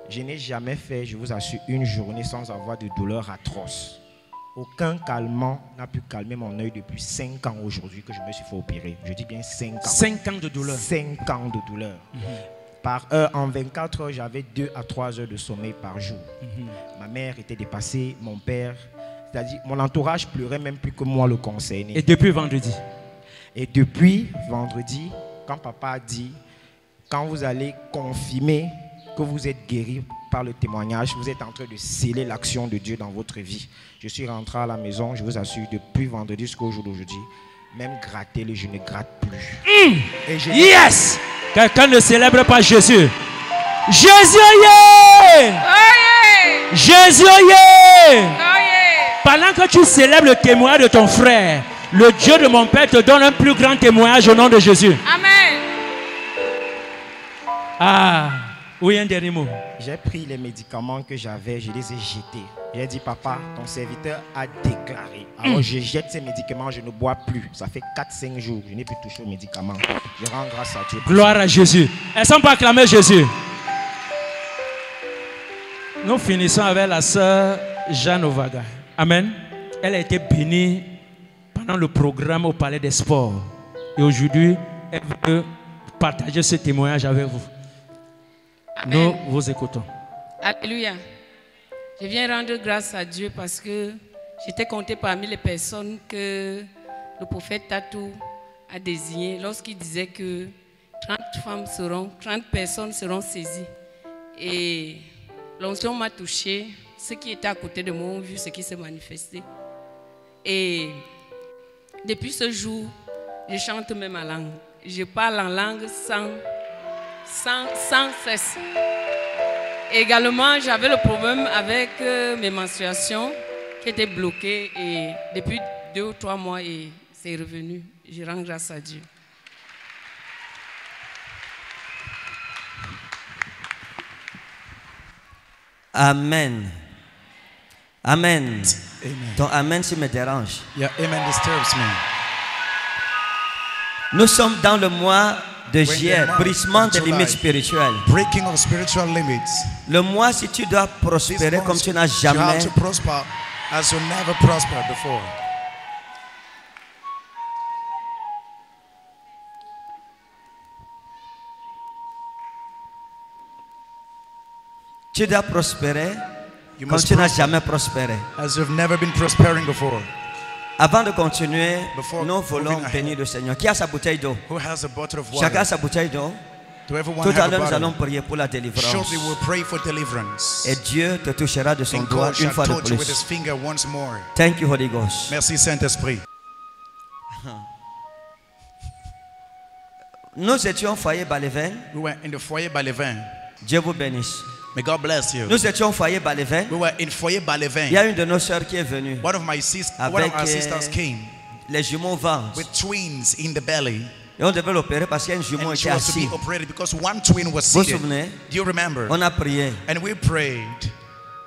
Je n'ai jamais fait, je vous assure, une journée sans avoir de douleur atroce. Aucun calmant n'a pu calmer mon œil depuis 5 ans aujourd'hui que je me suis fait opérer. Je dis bien 5 ans. Cinq ans de douleur. 5 ans de douleur. Par heure, en 24 heures, j'avais 2 à 3 heures de sommeil par jour. Mhm. Ma mère était dépassée, mon père, C'est-à-dire, mon entourage pleurait même plus que moi le concerné. Et depuis vendredi? Et depuis vendredi, quand papa a dit, quand vous allez confirmer que vous êtes guéri par le témoignage, vous êtes en train de sceller l'action de Dieu dans votre vie. Je suis rentré à la maison, je vous assure, depuis vendredi jusqu'au jour d'aujourd'hui, même gratter, je ne gratte plus. Et je- Yes Quelqu'un ne célèbre pas Jésus. Jésus, yeah Jésus, yeah Pendant que tu célèbres le témoignage de ton frère, le Dieu de mon Père te donne un plus grand témoignage au nom de Jésus. Amen. Ah, oui, un dernier mot? J'ai pris les médicaments que j'avais, je les ai jetés. J'ai dit, papa, ton serviteur a déclaré. Alors Mm. je jette ces médicaments, je ne bois plus. Ça fait 4-5 jours, je n'ai plus touché aux médicaments. Je rends grâce à Dieu. Gloire à Jésus. Sont pas acclamées Jésus. Nous finissons avec la sœur Jeanne Ovaga. Amen. Elle a été bénie pendant le programme au Palais des Sports. Et aujourd'hui, elle veut partager ce témoignage avec vous. Nous vous écoutons. Alléluia. Je viens rendre grâce à Dieu parce que j'étais comptée parmi les personnes que le prophète Tatou a désignées lorsqu'il disait que 30 femmes seront, 30 personnes seront saisies. Et l'onction m'a touchée. Ceux qui étaient à côté de moi ont vu ce qui s'est manifesté. Et depuis ce jour, je chante même ma langue. Je parle en langue sans, sans, sans cesse. Également, j'avais le problème avec euh, mes menstruations qui étaient bloquées et depuis deux ou trois mois, et c'est revenu. Je rends grâce à Dieu. Amen. Amen. Ton Amen, ça me dérange. Your amen disturbs me. Nous sommes dans le mois de month brisement des limites spirituelles. Breaking of spiritual limits. Le mois, si tu dois prospérer comme tu n'as jamais, have to prosper as you never prospered before. tu dois prospérer You comme tu n'as jamais prospéré. as you've never been prospering before. Avant de continuer, Before nous voulons bénir le Seigneur. Qui a sa bouteille d'eau? Who has a bottle of Chacun a sa bouteille d'eau. Tout à l'heure, nous allons prier pour la délivrance. Shortly we'll pray for deliverance. Et Dieu te touchera de son And doigt God une fois de plus. Thank you, Holy Ghost. Merci Saint-Esprit. Nous étions au foyer Baléven. We were in the foyer Balevin. Dieu vous bénisse. May God bless you. Nous étions au foyer Baléven. We were in foyer Balevin. Il y a une de nos sœurs qui est venue. One of my sis- one of our euh, sisters came les jumeaux ventre. with twins in the belly. Et on devait l'opérer parce qu'il y a un jumeau était assis. be operated because one twin was Vous vous souvenez? Do you remember? On a prié. And we prayed.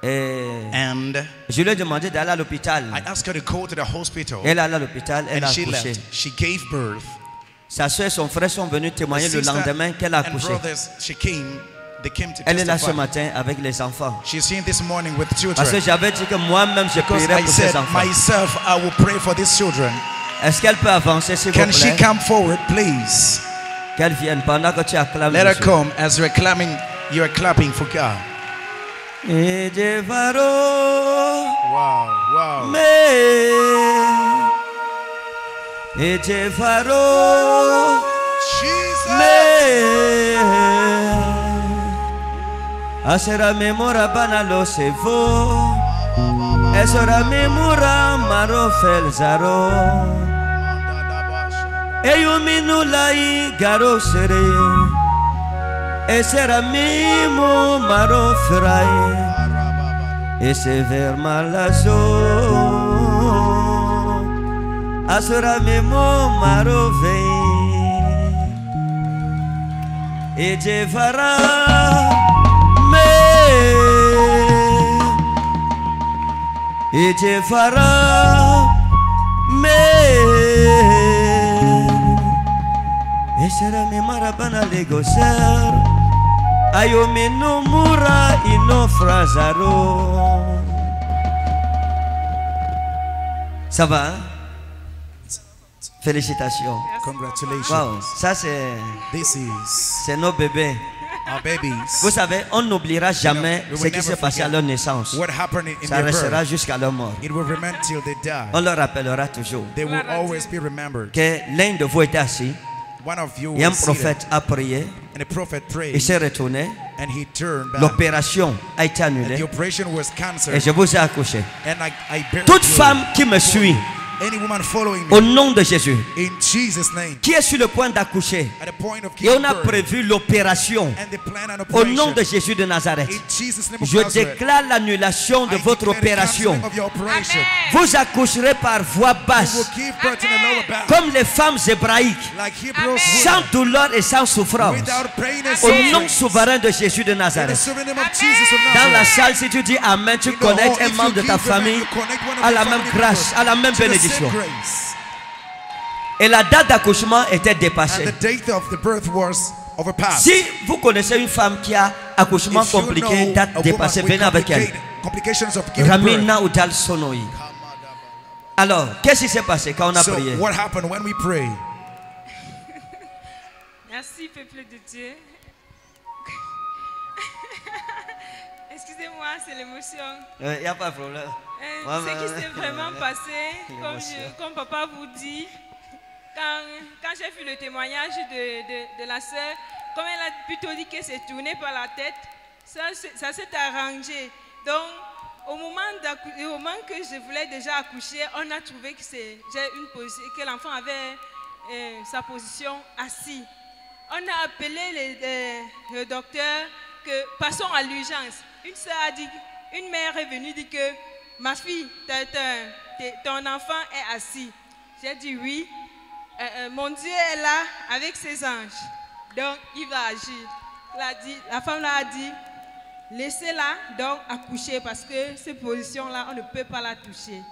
Et And je lui ai demandé d'aller à l'hôpital. I asked her to go to the hospital. Elle est allée à l'hôpital, elle a accouché. left. She gave birth. Sa soeur et son frère sont venus témoigner le lendemain qu'elle a and accouché. They came to Elle est là ce matin avec les enfants. She's here this morning with Parce que children. j'avais dit que moi-même je Because prierai I pour ces enfants. myself, I will pray for these children. Est-ce qu'elle peut avancer s'il vous Can she plaît? come forward, please? Qu'elle vienne pendant que tu acclames Let her Jésus. come as you're clapping. You're clapping for God. Et Wow, wow. mais et Devaro, mais Asera memora banalo sevo. Esora memora maro felzaro Eyo minulai garo sere. Esera memo maro frai Ese verma lazo Asora memo maro vei Ejevara et jevara me et sera me marabana legoser ayo meno mura ino frazaro ça va hein? Félicitations. Congratulations. Wow, ça c'est This is c'est nos bébés. Our babies, Vous savez, on n'oubliera jamais ce qui s'est passé à leur naissance. what happened in Ça restera jusqu'à leur mort. It will remain till they die. On leur rappellera toujours They will always be remembered. que l'un de vous était assis One of you et un prophète a prié, and the prophet il s'est retourné, and he turned back. l'opération a été And annulée the operation was et cancelled. je vous ai accouché. And I, I buried Toute you. femme qui me suit, Au nom de Jésus, qui est sur le point d'accoucher, et on a prévu l'opération. Au nom de Jésus de Nazareth. Je déclare l'annulation de votre opération. Vous accoucherez par will basse, comme les femmes hébraïques, sans douleur et sans souffrance. Au nom souverain de Jésus de Nazareth. Dans la salle, si tu dis Amen, tu connectes un membre de ta famille à la même grâce, à la même bénédiction. Et la date d'accouchement était dépassée. the date of the birth was overpassed. Si vous connaissez une femme qui a accouchement compliqué, date dépassée, venez avec elle. Ramina Udal Sonoï. Alors, qu'est-ce qui s'est passé quand on a So prié? what happened when we pray? Merci, peuple de Dieu. Excusez-moi, c'est l'émotion. Il n'y a pas de problème. Euh, Ouais, ce qui s'est vraiment passé, comme, L'émotion. je- comme papa vous dit, quand, quand j'ai vu le témoignage de, de- de la sœur, comme elle a plutôt dit que c'est tourné par la tête, ça, s'est arrangé. Donc, au moment, au moment que je voulais déjà accoucher, on a trouvé que, que l'enfant avait euh, sa position assis. On a appelé les- le docteur que passons à l'urgence. Une sœur a dit, une mère est venue dire que ma fille, ton enfant est assis. J'ai dit oui. Euh, euh, mon Dieu est là avec ses anges. Donc il va agir. La, dit, femme a dit, laissez-la donc accoucher parce que cette position-là, on ne peut pas la toucher.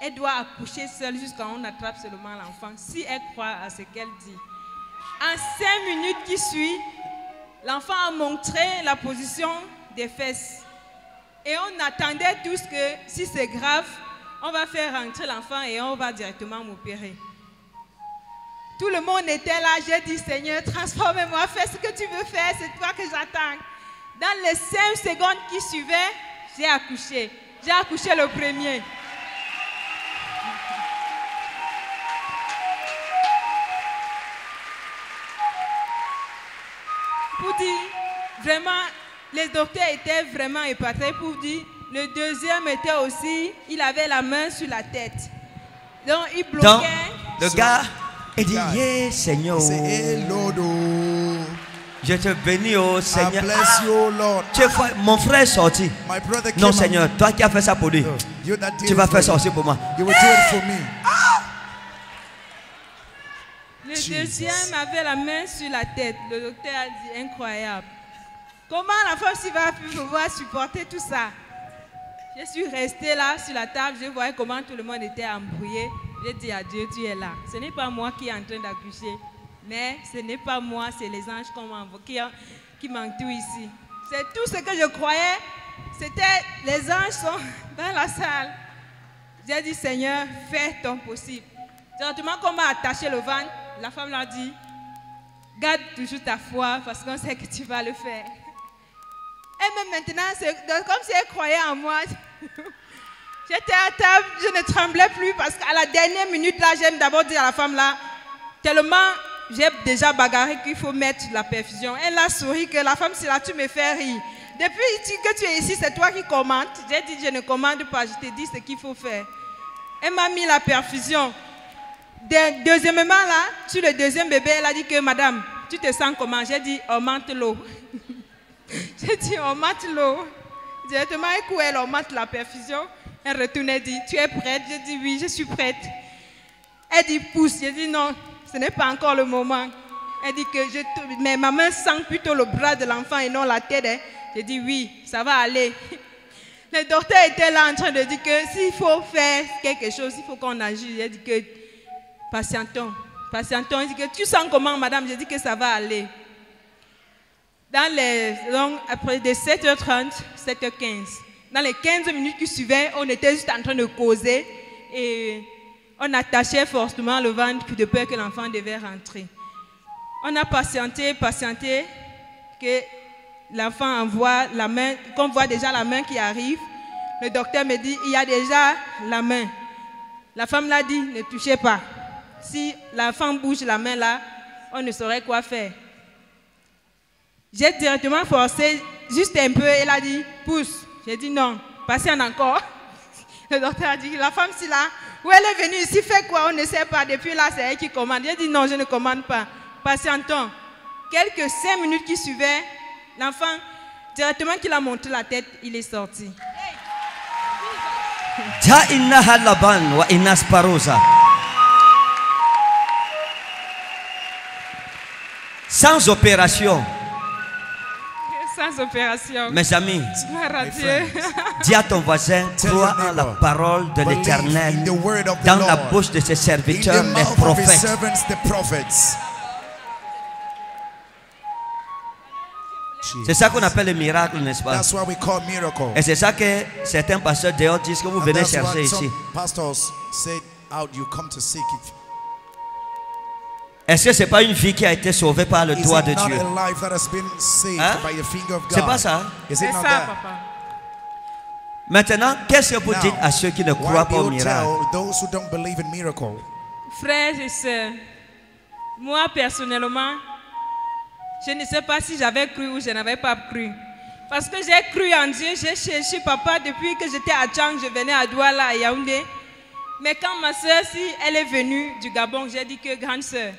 Elle doit accoucher seule jusqu'à on attrape seulement l'enfant, si elle croit à ce qu'elle dit. En cinq minutes qui suivent, l'enfant a montré la position fesses. Et on attendait tous que si c'est grave, on va faire rentrer l'enfant et on va directement m'opérer. Tout le monde était là. J'ai dit, Seigneur, transforme-moi, fais ce que tu veux faire, c'est toi que j'attends. Dans les cinq secondes qui suivaient, j'ai accouché. J'ai accouché le premier. Pour dire, vraiment, les docteurs étaient vraiment épatés pour dire, le deuxième était aussi, il avait la main sur la tête. Donc, il bloquait. Donc, le gars, il dit, yeah, Seigneur. Je te bénis, oh Seigneur. bless you, oh Lord. Tu es fort. mon frère est sorti. My brother Non, Seigneur, toi qui as fait ça pour lui, did tu vas faire ça aussi pour moi. You will do it for me. Le Jesus. deuxième avait la main sur la tête. Le docteur a dit incroyable. Comment la femme s'y va pouvoir supporter tout ça? Je suis restée là sur la table, je voyais comment tout le monde était embrouillé. J'ai dit à Dieu, tu es là. Ce n'est pas moi qui est en train d'accoucher, mais ce n'est pas moi, c'est les anges qui, qui m'entourent ici. C'est tout ce que je croyais. C'était les anges sont dans la salle. J'ai dit, Seigneur, fais ton possible. Directement, qu'on m'a attaché le ventre, la femme l'a dit, garde toujours ta foi parce qu'on sait que tu vas le faire. Et même maintenant, comme si elle croyait en moi. J'étais à table, je ne tremblais plus parce qu'à la dernière minute, là, j'aime d'abord dire à la femme là, tellement j'ai déjà bagarré qu'il faut mettre la perfusion. Elle a souri que la femme, c'est là, tu me fais rire. Depuis que tu es ici, c'est toi qui commandes. J'ai dit, je ne commande pas, je te dis ce qu'il faut faire. Elle m'a mis la perfusion. De- deuxièmement, là, sur le deuxième bébé, elle a dit que madame, tu te sens comment? J'ai dit, augmente l'eau. J'ai dit, augmente l'eau. Directement, court, elle augmente la perfusion? Elle retourne, elle dit, tu es prête? J'ai dit, oui, je suis prête. Elle dit, pousse. J'ai dit, non, ce n'est pas encore le moment. Elle dit que mais ma main sent plutôt le bras de l'enfant et non la tête. hein. J'ai dit, oui, ça va aller. Le docteur était là en train de dire que s'il faut faire quelque chose, il faut qu'on agisse. J'ai dit que patientons, patientons. Il dit que tu sens comment, madame? J'ai dit que ça va aller. Dans les, donc, après de 7h30, 7h15, dans les 15 minutes qui suivaient, on était juste en train de causer et on attachait forcément le ventre de peur que l'enfant devait rentrer. On a patienté, patienté. que l'enfant envoie la main, qu'on voit déjà la main qui arrive. Le docteur me dit, il y a déjà la main. La femme l'a dit, ne touchez pas. Si l'enfant bouge la main là, on ne saurait quoi faire. J'ai directement forcé, juste un peu, elle a dit, pousse. J'ai dit non, patiente encore. Le docteur a dit, la femme si là, où elle est venue ici, fait quoi? On ne sait pas. Depuis là, c'est elle qui commande. J'ai dit non, je ne commande pas. Patientons. Quelques cinq minutes qui suivaient, l'enfant, directement qu'il a monté la tête, il est sorti. Sans opération, Sans opération. mes amis, dis à ton voisin, crois en la parole de l'éternel dans la bouche de ses serviteurs, In the les mouth of his prophètes. servants, the prophets. C'est ça qu'on appelle le miracle, n'est-ce pas? That's what we call miracle. Et c'est ça que certains pasteurs dehors disent que vous And venez chercher ici. pastors said out, you come to seek it. Est-ce que c'est pas une vie qui a été sauvée par le doigt de Dieu? a life that has been saved Hein? by the finger of God? C'est pas ça? Is C'est ça, papa. Maintenant, qu'est-ce que vous Now, dites à ceux qui ne croient pas au you miracle? tell those who don't believe in miracle? Frères et sœurs, moi personnellement, je ne sais pas si j'avais cru ou je n'avais pas cru. Parce que j'ai cru en Dieu, j'ai cherché papa depuis que j'étais à Tchang, je venais à Douala, à Yaoundé. Mais quand ma soeur, si elle est venue du Gabon, j'ai dit que grande soeur,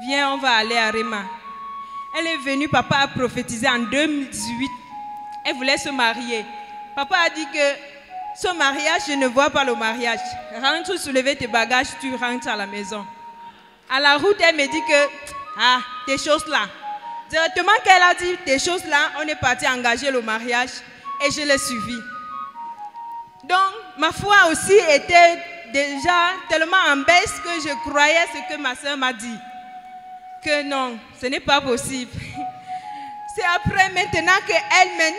viens, on va aller à Réma. Elle est venue, papa a prophétisé en 2018. Elle voulait se marier. Papa a dit que ce mariage, je ne vois pas le mariage. Rentre soulever tes bagages, tu rentres à la maison. À la route, elle me dit que, ah, tes choses là. Directement qu'elle a dit tes choses là, on est parti engager le mariage et je l'ai suivi. Donc, ma foi aussi était déjà tellement en baisse que je croyais ce que ma soeur m'a dit. Que non, ce n'est pas possible. C'est après maintenant qu'elle-même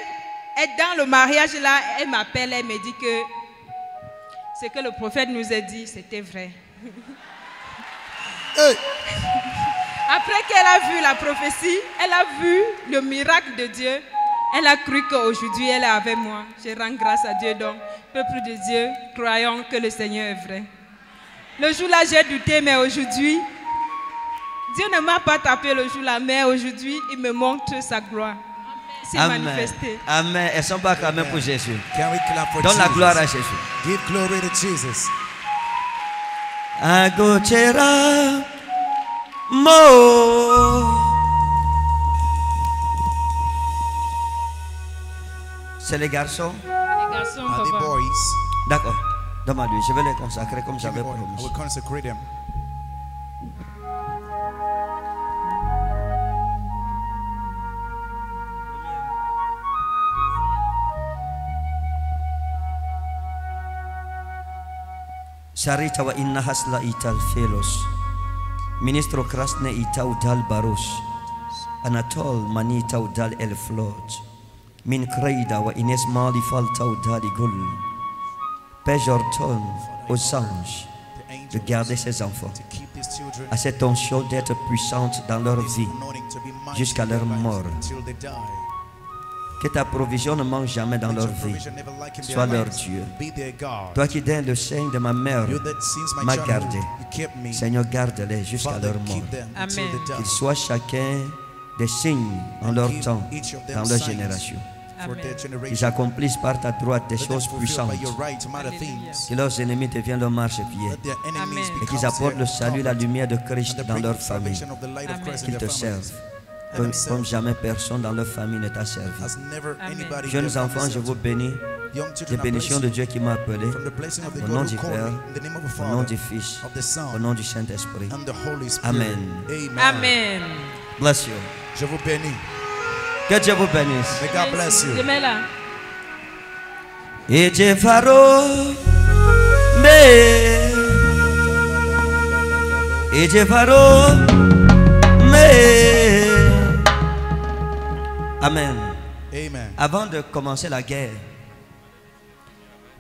est dans le mariage là, elle m'appelle, elle me dit que ce que le prophète nous a dit, c'était vrai. Après qu'elle a vu la prophétie, elle a vu le miracle de Dieu, elle a cru qu'aujourd'hui elle est avec moi. Je rends grâce à Dieu donc, peuple de Dieu, croyons que le Seigneur est vrai. Le jour-là, j'ai douté, mais aujourd'hui, Dieu ne m'a pas tapé le jour-là, mais aujourd'hui, il me montre sa gloire. C'est Amen. manifesté. Amen. Elles sont pas quand même pour Jésus. Can we clap for Donne la gloire à Jésus. Give glory to Jesus. Agochera mo. C'est les garçons Les garçons, Are the papa. boys? D'accord. Demande-lui, je vais les consacrer comme j'avais I promis. Sarita wa inna hasla ital felos. Ministro krasne itau dal barush. Anatol manita dal el flot. Min kreida wa ines mali faltau dal igul. Pejorton aux anges de garder ses enfants. À cette onction d'être puissante dans leur vie jusqu'à leur mort. Que ta provision ne manque jamais dans leur vie. Provision never like in their Sois leur. Dieu. Be their God. Toi qui dès le sein de ma mère m'a gardé. Seigneur, garde-les jusqu'à leur mort. Qu'ils soient chacun des signes en leur Give temps, dans leur génération. Qu'ils generation. accomplissent par ta droite des choses puissantes. Que leurs ennemis deviennent their enemies Et qu'ils apportent le their salut, la lumière de Christ dans bring leur the famille. Qu'ils te their families. servent. Comme, jamais personne dans leur famille ne t'a servi. Jeunes enfants, je vous bénis. Des bénédictions de Dieu qui m'a appelé. Au nom du Père, au nom du Fils, of the Son, au nom du Saint-Esprit. and the Holy Spirit. Amen. Amen. Bless you. Je vous bénis. Que Dieu vous bénisse. May God bless you. Faro me. Et Dieu faro me. Amen. Amen. Avant de commencer la guerre,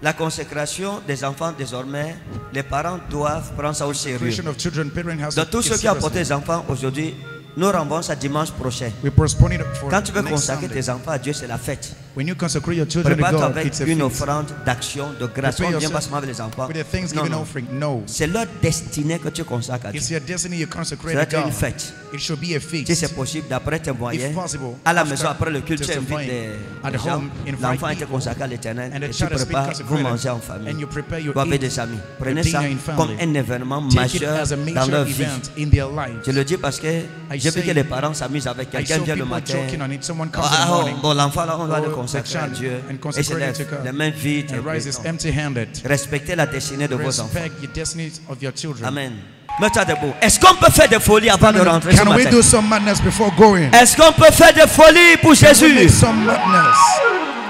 la consécration des enfants désormais, les parents doivent prendre ça au sérieux. To tous ceux qui ont porté des enfants aujourd'hui, Nous renvoyons ça dimanche prochain. We postpone it for Quand tu veux consacrer Sunday. tes enfants à Dieu, c'est la fête. When you consecrate your children to Prépare-toi God, avec it's a une feast. offrande d'action, de grâce. Prepare On vient yourself pas seulement avec les enfants. with a thanksgiving Non, offering. No. C'est leur destinée que tu consacres à Dieu. It's your destiny you consecrate to être une God. fête. It should be a feast. Si c'est possible, d'après tes moyens, If possible, à la after maison, après le culte, tu invites testifying des, at des gens. home, invite L'enfant a été people, consacré à l'éternel and the et tu child has been prépares, vous consecrated, mangez en famille. and you prepare your Ou avec eat, des amis. your Prenez dinner ça in comme un événement Take it majeur as a dans major leur vie. event in their lives. Je le dis parce que j'ai vu que les parents s'amusent avec quelqu'un vient le matin. oh, bon, l'enfant là, on doit Oh, le the consacrer à Dieu. Et se lève, les mains vides. Respectez la destinée de vos enfants. Amen. Mets-toi debout. Est-ce qu'on peut faire des folies avant de rentrer Can we matin? do some madness before going? Est-ce qu'on peut faire des folies pour Jésus? some madness?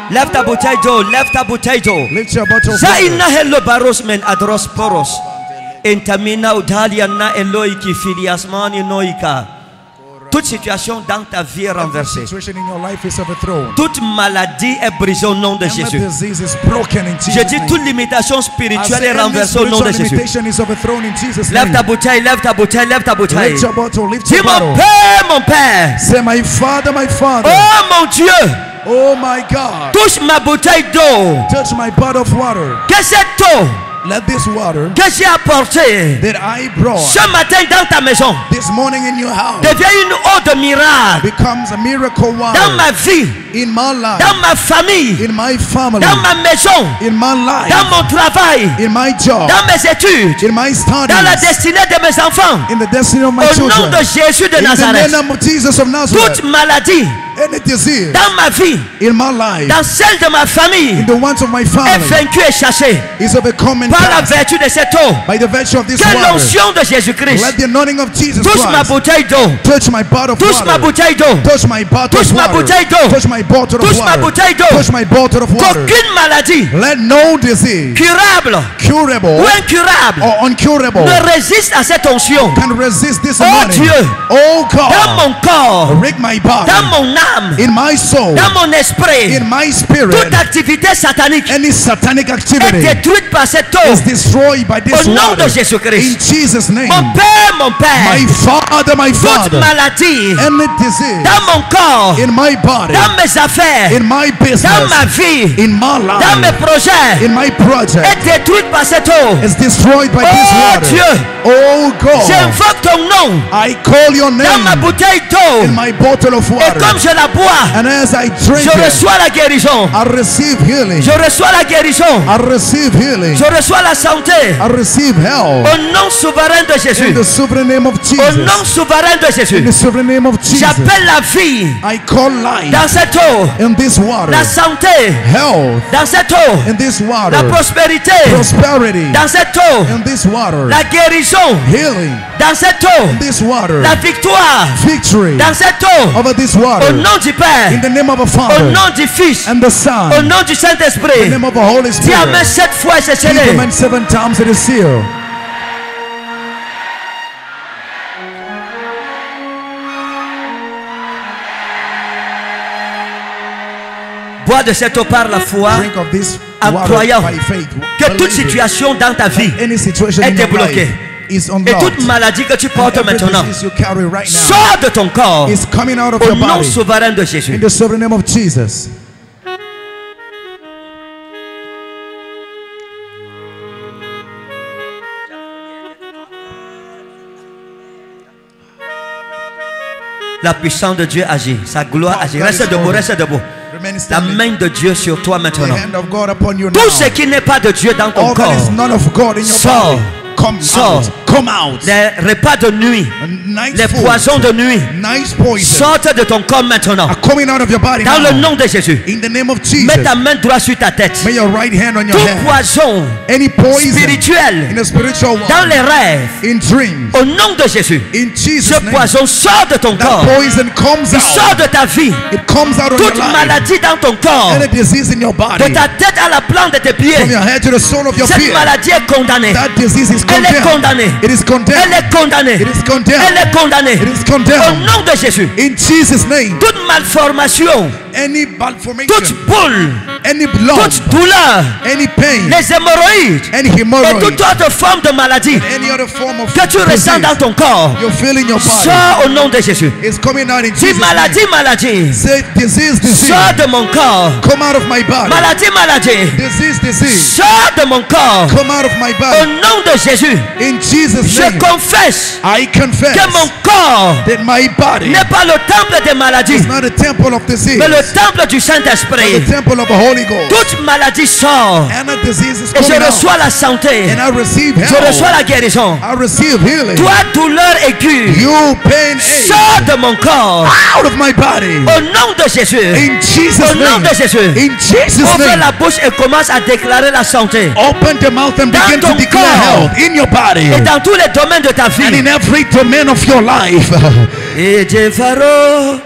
Lève ta bouteille d'eau, lève ta bouteille d'eau. Lift your bottle of Zaina water. hello baros men adros poros. Entamina udalia na eloiki filiasmani noika. Toute situation dans ta vie est renversée. Toute maladie est brisée au nom de Jésus. Je dis toute limitation spirituelle est renversée au nom de Jésus. Lève ta bouteille, lève ta bouteille, lève ta bouteille. Dis mon. Père, mon Père. My Father, my Father. Oh mon Dieu. Oh my God. Touche ma bouteille d'eau. Touch my pot of water. Que cette eau Let this water que j'ai apportée that I brought ce matin dans ta maison this morning in your house devienne une eau de miracle becomes a miracle water dans ma vie, in my life, dans ma famille, in my family, dans ma maison, in my life, dans mon travail, in my job, dans mes études, in my dans la destinée de mes enfants. in the destiny of my Au nom children. de Jésus de In the Nazareth, name of Jesus of Nazareth, toute maladie any disease dans ma vie, in my life, dans celle de ma famille, in the ones of my est vaincue et chassée is overcome and par la vertu de cette eau. by the virtue of this Que l'onction de Jésus-Christ Let the anointing of Jesus touche ma bouteille d'eau, touch my bottle of touche ma water. bouteille d'eau, Touch my bottle touche of ma bouteille d'eau, Touch my bottle of touche ma water. bouteille d'eau. Touch my bottle of water. Qu'aucune maladie Let no disease, curable curable ou incurable or uncurable, ne résiste à cette onction. can resist this Oh. Dieu, Oh dans mon corps, rig my body, dans mon âme, in my soul, dans mon esprit, in my spirit. toute activité satanique Any satanic est détruite par cette eau. Is destroyed by this Au nom water. de. In Jesus' name, Mon Père, mon Père, my Father, my toute Father, maladie any disease dans mon corps, in my body, dans mes affaires, in my business, dans ma vie, in my dans mes life, projets, in my project, est détruite par cette eau. is destroyed by Oh this water. Dieu, Oh God, j'invoque ton nom I call your dans ma name bouteille d'eau. in my bottle of Et water. comme je la bois, And as I drink je it, la guérison. I receive healing. Je reçois la guérison. I receive healing. Je reçois la santé. I receive health. Au nom souverain de Jésus. In the sovereign name of Au nom Jesus. souverain de In Jésus. the sovereign name of Jesus. J'appelle la vie I call life dans cette eau. in this water. La santé Health dans cette eau. in this water. La prospérité Prosperity dans cette eau. in this water. La guérison Healing dans cette eau. in this water. La victoire Victory dans cette eau. over this Au nom du Père. In the name of the Au nom du Fils. and the Au Son. nom du In the Saint-Esprit. name of the Holy Dis Amen Spirit. sept fois c'est seven times it is sealed. Bois de cette eau par la foi. Drink of this En croyant que toute situation dans ta vie est débloquée. Et toute maladie que tu portes maintenant disease you carry right now sort de ton corps is coming out of au nom souverain de Jésus. La puissance de Dieu agit. Sa gloire agit. Reste debout, reste debout. La main de Dieu sur toi maintenant. Tout ce qui n'est pas de Dieu dans ton corps sort. Come Sort. out. Come out. Les repas de nuit, les food, poisons de nuit sortent de ton corps maintenant. out of your body Dans now. le nom de Jésus. In the name of Jesus. Mets ta main droite sur ta tête. May your right hand on your Tout head. poison Any poison spirituel in the spiritual world, dans les rêves, in dreams, au nom de Jésus, in ce Jesus' name, poison sort de ton that corps. poison comes Il sort de ta vie. It comes out of your Toute life. maladie dans ton corps, Any disease in your de ta tête à la plante de tes pieds, from your head to the sole of your cette feet, maladie est condamnée. that disease is Elle est condamnée? It is condemned. Elle est condamnée. It is condemned. Elle est condamnée. It is Au condemned. nom de Jésus, In Jesus' name, toute malformation any malformation, toute boule, any lump, toute douleur, any pain, les hémorroïdes any et hemorrhoid, toute autre forme de maladie any other form of que tu ressens dans ton corps, you feel in your body sors au nom de Jésus. is coming out in Dis Jesus' maladie, name. maladie, Say disease, disease, sors de mon corps. come out of my body. Maladie, maladie, Disease, disease, sors de mon corps. come out of my Au body. nom de Jésus, In Jesus' je name, confesse I confess que mon corps n'est pas le temple des maladies, is not a temple of disease, mais le temple du Saint-Esprit. Toute maladie sort And a disease is et je reçois out. la santé. And I receive Je reçois la guérison. I receive healing. Toi, douleur aiguë, You pain sors de mon corps. out of my body. Au nom de Jésus. In Jesus' Au nom name. de Jésus. In Jesus' Ouvre name. la bouche et commence à déclarer la santé. Open the mouth and Dans begin ton to declare corps. health in your body Et dans tous les domaines de ta and in every domain of your life. Et Pharaon.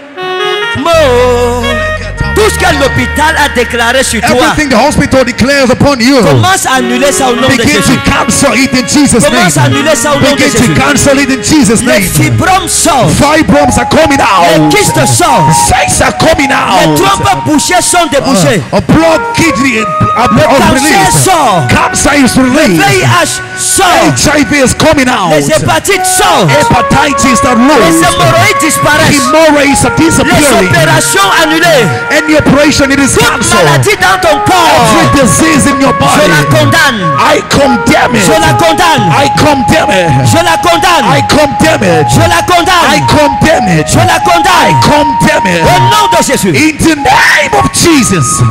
Tout ce que l'hôpital a déclaré sur toi, Everything the hospital declares upon you. commence à annuler ça au nom de Begin Jésus. to cancel it in Jesus' Commence à name. annuler ça au nom de Begin to cancel it in Jesus' Les name. fibromes sortent. Fibromes are coming Les out. kystes sortent. Cysts are coming Les out. trompes bouchées sont débouchées. A blocked kidney are Le are cancer released. sort. Cancer is Le released. VIH sort. HIV is coming out. Les hépatites sortent. Hepatitis are Les lost. hémorroïdes disparaissent. Hemorrhoids are Les disappearing. opérations annulées. Any operation it is Toute cancelled. maladie dans ton corps. Every disease in your Je body. la condamne. I condemn it. Je la condamne. I condemn it. Je la condamne. I condemn it. Je la I condamne. condemn it. Je la I condamne. condemn it. Au nom de Jésus. In the name of Jesus.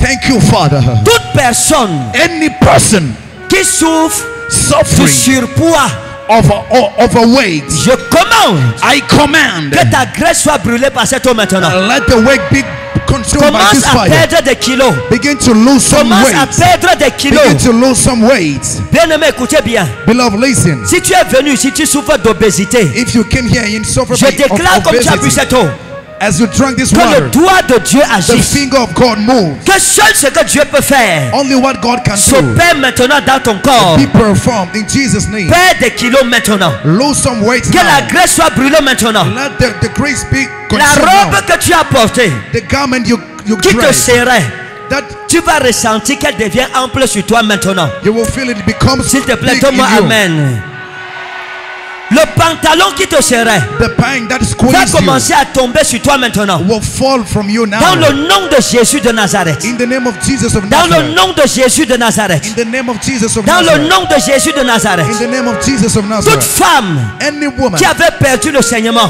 Thank you, Father. Toute personne Any person qui souffre suffering surpoids, of overweight, je commande I command que ta graisse soit brûlée par cette eau maintenant. let the weight be Commence à perdre des kilos. Begin to lose some Commence à weight. perdre des kilos. Begin to lose some weight. Bien aimé, écoutez bien. Beloved, listen. Si tu es venu, si tu souffres d'obésité, If you came here and suffer je of déclare comme tu as bu cette eau, as you drank this le water, doigt de Dieu the finger of God moves. Que seul ce que Dieu peut faire Only what God can do s'opère maintenant dans ton corps. be performed in Jesus' name. Perds des kilos maintenant. Lose some weight Que la now. graisse soit brûlée maintenant. Let the, the grace be La robe now. que tu as portée, The garment you, you qui te dress, serrait, that tu vas ressentir qu'elle devient ample sur toi maintenant. you will feel it becomes S'il te plaît, donne-moi in you. Le pantalon qui te serrait va commencer à tomber sur toi maintenant. Dans le nom de Jésus de Nazareth. Dans le nom de Jésus de Nazareth. Dans le nom de Jésus de Nazareth. Toute femme qui avait perdu le saignement,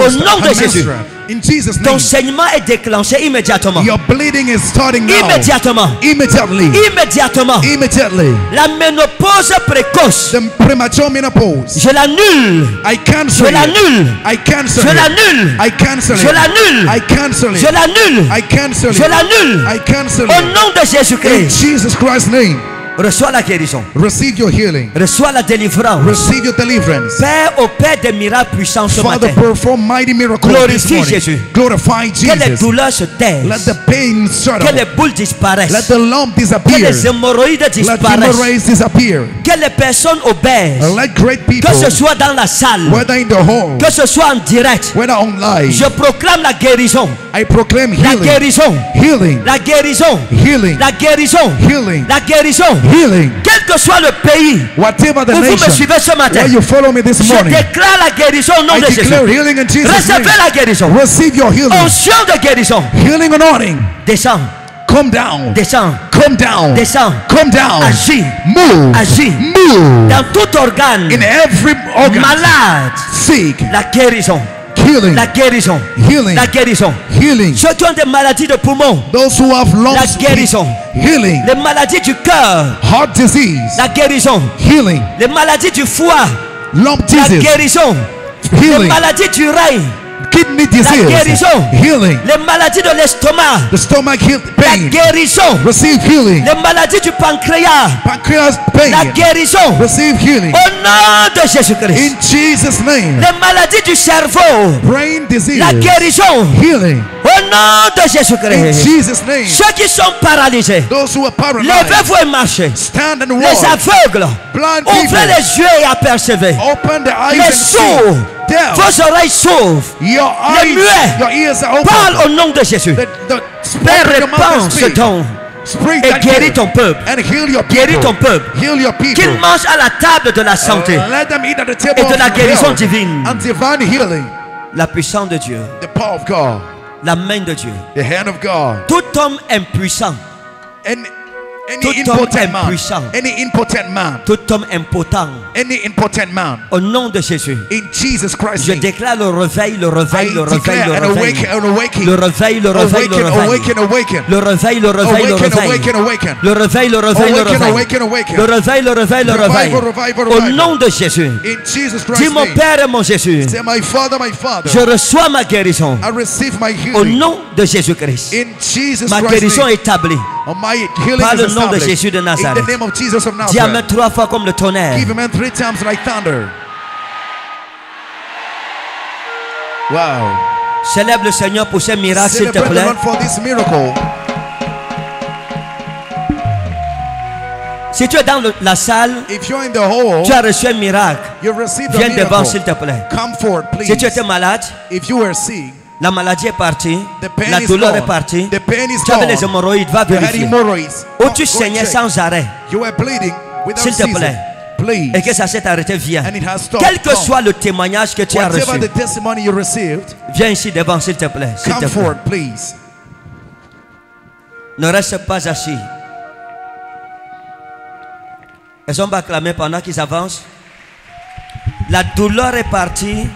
Au nom de Jésus. In Jesus' ton name. saignement est déclenché immédiatement. Your bleeding is starting now. Immédiatement. Immediately. Immédiatement. Immediately. La ménopause précoce, The premature menopause. je l'annule. I cancel Je l'annule. I cancel Je it. l'annule. I cancel Je l'annule. I cancel it. Je l'annule. I cancel it. Je l'annule. I cancel Au nom de In Jésus-Christ, Jesus Christ's name. Reçois la guérison. Receive your healing. Reçois la délivrance. Receive your deliverance. Père, opère des miracles puissants ce Father, matin. perform mighty miracles Glorifie. Jésus. Glorify Que les Jesus. douleurs se Let taisent. the pain shut Que les boules disparaissent. Let the lump Que disappear. les hémorroïdes Let disparaissent. hemorrhoids disappear. Que les personnes obèses, Let great people, que ce soit dans la salle, whether in the home, que ce soit en direct, whether online, je proclame la guérison. I proclaim La healing, guérison. healing, La guérison. healing, La guérison. healing, La guérison. Healing. Quel que soit le pays Whatever the où vous me suivez ce matin, where you follow me this je déclare la guérison au nom I de Jésus. healing in Jesus' Recevez name. la guérison. Receive your healing. Onction de guérison. Healing anointing. Descends. Come down. Descends. Come down. Descends. Come down. Agis. Move. Agis. Move. Dans tout organe In every organ. malade, Sick. la guérison. Healing. La guérison. Healing. La guérison. Healing. Ceux qui ont des maladies de poumons, Those who have la lungs. guérison. Healing. Les maladies du cœur, Heart disease. la guérison. Healing. Les maladies du foie, Lump la disease. guérison. Les Healing. maladies du rein, Kidney la disease. guérison. Healing. Les maladies de l'estomac, The stomach heal la pain. guérison. Receive healing. Les maladies du pancréas, Pancreas la pain. guérison. Receive healing. Au nom de Jésus-Christ. In Jesus' name. Les maladies du cerveau, Brain disease. la guérison. Healing. Au nom de In Jésus-Christ. Jesus' name. Ceux qui sont paralysés, Those who are paralyzed. levez-vous et marchez. Stand and Les walk. aveugles, Blind ouvrez people. les yeux et apercevez. Open the eyes Les and see. sourds, deaf. Vos oreilles s'ouvrent. Your Les muets. your ears are open. Parle au nom de Jésus. The Père, the répands and ce don. Et guéris ton peuple. And heal your Guéris people. ton peuple. Heal your people. Qu'ils mangent à la table de la santé Uh, let them eat at the table et de la guérison divine. and divine healing. La puissance de Dieu. The power of God. La main de Dieu. The hand of God. Tout homme impuissant. Any, any Tout homme impotent man. impuissant. Any impotent man. Tout homme impotent. Any impotent man. Au nom de Jésus. In Jesus Christ's Je déclare le réveil, le réveil, I le réveil, le réveil. Le réveil, le réveil, le réveil. Le réveil, le réveil, le réveil. Le réveil, le réveil, le réveil. Le réveil, le réveil, le réveil. Au nom de Jésus. Dis mon. Père et mon Jésus. Je reçois ma guérison. Au nom de Jésus-Christ. In Jesus Ma guérison est établie. Oh, Par le nom de. Jésus de In Nazareth. the name of Jesus of Dis Amen Nazareth. trois fois comme le tonnerre. Give him three times like thunder. Wow. Célèbre le Seigneur pour ces miracles, s'il te plaît. Lord for this miracle. Si tu es dans le- la salle, If you're in the hall, tu as reçu un miracle. you received a Viens devant, s'il te plaît. Come forward, please. Si tu étais malade, If you were sick, la maladie est partie, la douleur gone. est partie, tu avais les hémorroïdes, va vérifier. Où tu saignais sans arrêt, s'il te plaît. Please. et que ça s'est arrêté, viens. And it has stopped. Quel que Come. soit le témoignage que tu as reçu, received, viens ici devant, s'il te plaît. S'il te come plaît. forward, please. Ne reste pas assis. Elles ont acclamé pendant qu'ils avancent. La douleur est partie.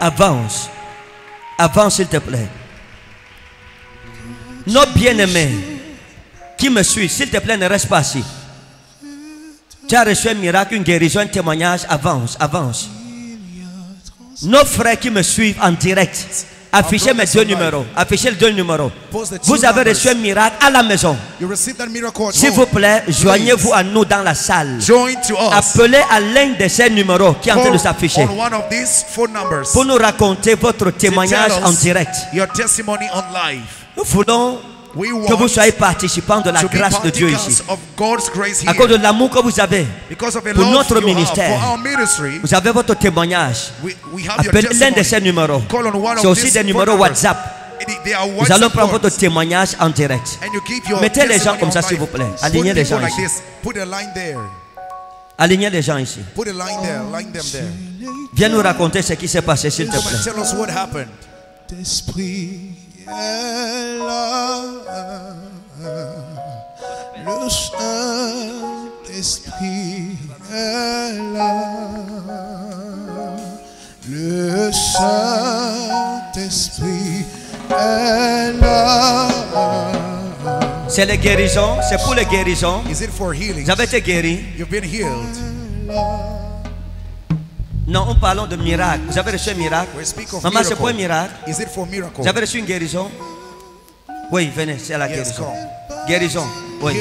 Avance. Avance, s'il te plaît. Nos bien-aimés qui me suivent, s'il te plaît, ne reste pas assis. Tu as reçu un miracle, une guérison, un témoignage. Avance, avance. Nos frères qui me suivent en direct, affichez mes deux numéros. Affichez les deux numéros. Vous avez reçu un miracle à la maison. S'il vous plaît, joignez-vous à nous dans la salle. Appelez à l'un de ces numéros qui est en train de s'afficher pour nous raconter votre témoignage en direct. Your testimony on live. Nous voulons que vous soyez participants de la grâce de Dieu ici. of God's grace À cause de l'amour que vous avez Because of the pour notre ministère, for our ministry, vous avez votre témoignage. Appelez l'un de ces numéros. Call on one C'est of aussi des numéros. WhatsApp. It- they are Nous allons prendre votre témoignage en direct. And you give your Mettez les gens comme ça, s'il vous plaît. Put Alignez les gens ici. this. Put a line there. Alignez les gens ici. Put a line there. Line them there. Viens nous raconter ce qui s'est passé, s'il te plaît. Est là, le Saint-Esprit est là, le Saint-Esprit est là. C'est les guérisons, c'est pour les guérisons. Is it for healing? Vous avez été guéris. You've been healed. Non, on parle de miracle. Vous avez reçu un miracle? Maman, c'est quoi un miracle? Is it for miracle? Vous avez reçu une guérison? Oui, venez, c'est la Yes, guérison. come. Guérison, oui.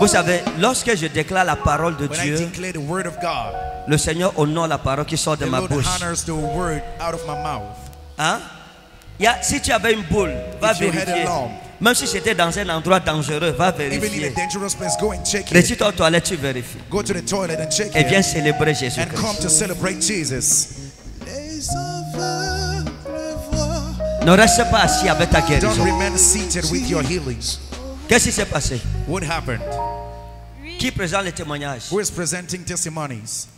Vous savez, lorsque je déclare la parole de When Dieu, God, le Seigneur honore la parole qui sort de ma Lord bouche. Hein? Si tu avais une boule, va If vérifier. Même si c'était dans un endroit dangereux, va Even in a vérifier. dangerous place, go and check it. Retire-toi aux toilettes, tu vérifies. Go to the toilet and check Et it. viens célébrer Jésus. And come to celebrate Jesus. Ne reste pas assis avec ta Don't guérison. remain seated with your healings. Qu'est-ce qui s'est passé? What happened? Qui présente les témoignages? Who is presenting testimonies?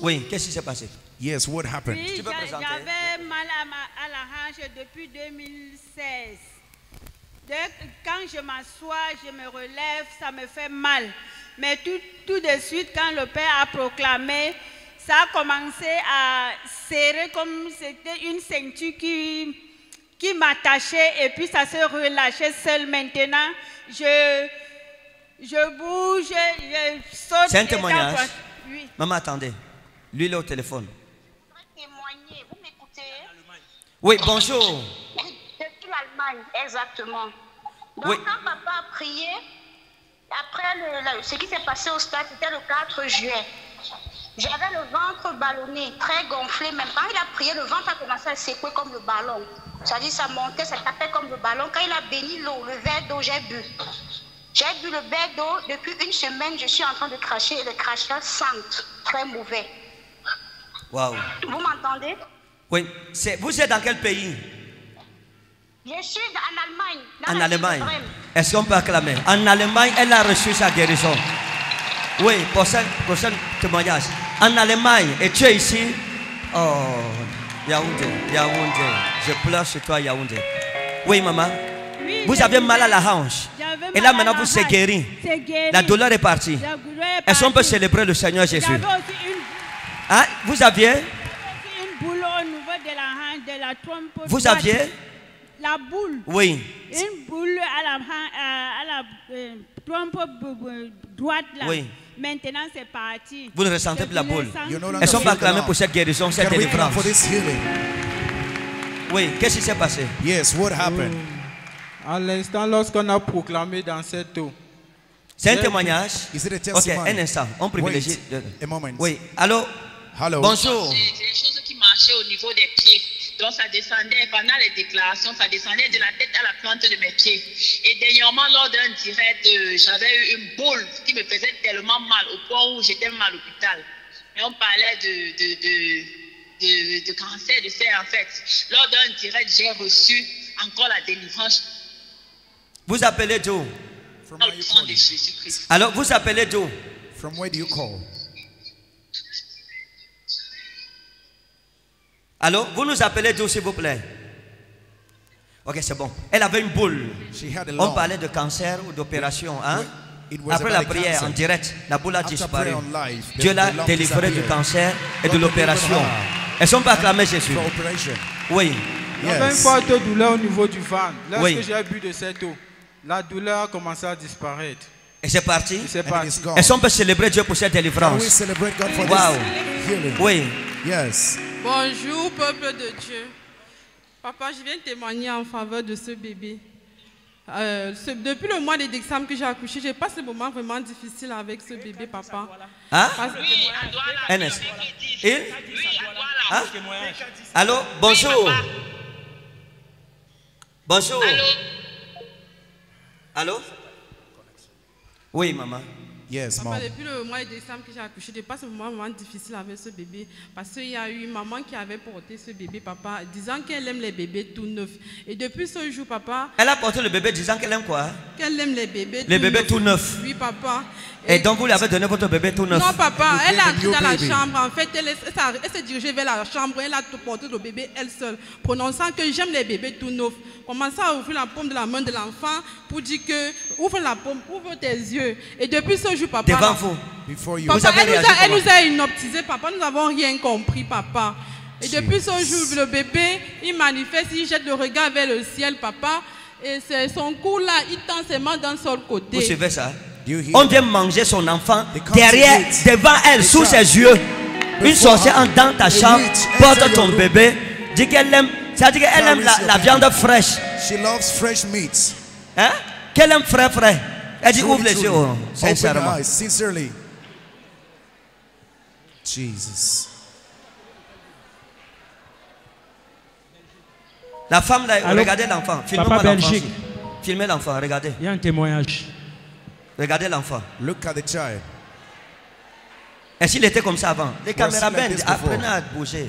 Oui, qu'est-ce qui s'est passé? Yes, what happened? Oui, j'avais mal à, ma- à la hanche depuis 2016. Dès que- quand je m'assois, je me relève, ça me fait mal. Mais tout, tout de suite, quand le Père a proclamé, ça a commencé à serrer comme c'était une ceinture qui, qui m'attachait et puis ça se relâchait seul. Maintenant, je, je bouge, je saute. C'est un témoignage. Oui. Maman, attendez. Lui, il est au téléphone. Oui, bonjour. Depuis l'Allemagne, exactement. Donc, Oui. quand papa a prié, après le- le- ce qui s'est passé au stade, c'était le 4 juillet. J'avais le ventre ballonné, très gonflé. Même quand il a prié, le ventre a commencé à secouer comme le ballon. C'est-à-dire, ça montait, ça tapait comme le ballon. Quand il a béni l'eau, le verre d'eau, j'ai bu. J'ai bu le bain d'eau. Depuis une semaine, je suis en train de cracher et le crachat sent très mauvais. Waouh. Vous m'entendez? Oui. C'est- Vous êtes dans quel pays? Je suis en Allemagne. En Allemagne. Est-ce qu'on peut acclamer? En Allemagne, elle a reçu sa guérison. Oui, prochain, prochain témoignage. En Allemagne, et tu es ici? Oh, Yaoundé, Yaoundé. Je pleure sur toi, Yaoundé. Oui, maman. Oui, Vous avez mal à la hanche. J'avais Et là, maintenant, vous c'est guéri. C'est guéri. La douleur est partie. Est-ce qu'on peut célébrer le Seigneur Jésus? J'avais aussi une, Hein? Vous aviez une boule au niveau de la hanche, de la trompe. Vous droite. aviez La boule. Oui. Une boule à la, à, à la euh, trompe droite là. Oui. Maintenant c'est parti. Vous ne ressentez plus la boule. boule. Est-ce qu'on peut acclamer pour cette guérison, cette délivrance? Oui, qu'est-ce qui s'est passé? Yes, what happened? À l'instant, lorsqu'on a proclamé dans cette eau. C'est un témoignage Is it a Ok, un instant. On privilégie. Wait, a moment. Oui, allô? Hello? Bonjour. C'est des choses qui marchaient au niveau des pieds. Donc ça descendait pendant les déclarations, ça descendait de la tête à la plante de mes pieds. Et dernièrement, lors d'un direct, euh, j'avais eu une boule qui me faisait tellement mal au point où j'étais même à l'hôpital. Et on parlait de, de, de, de, de cancer de sein en fait. Lors d'un direct, j'ai reçu encore la délivrance Vous appelez d'où? Dans le sang de Jésus-Christ. Alors, vous appelez d'où? From where do you call? Allô Vous nous appelez d'où, s'il vous plaît Ok, c'est bon. Elle avait une boule. had a On parlait de cancer ou d'opération. Hein? It was Après la the prière cancer. en direct, la boule a After disparu. live, Dieu l'a the lump délivré du cancer et de l'opération. Est-ce qu'on peut acclamer Jésus For operation. Oui. J'avais une forte douleur au niveau du ventre? Lorsque Oui. j'ai bu de cette eau, la douleur a commencé à disparaître. Et c'est parti C'est parti. Est-ce qu'on peut célébrer Dieu pour cette délivrance? Wow. Oui. Yes. Bonjour, peuple de Dieu. Papa, je viens témoigner en faveur de ce bébé. Euh, ce- depuis le mois de décembre que j'ai accouché, j'ai passé un moment vraiment difficile avec ce bébé, papa. Hein? Parce- Ernest. Il? Hein? Allô? Bonjour. Bonjour. Allô? Oui, maman. Yes, Papa, mom. depuis le mois de décembre que j'ai accouché, j'ai passé un moment vraiment difficile avec ce bébé parce qu'il y a eu une maman qui avait porté ce bébé, papa, disant qu'elle aime les bébés tout neufs. Et depuis ce jour, papa, Elle a porté le bébé disant qu'elle aime quoi? qu'elle aime les bébés Les bébés tout neufs. Oui, papa. Et donc vous lui avez donné votre bébé tout neuf? Non, papa, elle est a entrée dans la chambre. En fait, elle s'est dirigée vers la chambre. Elle a porté le bébé elle seule, prononçant que j'aime les bébés tout neufs. Commençant à ouvrir la paume de la main de l'enfant pour dire que ouvre la paume, ouvre tes yeux. Et depuis ce jour, papa. Devant là- vous. Before you. Papa, Vous avez elle, nous a, elle nous a hypnotisés, papa. Nous n'avons rien compris, papa. Et depuis ce jour, le bébé, il manifeste, il jette le regard vers le ciel, papa. Et c'est son cou là, il tend ses mains d'un seul côté. Vous suivez ça? On vient manger son enfant derrière, devant elle, the sous ses yeux. Une sorcière entre dans ta chambre, porte ton bébé, dit qu'elle aime, ça dit qu'elle aime la, la viande fraîche. She loves fresh meats. Hein? Qu'elle aime frais frais. Elle dit ouvre les yeux, sincèrement. sincerely. Jesus. La femme là, Allô? regardez l'enfant. Filmez Papa l'enfant. Belgique. aussi. Filmez l'enfant, regardez. Il y a un témoignage. Regardez l'enfant. Look at the child. Est-ce qu'il était comme ça avant? Les caméramans apprenez à bouger.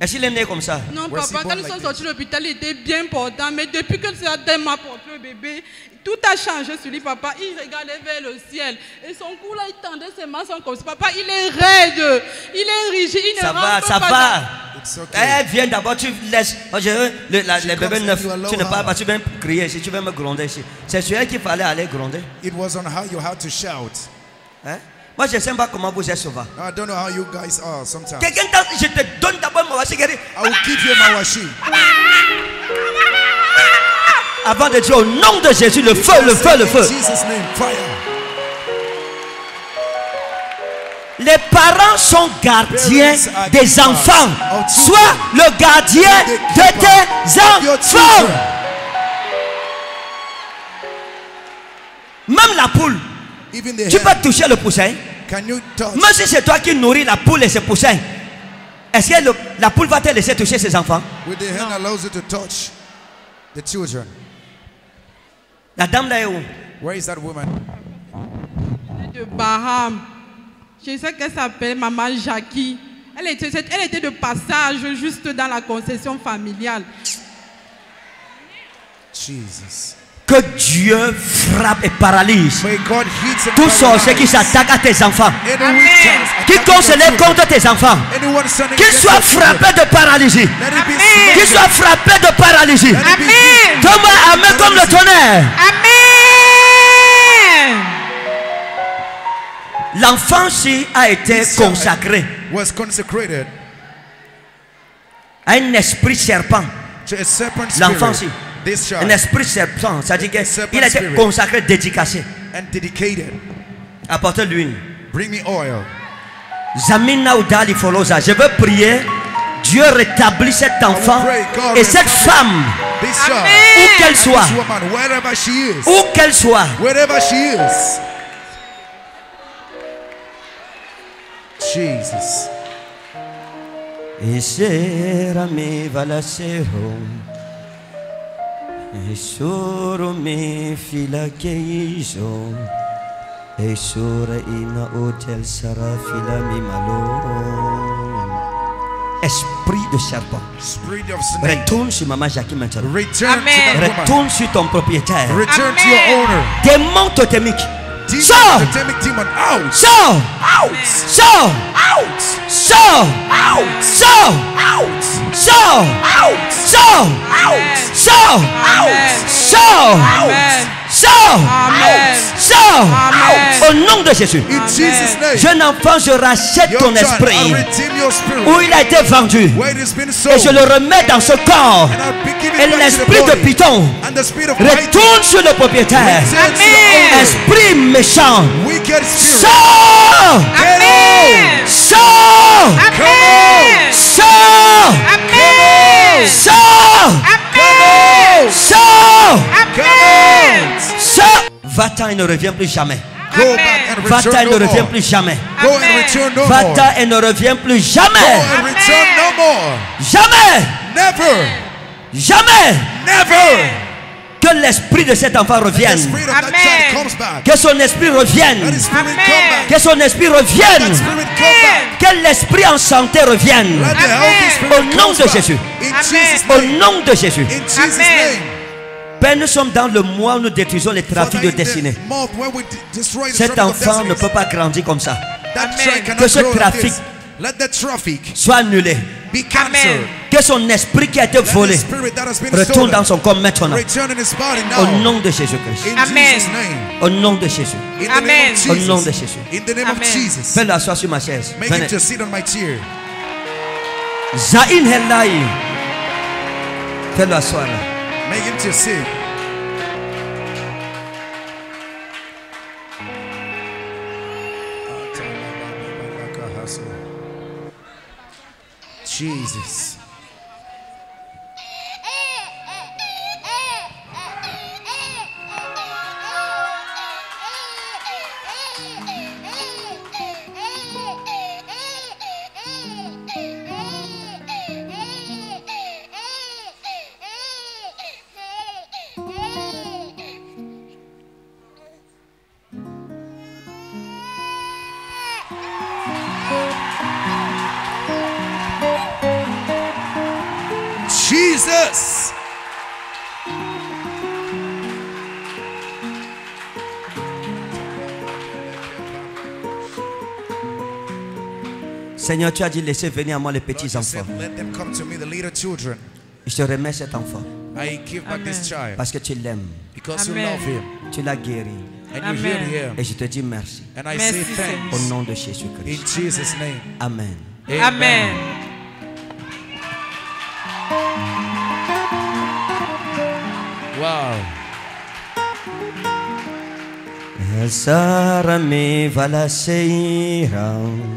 Est-ce qu'il est né comme ça Non, papa, quand nous sommes sortis de l'hôpital, il était bien portant. Mais depuis que ce dame m'a porté le bébé, tout a changé sur lui, papa. Il regardait vers le ciel. Et son cou là, il tendait ses mains sans comme ça. Papa, il est raide. Il est rigide. Il ne Ça va, ça pas va. okay. Elle vient d'abord, tu laisses. Moi, je veux le, la- les bébés neufs. Tu ne parles pas, tu viens crier ici, tu viens me gronder ici. C'est sur elle qu'il fallait aller gronder. It was on how you had to shout. Hein? Moi, je ne sais pas comment vous êtes souvent. I don't know how you guys are sometimes. Quelqu'un je te donne d'abord ma cigare. I will give you my washi. Avant de dire au nom de Jésus, le feu, le feu, le feu. Jesus' name, fire. Les parents sont gardiens des enfants. Sois le gardien de tes enfants. Même la poule. Even the Tu peux toucher le poussin. Can you touch? Même si c'est toi qui nourris la poule et ses poussins. Est-ce que le- la poule va te laisser toucher ses enfants? With the hen allows you to touch the children? La dame là est où? Where is that woman? de Baham. Je sais qu'elle s'appelle Maman Jackie. Elle était, elle était de passage juste dans la concession familiale. Jesus. Que Dieu frappe et paralyse. Tout sorcier qui s'attaque à tes enfants. Quiconque se lève contre tes enfants, qu'il soit frappé de paralysie. Qu'il soit frappé de paralysie. Donne-moi Amen. comme le tonnerre. L'enfant-ci a été consacré Was consecrated à un esprit serpent. to This Un child esprit serpent, c'est-à-dire qu'il a été consacré, dédicacé. and dedicated. Apportez l'huile. Bring me oil. Zamina Udali Folosa. Je veux prier. Dieu rétablit cet enfant et cette femme, This child, où qu'elle soit, this woman, wherever she is, où qu'elle soit, wherever she is. Jesus. Esprit de serpent. Retourne sur Maman Jackie maintenant. Retourne sur ton propriétaire. Return to your owner. Demon, Sors! totemic demon, out. Sors! Out. Sors! Out. Sors! Out. Sors! Out. Sors! Out. Sors! Out. Sors! Out. Sors! Out. Sors. Sors. Au nom de Jésus. Jeune enfant, je rachète ton esprit où il a été vendu. Et je le remets dans ce corps. Et l'esprit de Python retourne sur le propriétaire. Esprit méchant. Sors. Sors. Sors. Sors. Amen. Va-t'en et ne reviens plus jamais. Va-t'en et ne reviens plus jamais. Va-t'en et ne reviens plus jamais. Jamais. Never. Jamais. Never. Que l'esprit de cet enfant revienne. Que son esprit revienne. Que son esprit revienne. Que l'esprit en santé revienne. Au nom de Jésus. Au nom de Jésus. Amen. Nous sommes dans le mois où nous détruisons les trafics de destinée. Cet enfant ne peut pas grandir comme ça. Que ce trafic Let the traffic soit annulé. Be Amen. Que son esprit qui a été volé retourne dans son corps maintenant. Au nom de Jésus-Christ. Amen. Au nom de Jésus. Amen. Au nom de Jésus. Fais la soie sur ma chaise. Venez. Zain Helaï. Fais la soie là. Make him to sit. Jesus. Seigneur, tu as dit laissez venir à moi les Lord, petits said, enfants. let them come to me, the little children. Je te remets cet enfant I give back this child parce que tu l'aimes. because you love him Tu l'as guéri. and you healed him. Et je te dis merci. And I say thanks Au nom de in Jésus-Christ. Jesus' name. Amen. Amen. Wow. Sara me valaseira Osoro me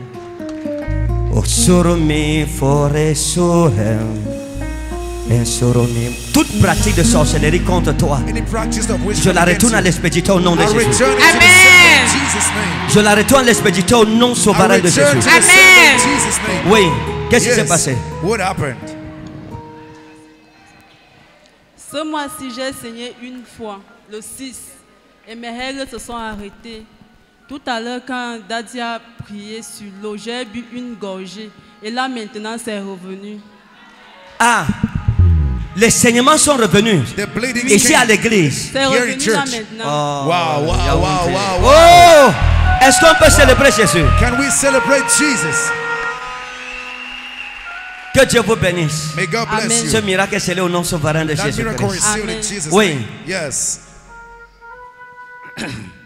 Toute pratique de sorcellerie contre toi Any practice of Je la retourne à l'expéditeur au nom de I return it Jésus to the sender in Jesus' name. Je la retourne à l'expéditeur au nom I souverain de return Jésus to the sender in Jesus' name. Oui, qu'est-ce qui s'est passé? What happened? Ce mois-ci, j'ai saigné une fois, le 6. et mes règles se sont arrêtées. Tout à l'heure, quand Daddy a prié sur l'eau, j'ai bu une gorgée. Et là, maintenant, c'est revenu. Ah, les saignements sont revenus ici à l'église. C'est revenu là maintenant. Oh, Wow, wow, wow, wow, wow. Oh, est-ce qu'on peut célébrer Jésus? Can we celebrate Jesus? Que Dieu vous bénisse. May God bless Amen. you. Ce miracle est scellé au nom souverain de That Jésus miracle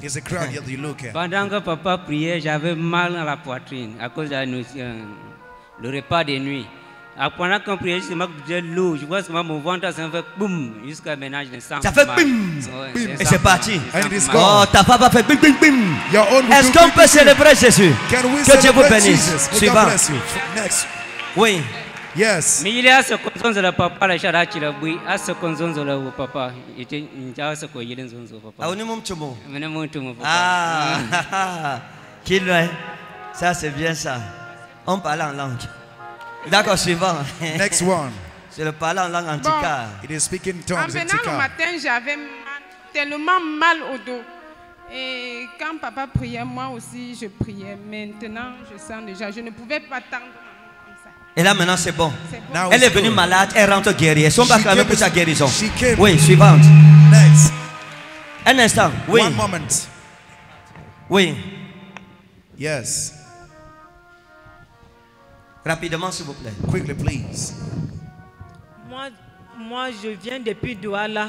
There's a crowd here that you look at. Pendant que papa priait, j'avais mal à la poitrine à cause de la nuit- euh, le repas de nuit. Ah, Pendant qu'on priait, justement, j'ai l'eau, je vois seulement mon ventre, ça fait boum, jusqu'à je ne sens Ça fait bim, Ouais, et c'est parti. Oh, ta papa fait bim, bim, bim. Your own will Est-ce qu'on peut célébrer Jésus? Can we Que Dieu vous bénisse. God Suivant. Oui. Yes. Mais il est à ce qu'on le papa, la chara qui l'a bui, à ce qu'on zonzo le papa. Il était, il était à ce qu'on y est zonzo papa. Ah, tchomo. On est mon tchomo, papa. Ah, qu'il est? Ça, c'est bien ça. On parle en langue. D'accord, suivant. Next one. C'est le parler en langue antique. It is speaking En tongues in venant le matin, j'avais tellement mal au dos. Et quand papa priait, moi aussi, je priais. Maintenant, je sens déjà, je ne pouvais pas tendre. Et là, maintenant, c'est bon. Now Elle est venue good. malade, elle rentre guérie. She acclamer came pour sa guérison? Oui, suivante. Next. Un instant. Oui. One moment. Oui. Yes. Rapidement, s'il vous plaît. Quickly, please. Moi, moi, je viens depuis Douala.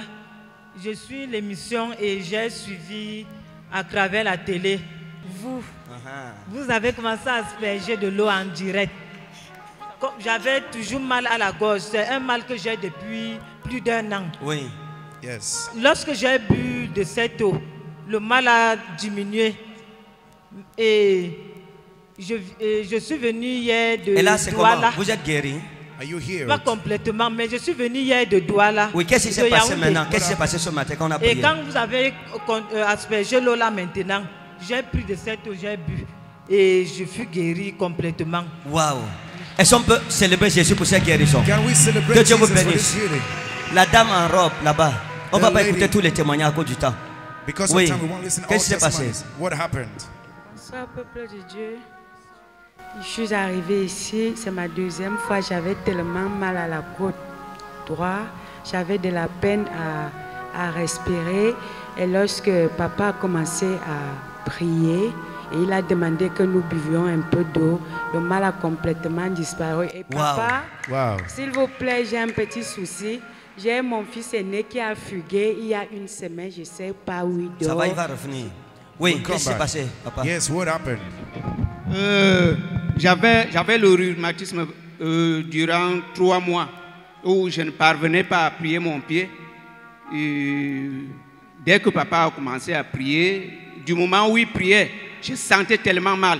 Je suis l'émission et j'ai suivi à travers la télé. Vous, vous avez commencé à asperger de l'eau en direct. J'avais toujours mal à la gorge. C'est un mal que j'ai depuis plus d'un an. Oui. Yes. Lorsque j'ai bu de cette eau, le mal a diminué. Et je, et je suis venu hier de Et là, Douala. Vous êtes guéri? Are you here? Pas complètement, mais je suis venu hier de Douala. Oui, qu'est-ce qui s'est passé Yaoundé. maintenant? Qu'est-ce qui s'est passé ce matin quand on a Et prié? quand vous avez euh, aspergé l'eau là maintenant, j'ai pris de cette eau, j'ai bu. Et je fus guéri complètement. Waouh. Est-ce qu'on peut célébrer Jésus pour cette guérison Can we celebrate Que Dieu vous bénisse. La dame en robe là-bas. On The va pas écouter tous les témoignages à cause du temps. Because oui. of time, we won't listen all Qu'est-ce qui s'est passé? testimonies. What happened? Bonsoir, peuple de Dieu. Je suis arrivée ici, c'est ma deuxième fois. J'avais tellement mal à la côte droite, j'avais de la peine à, à respirer. Et lorsque papa a commencé à prier, et il a demandé que nous buvions un peu d'eau, le mal a complètement disparu. Et papa, Wow. s'il vous plaît, j'ai un petit souci. J'ai mon fils aîné qui a fugué il y a une semaine, je ne sais pas où il dort. Ça va, il va revenir. Oui, We'll qu'est-ce qui s'est passé, papa? Yes, what happened? Euh, j'avais, j'avais le rhumatisme euh, durant trois mois où je ne parvenais pas à plier mon pied. Et dès que papa a commencé à prier, du moment où il priait, je sentais tellement mal.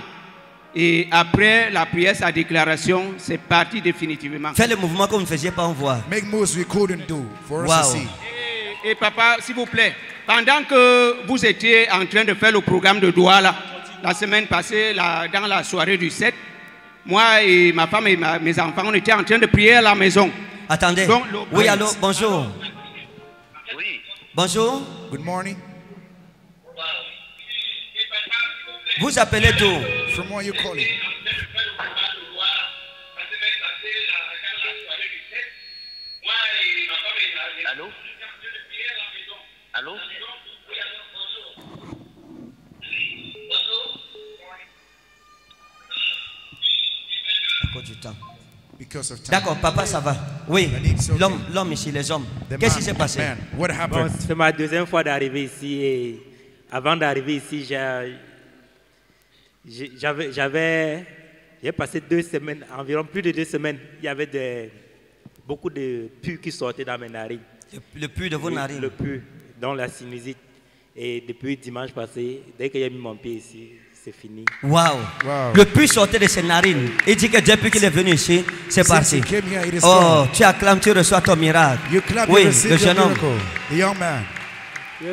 Et après la prière, sa déclaration, c'est parti définitivement. Fais le mouvement que vous ne faisiez pas en voir. Make moves we couldn't do for us Wow. to see. Et, et papa, s'il vous plaît, pendant que vous étiez en train de faire le programme de Douala, la semaine passée, la- dans la soirée du 7, moi et ma femme et ma- mes enfants, on était en train de prier à la maison. Attendez. Donc, oui, allô, bonjour. Bonjour. Good morning. Vous appelez d'où? From where you calling? Allô? Allô? Du temps. Because of time. D'accord, papa, ça va. Oui, l'homme, l'homme ici, les hommes. Qu'est-ce qui s'est passé? What Bon, happened? c'est ma deuxième fois d'arriver ici et avant d'arriver ici, j'ai- j'avais, j'avais, j'ai passé deux semaines, environ plus de deux semaines. Il y avait des, beaucoup de pus qui sortaient dans mes narines. Le, le pus de vos Oui, narines Le pus, dans la sinusite. Et depuis dimanche passé, dès que j'ai mis mon pied ici, c'est fini. Waouh. Le pus sortait de ses narines. Il dit que depuis qu'il est venu ici, c'est parti. Oh, tu acclames, tu reçois ton miracle. You clap, oui, le jeune homme. The young man. Mais,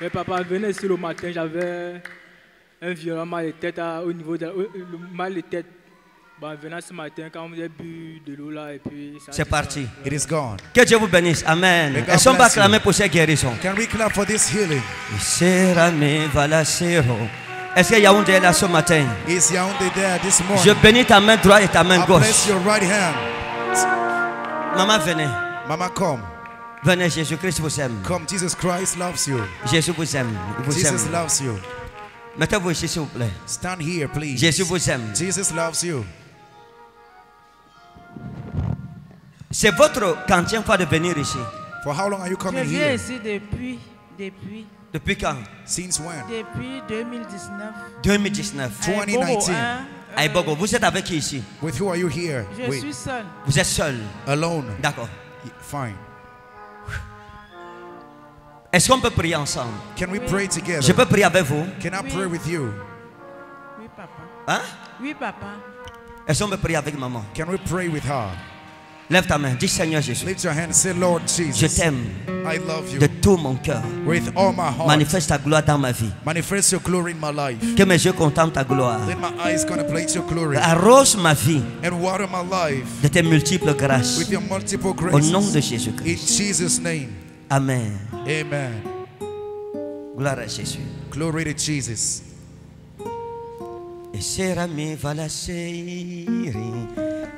mais papa venait ici le matin, j'avais un violent mal de tête à- au niveau de au- le mal de tête Bon, en venant ce matin, quand vous avez bu de l'eau là, et puis. ça C'est parti. It is gone. Que Dieu vous bénisse. Amen. God Est-ce qu'on va acclamer pour cette guérison? Can we clap for this healing? Est-ce que Yaoundé est là ce matin? Is Yaoundé there this morning? Je bénis ta main droite et ta main I gauche. bless your right hand. Maman, venez. Mama, come. Venez, Jésus-Christ vous aime. Come. Jesus Christ loves you. Jésus vous aime. Vous Jesus aime. loves you. Mettez-vous ici, s'il vous plaît. Stand here, please. Jésus vous aime. Jesus loves you. C'est votre quantième fois de venir ici. For how long are you Je coming viens here? ici depuis, depuis, Depuis quand? Since when? depuis 2019. 2019. 2019. À Ibogo, vous êtes avec qui ici? With who are you here? Je With? suis seule. Vous êtes seul. Alone. D'accord. Fine. Est-ce qu'on peut prier ensemble? Can we pray together? Je peux prier avec vous Can I pray with you? Oui, papa. Hein? Oui, papa. Est-ce qu'on peut prier avec maman? Can we pray with her? Lève ta main. Dis Seigneur Jésus. Lift your hand and say, Lord Jesus. Je t'aime I love you. de tout mon cœur. With all my heart. Manifeste ta gloire dans ma vie. Manifest your glory in my life. Que mes yeux contemplent ta gloire. Let my eyes contemplate your glory. Arrose ma vie And water my life de tes multiples grâces. with your multiple Au graces. nom de In Jésus-Christ. Jesus' name. Amen. Amen. Gloire à Jésus. Glory to Jesus. Et sera mi vala seiri.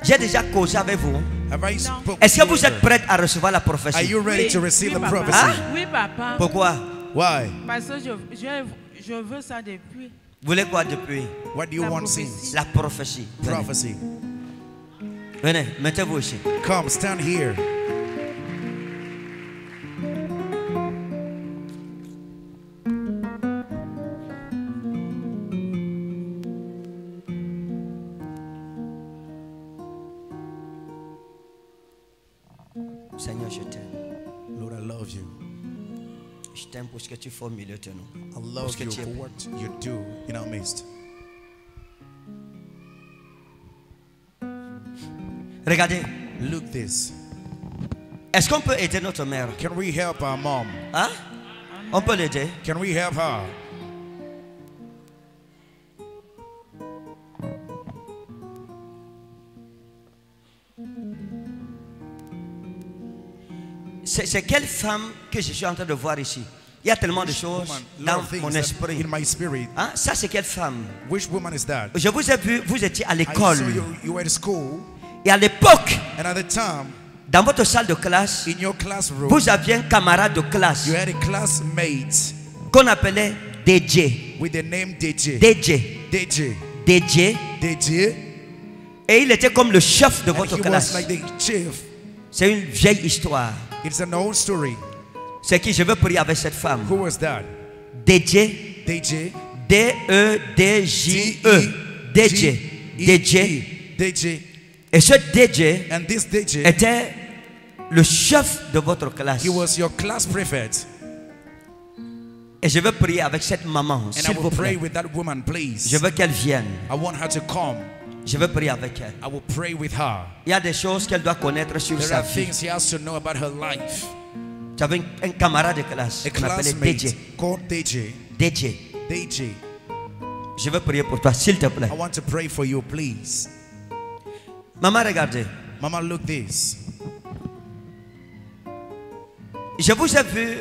J'ai déjà causé avec vous. Have I spoken Est-ce que vous êtes prête à recevoir la prophétie? Are you ready to receive the papa. prophecy? Hein? Oui, papa. Pourquoi? Why? Parce que je, je, je veux ça depuis. Vous voulez quoi depuis? What do you La want prophétie. since? La prophétie. Venez, Prophecy. Venez mettez-vous ici. Come, stand here. Au milieu de nous. I love you for what you do in our midst. Regardez, Look this. est-ce qu'on peut aider notre mère? Can we help our mom? Hein? On peut l'aider Can we help her? C'est quelle femme que je suis en train de voir ici? Il y a tellement de choses dans mon esprit. in my spirit. Hein? Ça, c'est quelle femme? Which woman is that? Je vous ai vu, vous étiez à l'école. Et à l'époque, and at the time, dans votre salle de classe, in your classroom, vous aviez un camarade de classe you had a classmate qu'on appelait DJ. with the name DJ. DJ. DJ. DJ. DJ. Et il était comme le chef de And votre classe. like. C'est une vieille histoire. It's an old story. C'est qui? Je veux prier avec cette femme. Who was that? DJ. DJ. D-E-D-J-E. DJ. DJ. DJ. Et ce DJ And this DJ, était le chef de votre classe. he was your class prefect. Et je veux prier avec cette maman, s'il vous plaît. with that woman, please. Je veux qu'elle vienne. I want her to come. Je veux prier avec elle. I will pray with her. Il y a des choses qu'elle doit connaître sur There sa are vie. things she has to know about her life. J'avais un, un camarade de classe qu'on appelait DJ. DJ. DJ. DJ. Je veux prier pour toi, s'il te plaît. I want to pray for you, please. Maman, regardez. Mama, look this. Je vous ai vu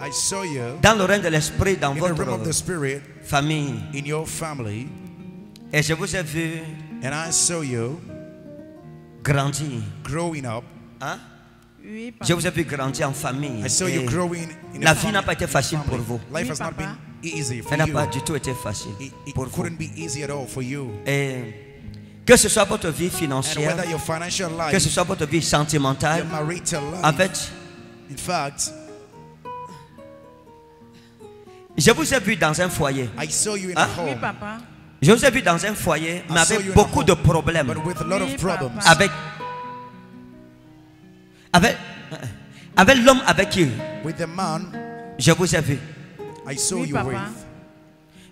I saw you dans le règne de l'esprit dans in the realm of votre the spirit famille. in your family, Et je vous ai vu and I saw you grandir. growing up. Hein? Oui, papa. Je vous ai vu grandir en famille. I saw Et you growing in la vie n'a pas été facile pour vous. Life Oui, has not papa. been easy for Elle n'a you. pas du tout été facile It, it pour vous. couldn't be easy at all for you. Et que ce soit votre vie financière, whether your financial que ce life, soit votre vie your sentimentale, marital en life, fait, in fact, je vous ai vu dans un foyer. I saw you in Hein? a Oui, home, papa. Je vous ai vu dans un foyer, mais I avec beaucoup de problèmes. but with a lot Oui, of problems. papa. Avec, avec, avec l'homme avec qui With the man je vous ai vu. I saw Oui, you papa. with.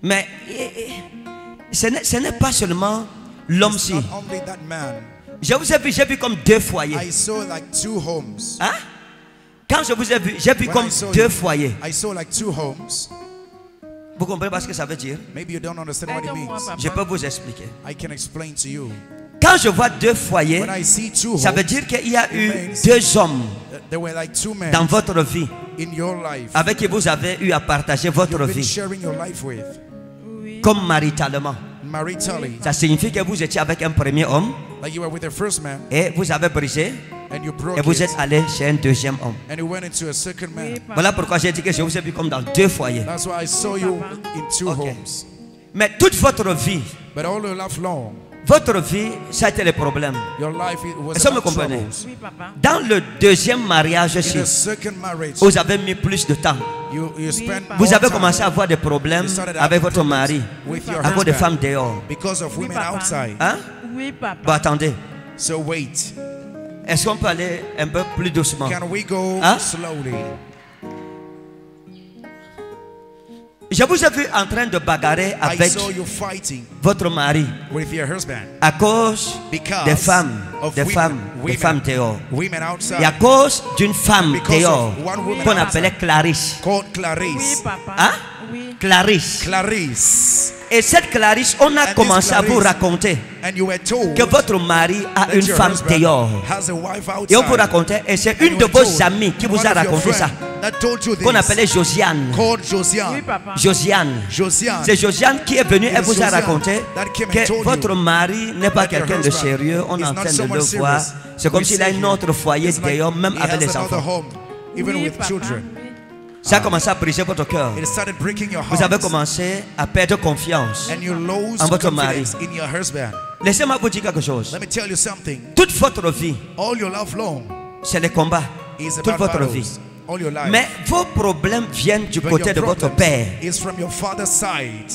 Mais eh, eh, ce n'est ce n'est pas seulement l'homme It's ci. not only that man. Je vous ai vu, j'ai vu comme deux foyers. I saw like two homes. Hein? Quand je vous ai vu, j'ai vu When comme I saw deux you, foyers. I saw like two homes. Vous comprenez pas ce que ça veut dire? Maybe you don't understand what it Aide-moi, means. papa. Je peux vous expliquer. I can explain to you. Quand je vois deux foyers, ça veut dire qu'il y a eu deux hommes There were like two men dans votre vie in your life avec qui vous avez eu à partager votre vie sharing your life with. comme maritalement. Maritally, Ça signifie que vous étiez avec un premier homme like you were with the first man et vous avez brisé and you broke et vous êtes allé chez un deuxième homme. and you went into a second man. Voilà pourquoi j'ai dit que je vous ai vu comme dans deux foyers. That's why I saw you in two homes. Mais toute votre vie, But all your life long, votre vie, ça a été le problème. Est-ce que vous comprenez? troubles. Dans le deuxième mariage In aussi, the second marriage, vous avez mis plus de temps. you, you spent Vous more avez commencé à avoir des problèmes avec votre mari with your à cause des femmes dehors. because of women outside. Hein? Oui, papa. Bon, attendez. So wait, Est-ce qu'on peut aller un peu plus doucement? Can we go Hein? slowly? Je vous ai vu en train de bagarrer avec votre mari with your husband à cause Because des femmes, des women, femmes, des femmes dehors. women outside. Et à cause d'une femme dehors qu'on appelait Clarisse. called Clarice. Hein? Clarisse. Clarisse. Et cette Clarisse, on a And commencé à vous Clarisse, raconter And you were told que votre mari a une femme dehors. Et on vous racontait, et c'est une de vos amies qui vous a raconté ça, friend that told you qu'on this, appelait Josiane. Josiane. Josiane. Josiane. C'est Josiane qui est venue et vous a raconté que votre mari n'est pas quelqu'un de sérieux, on est en train de le voir. C'est comme s'il a un autre foyer d'ailleurs, même avec another enfants. home, even with children. Ça a commencé à briser votre cœur. It started breaking your Vous avez heart. commencé à perdre confiance And you lose en votre mari. confidence in your husband. Laissez-moi vous dire quelque chose. Let me tell you something. Toute votre vie, All your life long c'est le combat. Toute votre battles. vie. All your life. Mais vos problèmes viennent du But côté de votre père. is from your father's side.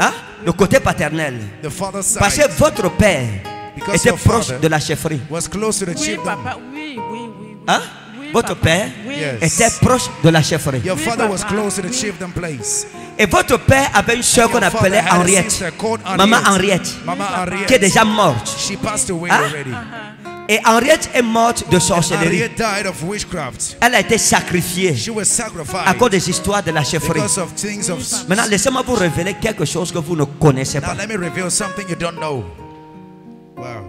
Hein? Le côté paternel. The father's side. Parce que votre père Because était proche de la chefferie. was close to the Oui, papa, oui, oui, oui. Hein? Votre père Yes. était proche de la chefferie. Your father was close to the chiefdom place. Et votre père avait une soeur qu'on appelait Henriette. Maman Henriette. Henriette. Mama Henriette. Qui est déjà morte. She passed away Hein? already. Et Henriette est morte de sorcellerie. Henriette died of witchcraft. Elle a été sacrifiée She was à cause des histoires de la chefferie. of. Maintenant, laissez-moi vous révéler quelque chose que vous ne connaissez Now pas. let me reveal something you don't know. Wow.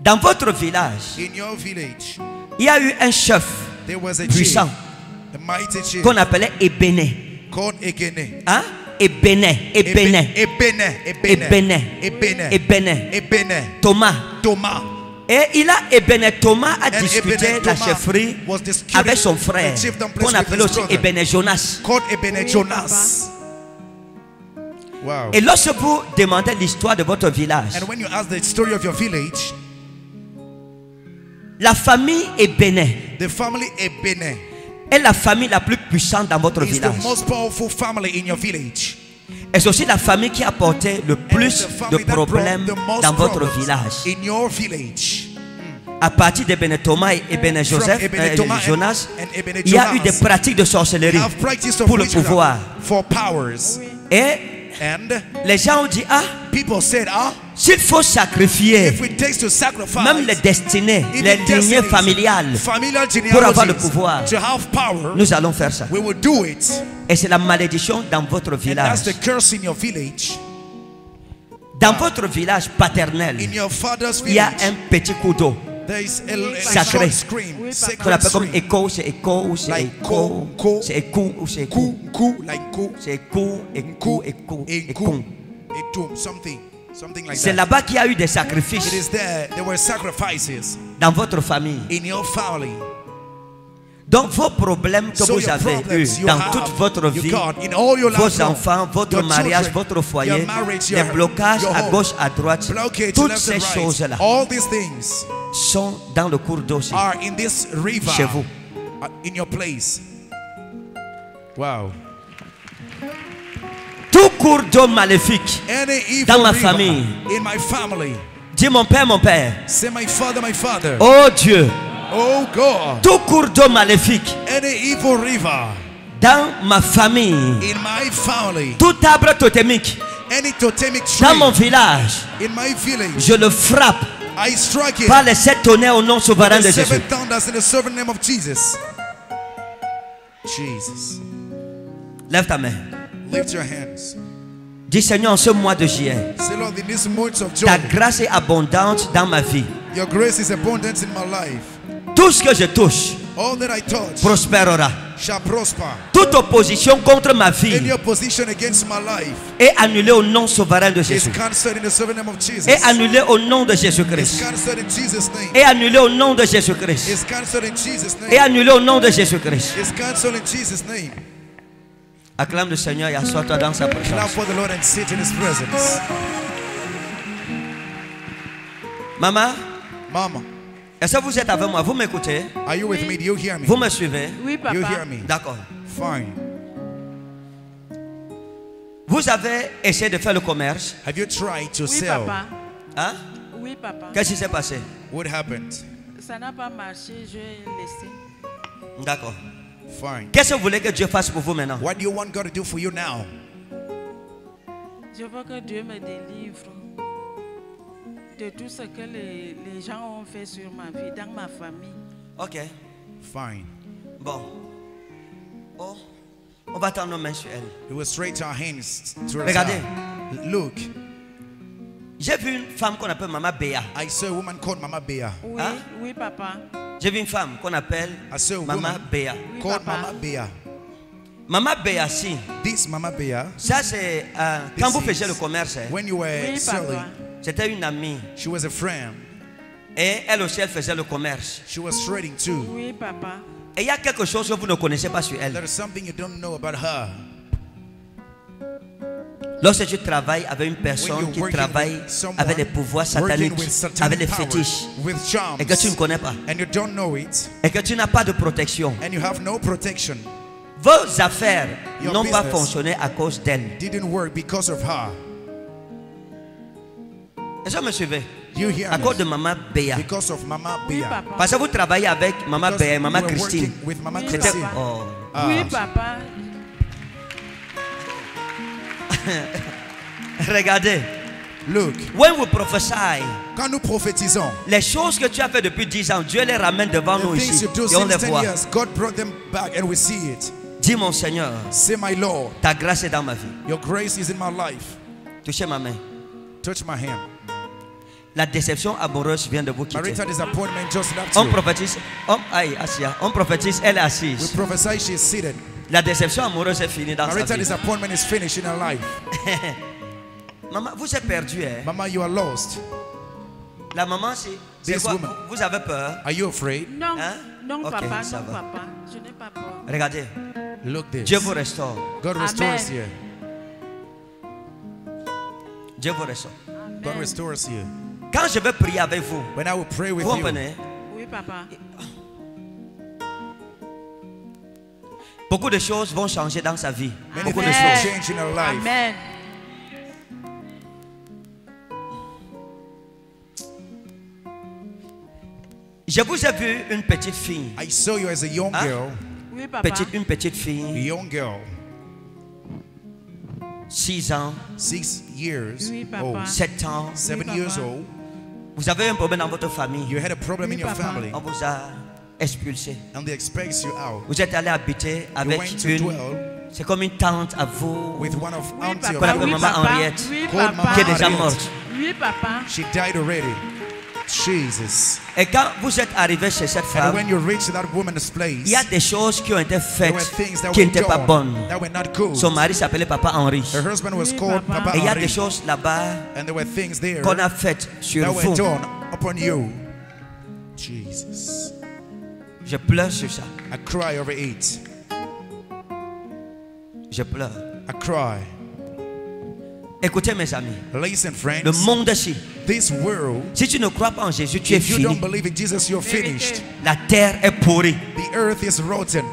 Dans votre village, In your village, il y a eu un chef there was a chief, puissant qu'on appelait Egene. Hein? Ebene, Ébéné, Ebene, Ébéné, Ebene, Thomas. Thomas. Et il a Ébéné Thomas a And discuté Ebene la Thomas chefferie avec son frère, qu'on appelait aussi. Ébéné Jonas. Called Ebene Jonas. Wow. Et lorsque vous demandez l'histoire de votre village, And when you ask the story of your village, la famille Ébéné the family Ebene est la famille la plus puissante dans votre is the village. most powerful family in your village. Et c'est aussi la famille qui a apporté le plus de problèmes dans votre village. In your village. À partir d'Ébéné Thomas et Joseph, Ebene Thomas and- Jonas, il y a eu des pratiques de sorcellerie pour le pouvoir. For powers. Et And les gens ont dit, ah, people said, ah, s'il faut sacrifier if it takes to sacrifice, même les destinées, les lignées familiales, familial pour avoir le pouvoir, to have power, nous allons faire ça. we will do it. Et c'est la malédiction dans votre village. that's the curse in your village. Dans votre village paternel, In your father's il y a un petit coup d'eau there is a, a sacré qu'on appelle comme écho, c'est écho, ou c'est écho, c'est écho, c'est écho, c'est écho, écho, écho, écho. something, something like C'est that. là-bas qu'il y a eu des It sacrifices is there. There were sacrifices dans votre famille. in your family. Donc vos problèmes que So vous avez eus dans have, toute votre vie, got in all your life vos enfants, votre your mariage, children, votre foyer, your marriage, les your- blocages à gauche, à droite, toutes ces right, choses-là all these things sont dans le cours d'eau aussi, are in this river chez vous. uh, in your place. Wow. Tout cours d'eau maléfique dans ma famille. in my family. Dis mon père, mon père. Say my father, my father. Oh Dieu, Oh God. tout cours d'eau maléfique Any evil river dans ma famille, in my family. tout arbre totémique Any totemic dans tree mon village, in my village. je le frappe I strike it par les sept tonnerres au nom souverain de Jésus. in the sovereign name of Jesus. Jesus. Lève ta main. Lift your hands. Dis Seigneur, en ce mois de juillet, ta grâce est abondante dans ma vie. your grace is abundant in my life. Tout ce que je touche All that I touch prospérera. shall prosper. Toute opposition contre ma vie Any opposition against my life est annulée au nom souverain de Jésus. cancelled in the sovereign name of Jesus. Est annulée au nom de Jésus-Christ. Est annulée au nom de Jésus-Christ. Est annulée au nom de Jésus-Christ. Acclame le Seigneur et assois-toi dans sa présence. for the Lord and sit in His presence. Maman, Mama, est-ce que vous êtes avec moi? Vous m'écoutez? are you with me? Do you hear me? Vous me suivez? Oui, papa. You hear me? D'accord. Fine. Vous avez essayé de faire le commerce? Have you tried to Oui, sell? papa. Hein? Oui, papa. Qu'est-ce qui s'est passé? What happened? Ça n'a pas marché, je vais laisser. D'accord. Fine. Qu'est-ce que vous voulez que Dieu fasse pour vous maintenant? What do you want God to do for you now? Je veux que Dieu me délivre de tout ce que les, les gens ont fait sur ma vie, dans ma famille. Ok. Fine. Bon. Oh. On va tendre nos mains sur elle. We will straight our hands Regardez. her. Look, J'ai vu une femme qu'on appelle Mama Béa. I saw a woman called Mama Bea. Oui, Hein? oui, papa. J'ai vu une femme qu'on appelle I saw a Mama woman Béa. Oui, called papa. Mama Bea. Mama Béa, si. This Mama Bea, Ça, c'est euh, quand vous is- faisiez le commerce. hein, when you were Oui, selling, papa. C'était une amie. she was a friend. Et elle aussi, elle faisait le commerce. She was trading too. Oui, papa. Et il y a quelque chose que vous ne connaissez pas sur There elle. is something you don't know about her. Lorsque tu travailles avec une personne qui travaille avec des pouvoirs sataniques, avec des fétiches, et que tu ne connais pas, and you don't know it, et que tu n'as pas de protection, and you have no protection, vos affaires n'ont pas fonctionné à cause d'elle. didn't work because of her. Est-ce que vous me suivez? You hear À cause de Maman Béa. Because of Mama Oui, Bea. papa. Parce que vous travaillez avec Maman Béa et Maman Christine. C'était. Oh. Ah. Oui, papa. Regardez. Look, When we prophesy, quand nous prophétisons, les choses que tu as fait depuis 10 ans, Dieu les ramène devant nous things ici. Et on les since 10 voit. years, God brought them back and we see it. Dis mon Seigneur, Say, my Lord, ta grâce est dans ma vie. your grace is in my life. Touchez ma main. Touch my hand. La déception amoureuse vient de vous quitter. Just left On prophétise, on, aïe, Asia, on prophétise, elle est We assise. prophesy she is seated. La déception amoureuse est finie dans sa Marital vie. disappointment is finished in her life. Maman, vous êtes perdu, hein? Mama, you are lost. La maman, c'est. This quoi? woman. Vous vous avez peur? Are you afraid? Non, Hein? non, Ok, papa, ça non, va. papa. Je n'ai pas peur. Regardez, Look this. Dieu vous restaure. God restores Amen. you. Dieu vous restaure. God restores you. Quand je vais prier avec vous, When I will pray with vous you, comprenez? Oui, papa. Beaucoup de choses vont changer dans sa vie. many Beaucoup de things choses. will change in her life. Amen. Je vous ai vu une petite fille. I saw you as a young Hein? girl, Oui, papa. Petite, une petite a fille, young girl, 6 ans, six years Oui, papa. old, 7 ans. seven Oui, years old. Vous avez un problème dans votre famille. You had a problem in Oui, your papa. family, On vous a expulsé. and they expect you out. Vous êtes allé habiter avec une. C'est comme une tante à vous with one of Oui, auntie papa. of qu'on appelle Oui. Maman papa. Henriette. Oui, papa. Qui est déjà morte. Oui, papa. She died already. Jesus. Et quand vous êtes arrivé chez cette And femme, when you reach that woman's place, il y a des choses qui ont été faites things that qui were n'étaient pas bonnes. Son mari s'appelait Papa Henri. Her husband was Oui, called papa. Papa Et il y a des choses là-bas and there were things there qu'on a faites sur that were vous. done upon you. Jesus. Je pleure sur ça. I cry over it. Je pleure. I cry. Écoutez mes amis, Listen, friends. le monde-ci, This world, si tu ne crois pas en Jésus, tu es if you fini. don't believe in Jesus, you're finished. La terre est pourrie. The earth is rotten.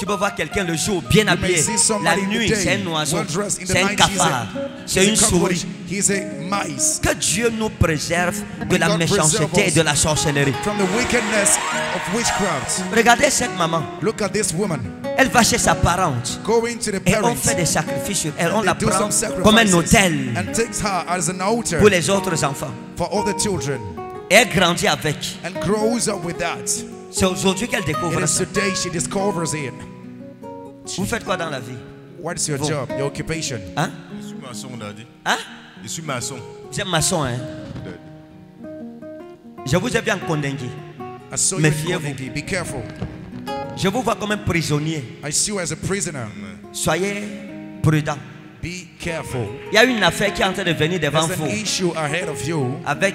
Tu peux voir quelqu'un le jour bien habillé. La nuit, c'est un oiseau. C'est un cafard. C'est une souris. Que Dieu nous préserve de la méchanceté et de la sorcellerie. From the wickedness of witchcraft. Regardez cette maman. Look at this woman Elle va chez sa parente. Et on fait des sacrifices sur elle. On la prend comme un hôtel and takes her as an altar pour les autres enfants. Et elle grandit avec. C'est aujourd'hui qu'elle découvre ça. today she discovers it. Vous faites quoi dans la vie? What's your Vous. job, your occupation? Hein? Je suis maçon, Daddy. Hein? Je suis maçon. Vous êtes maçon, hein? Je vous ai vu en Kondengui. I saw you in Méfiez-vous. Be careful. Je vous vois comme un prisonnier. I see you as a prisoner. Soyez prudent. Be careful. Il y a une affaire qui est en train de venir devant There's vous an issue ahead of you. avec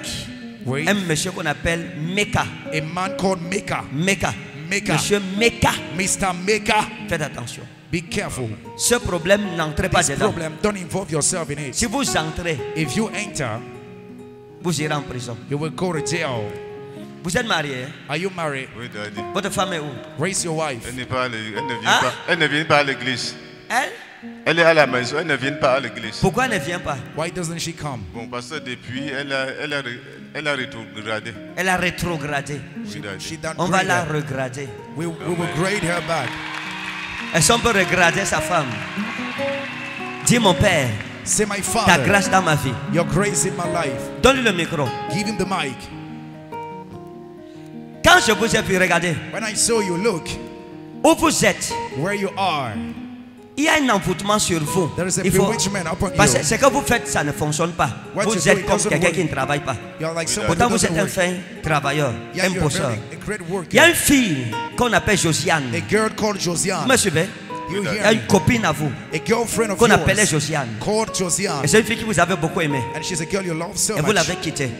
Wait. un monsieur qu'on appelle Meka. A man called Mecca. Meka. Mecca. Monsieur Meka. Mr. Mecca. Faites attention. Be careful. Ce problème, n'entrez pas This dedans. problem, don't involve yourself in it. Si vous entrez, If you enter, vous irez en prison. you will go to jail. Vous êtes marié. hein? Are you married? Oui, Daddy. Votre femme est où? Raise your wife. Elle, n'est pas elle ne vient Hein? pas. Elle ne vient pas à l'église. Elle? Elle est à la maison. Elle ne vient pas à l'église. Pourquoi elle ne vient pas? Why doesn't she come? Bon, parce que depuis, elle a, elle a, elle a rétrogradé. Elle a rétrogradé. She On va la regrader. We, we will grade her back. Est-ce qu'on peut regrader sa femme? Dis mon père, Say, my ta father, grâce dans ma vie. your grace in my life. Donne-lui le micro. Give him the mic. Quand je vous ai vu, regardez, When I saw you, look où vous êtes, where you are. Il y a un envoûtement sur vous. There is a Il faut- Parce que ce que vous faites, ça ne fonctionne pas. What Vous êtes comme quelqu'un qui ne travaille pas. Like Pourtant, vous êtes un fin travailleur, Yeah, un bosseur. Il y a une fille qu'on appelle Josiane. A girl called Vous Josiane. me suivez? Il y a une copine à vous qu'on appelait Josiane. Et c'est une fille que vous avez beaucoup aimée. Et vous l'avez quittée.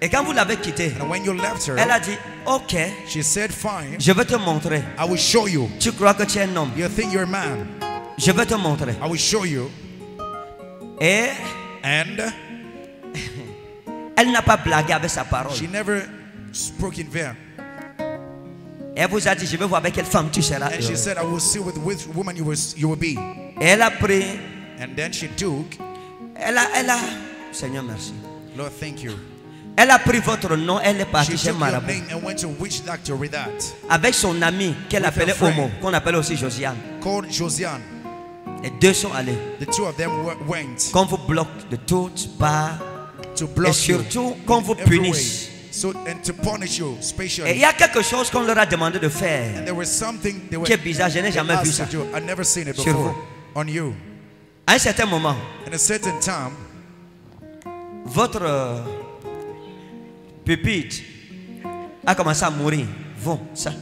Et quand vous l'avez quittée, And when you left her, elle a dit Ok, she said, Fine, je vais te montrer. I will show you. Tu crois que tu es un homme? You think you're a man. Je vais te montrer. I will show you. Et And elle n'a pas blagué avec sa parole. she never spoke in vain. Elle vous a dit Je vais voir avec quelle femme tu seras. And she said, I will see with which woman you will, you will be. Et elle a pris, And then she took, elle a, elle a, Seigneur merci. Lord, thank you. Elle a pris votre nom, elle est partie chez Marabout. Avec son ami qu'elle appelait. Homo, qu'on appelle aussi Josiane. Called Josiane. Les deux sont allés. The two of them wa- went Qu'on vous bloque de toutes parts. to Et surtout qu'on vous punisse. way. So, and to punish you, Et il y a quelque chose qu'on leur a demandé de And faire. there was something they were Qui est bizarre, je n'ai jamais vu ça. to do. I've never seen it Sur. On you. À un certain moment, In a certain time, votre pupitre a commencé à mourir. Bon, ça.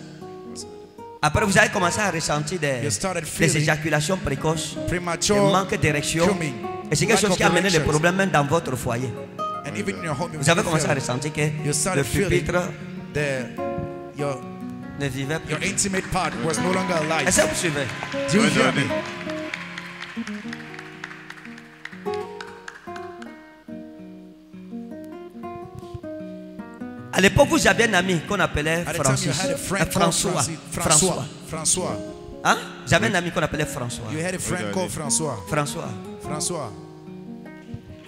Après, vous avez commencé à ressentir des, des éjaculations précoces, des premature manques d'érection. Et c'est quelque chose qui a amené des problèmes même dans votre foyer. and even in your home, you Vous avez commencé à ressentir que You le pupitre the your ne vivait your plus. intimate part was no longer alive. Est-ce que vous suivez Do you Oui, hear Daddy. me? À l'époque, vous aviez un ami qu'on appelait Francis. Euh, called François. Francis- François. François. François. Hein? J'avais un ami qu'on appelait François. You had a friend called François. François. François.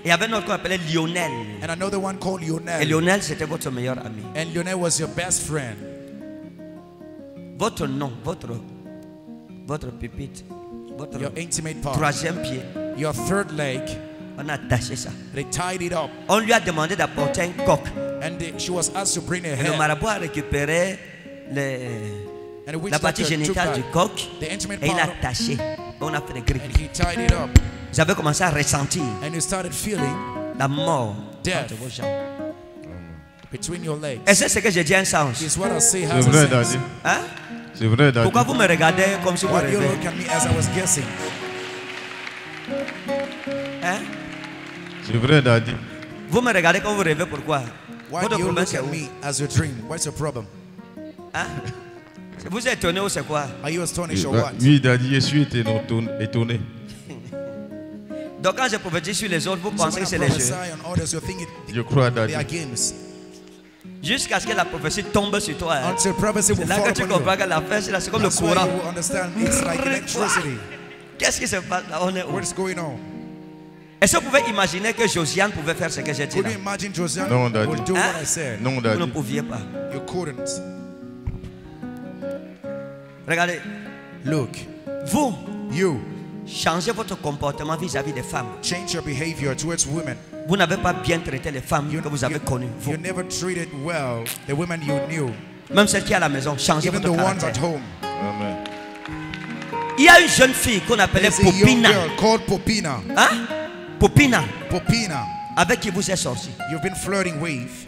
Et il y avait un autre qu'on appelait Lionel. And another one called Et Lionel. Lionel, c'était votre meilleur ami. And Lionel was your best friend. Votre nom, votre, votre pupitre, votre Your intimate part. troisième pied, Your third leg. On a attaché ça. They tied it up. On lui a demandé d'apporter un coq. And they- she was asked to bring a Et le marabout a récupéré les- la partie génitale du coq et il a attaché. On a fait des griffes. and he tied it up. Vous avez commencé à ressentir And you started feeling la mort Death. entre vos jambes. between your legs. Est-ce que ce que j'ai dit un sens? C'est vrai. Daddy. Hein? C'est vrai, Daddy. Pourquoi vous me regardez comme si vous Why do you rêvez? look at me as I was guessing? Hein? C'est vrai, Daddy. Vous me regardez comme vous rêvez, pourquoi? Why Votre do you problème look c'est at où me as you dream? What's your problem? Hein? Vous êtes étonné ou c'est quoi? Are you astonished or Oui, what? Oui, Daddy, je suis étonné. Donc quand je prophétise sur les autres, vous pensez que c'est les jeux. Je crois, they are Daddy. games. Jusqu'à ce que la prophétie tombe sur toi. hein. Until prophecy C'est will là fall que tu upon you. comprends que c'est là, c'est comme le That's courant. like. Qu'est-ce qui se passe là? On est où? What's going on? Est-ce que vous pouvez imaginer que Josiane pouvait faire ce que j'ai dit Could là? you imagine Josiane Non, Daddy. would do Hein? what I said? Non, Vous ne pouviez pas. You couldn't. Regardez, Look, vous, you changez votre comportement vis-à-vis des femmes. change your behavior towards women. Vous n'avez pas bien traité les femmes You, que vous avez you- connues. Vous. you never treated well the women you knew, Même celles qui sont à la maison, changez even votre the ones at caractère. home. Amen. Il y a une jeune fille qu'on appelait There's a young Popina. girl called Popina. Hein? Popina. Popina. Avec qui vous êtes sorti. You've been flirting with.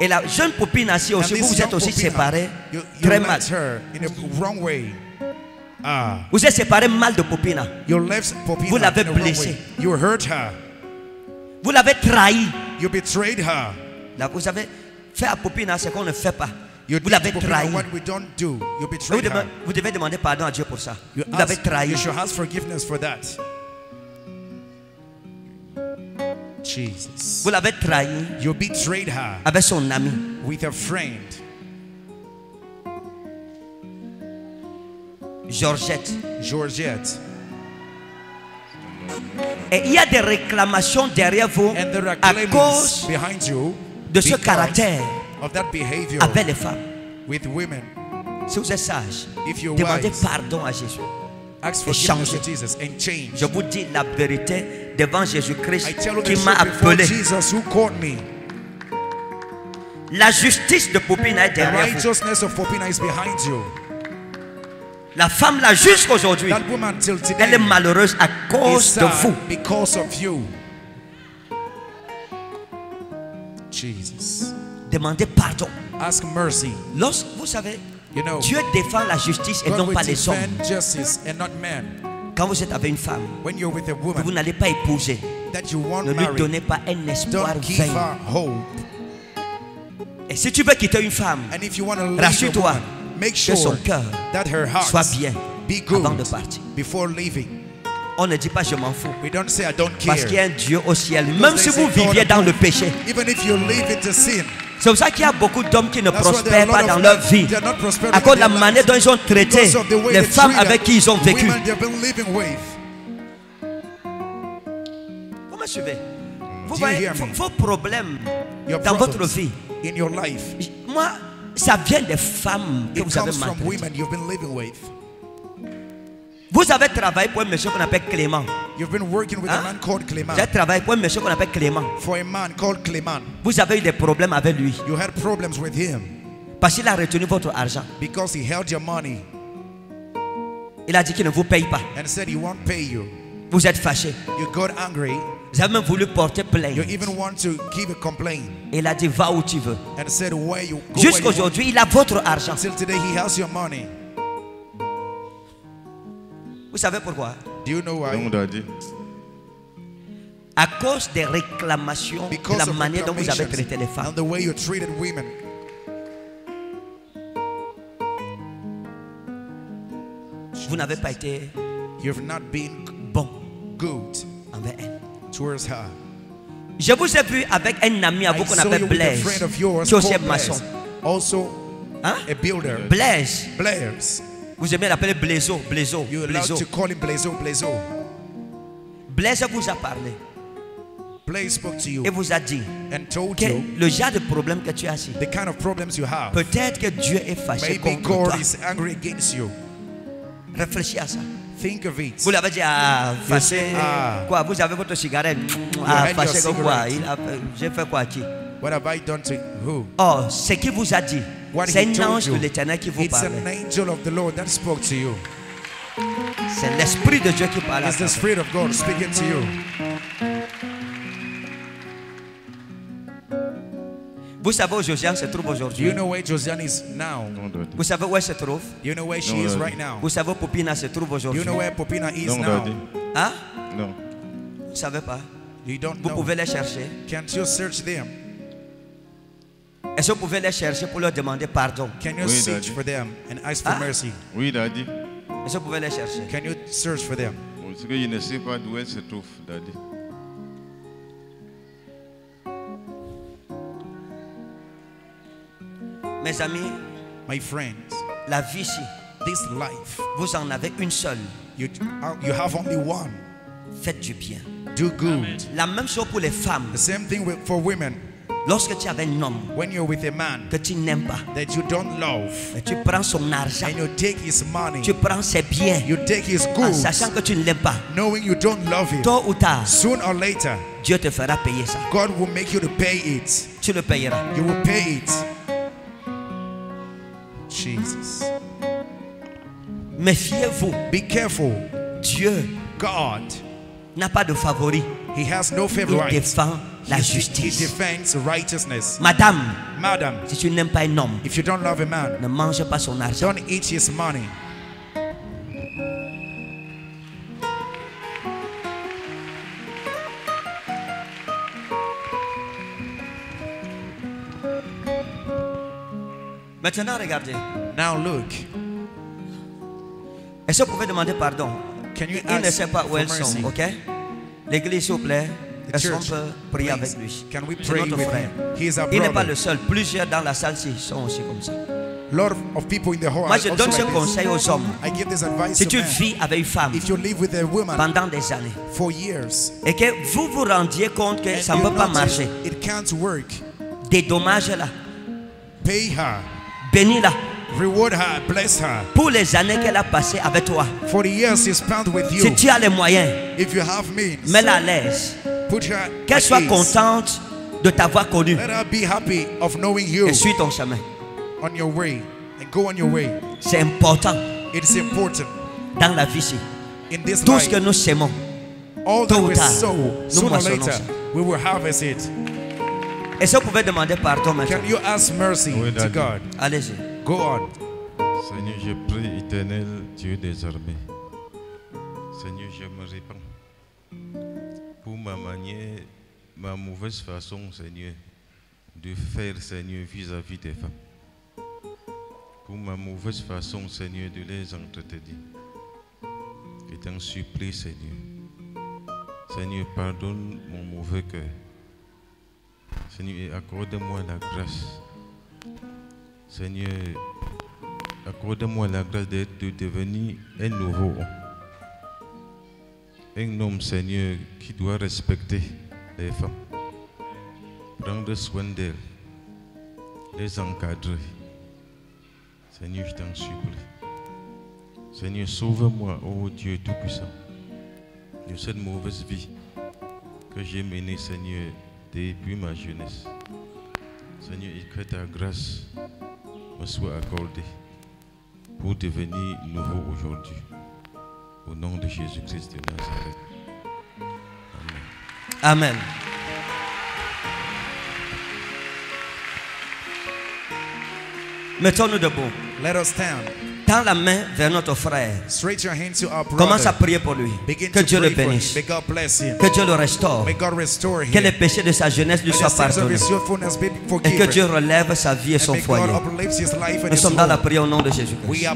Et la jeune Popina, si aussi, And vous vous êtes aussi séparés très mal. her in a wrong way. Ah. Vous êtes séparés mal de Popina. You left Popina Vous l'avez blessée. You hurt her. Vous l'avez trahi. You betrayed her. Là, vous avez fait à Popina ce qu'on ne fait pas. You Vous l'avez trahi. what we don't do. You Vous betrayed devez, her. vous devez demander pardon à Dieu pour ça. You, Vous l'avez trahi. you should ask forgiveness for that. Jesus. Vous l'avez trahi You betrayed her avec son ami. with a friend. Georgette. Georgette. Et il y a des réclamations derrière vous à cause behind you de ce caractère of that behavior avec les femmes. with women. Si vous êtes sage, demandez wise, pardon à Jésus. Et. Je vous dis la vérité devant Jésus-Christ I tell you qui m'a appelé. Jesus who called me. La justice de Popina est The derrière vous. righteousness of Popina is behind you. La femme là jusqu'aujourd'hui, elle est malheureuse à cause de vous. because of you. Jesus. Demandez pardon. Ask mercy. Lorsque vous savez, You know, Dieu défend la justice et God non pas les hommes. defend justice and not men. Quand vous êtes avec une femme When you're with a que vous n'allez pas épouser, that you want ne lui marry, donnez pas un espoir vain. Et si tu veux quitter une femme, And if you want to leave a rassure-toi que sure son cœur soit bien avant de partir. before leaving. On ne dit pas je m'en fous. We don't say I don't Parce qu'il y a un Dieu au ciel. Because Même si vous viviez dans le péché. Even if you live into sin, C'est pour ça qu'il y a beaucoup d'hommes qui ne prospèrent pas dans leur vie. À cause de la manière dont ils ont traité les femmes avec qui ils ont vécu. Vous me suivez? Vous voyez vos, me? vos problèmes dans votre vie. in your life, Moi, ça vient des femmes que vous avez maltraitées. Vous avez travaillé pour un monsieur qu'on appelle Clément. You've been working with Hein? a man called. Vous avez travaillé pour un monsieur qu'on appelle Clément. For a man called Clement, Vous avez eu des problèmes avec lui. you had problems with him Parce qu'il a retenu votre argent. because he held your money Il a dit qu'il ne vous paye pas. and said he won't pay you. Vous êtes fâché. You got angry. Vous avez même voulu porter plainte. You even want to give a complaint il a dit va où tu veux. and said where you go. Jusqu'à where you want. aujourd'hui, il a votre argent. Until today, he has your money. Vous savez pourquoi? Do you know why? Donc, Daddy, À cause des réclamations, de Because la of manière dont vous avez traité les femmes. and the way you treated women. Vous n'avez pas été You've not been bon good envers elle. towards her. Je vous ai vu avec un ami à vous qu'on appelle Blaise, friend of yours qui est aussi un called maçon. Also Hein? a builder. Blaise, Blaise. Vous aimez l'appeler Blaiseau, Blaiseau, Blaiseau. to call him Blaiseau, Blaiseau. Blaise vous a parlé Blaise spoke to you et vous a dit and told que you le genre de problème que tu as ici, the kind of problems you have. peut-être que Dieu est fâché Maybe contre God toi. is angry against you. Réfléchis à ça. Think of it. Vous l'avez dit, ah, fâché. ah. Quoi, vous avez votre cigarette. Ah, fâché comme quoi J'ai fait quoi à qui What have I done to who? Oh, ce qu'il vous a dit, c'est he un told ange de you. l'éternel qui vous It's parle. an angel of the Lord that spoke to you. C'est l'esprit de Dieu qui parle. It's the. Spirit of God speaking to you. Vous savez où Josiane se trouve Do you aujourd'hui know where Josiane is now? Vous savez où elle se trouve? You know where she is right now? Vous savez où Popina se trouve Do you aujourd'hui know where Popina is Non, now? Hein? Non. Vous ne savez pas? You don't Vous know. pouvez les chercher. Can't you search them? Est-ce que vous pouvez les chercher pour leur demander pardon? Can you Oui, search Daddy. for them and ask for Ah. mercy? Oui, Daddy. Est-ce que vous pouvez les chercher? Can you search for them? Parce que je ne sais pas d'où elle se trouve, Daddy. Mes amis, My friends, la vie ici, this life, vous en avez une seule. you, you have only one. Faites du bien. Do good. La même chose pour les femmes. The same thing for women. Lorsque tu es avec un homme When you're with a man que tu n'aimes pas, that you don't love et tu prends son argent, and you take his money, tu prends ses biens, you take his en goods, sachant que tu ne l'aimes pas, knowing you don't love him, tôt ou tard, soon or later, Dieu te fera payer ça. God will make you to pay it. Tu le payeras. You will pay it. Jesus. Méfiez-vous. Be careful. Dieu God n'a pas de favori. He has no Il défend la He- justice. He defends righteousness. Madame, Madam, si tu n'aimes pas un homme, if you don't love a man, ne mange pas son argent. don't eat his money. Maintenant, regardez. Now look. Est-ce que vous pouvez demander pardon? Can you Il ne ask sait pas où elles sont, ok? L'église, s'il vous plaît. Est-ce qu'on peut prier avec lui? Can we C'est pray notre frère. him? He is our Il n'est pas le seul. Plusieurs dans la salle sont aussi comme ça. lot of people in the hall Moi, je donne ce like conseil aux hommes. I give this advice Si tu vis avec une femme If you live with a woman pendant des années for years et que vous vous rendiez compte que ça ne peut pas marcher, it can't work, dédommage-la, pay her, bénis-la reward her, bless her. pour les années qu'elle a passées avec toi. For the years she spent with you, Si tu as les moyens, if you have means, mets-la à l'aise. put her Qu'elle at soit ease. contente de t'avoir connu Let her be happy of knowing you et suis ton chemin. on your way and go on your way. C'est important It is important dans la vie ici. in this Tout life. ce que nous sémons, All tôt that ou we tard, sow, nous sooner or later, ça. we will harvest it. Est-ce que vous pouvez demander pardon maintenant? Can you ask mercy Oui, to Daddy. God? Allez-y. Go on. Seigneur, je prie, éternel Dieu des armées. Seigneur, je me répands pour ma manière, ma mauvaise façon, Seigneur, de faire, Seigneur, vis-à-vis des femmes. Pour ma mauvaise façon, Seigneur, de les entretenir. Je t'en supplie, Seigneur. Seigneur, pardonne mon mauvais cœur. Seigneur, et accorde-moi la grâce. Seigneur, accorde-moi la grâce de, de devenir un nouveau. Un homme, Seigneur, qui doit respecter les femmes, prendre soin d'elles, les encadrer. Seigneur, je t'en supplie. Seigneur, sauve-moi, ô Dieu Tout-Puissant, de cette mauvaise vie que j'ai menée, Seigneur, depuis ma jeunesse. Seigneur, que ta grâce me soit accordée pour devenir nouveau aujourd'hui. Au nom de Jésus-Christ de Nazareth. Amen. Mettons-nous debout. Let us stand. Tends la main vers notre frère. Commence à prier pour lui. Que Dieu le bénisse. Que Dieu le restaure. Que les péchés de sa jeunesse lui soient pardonnés. Et que. Dieu relève sa vie et son foyer. Nous sommes dans la prière au nom de Jésus-Christ.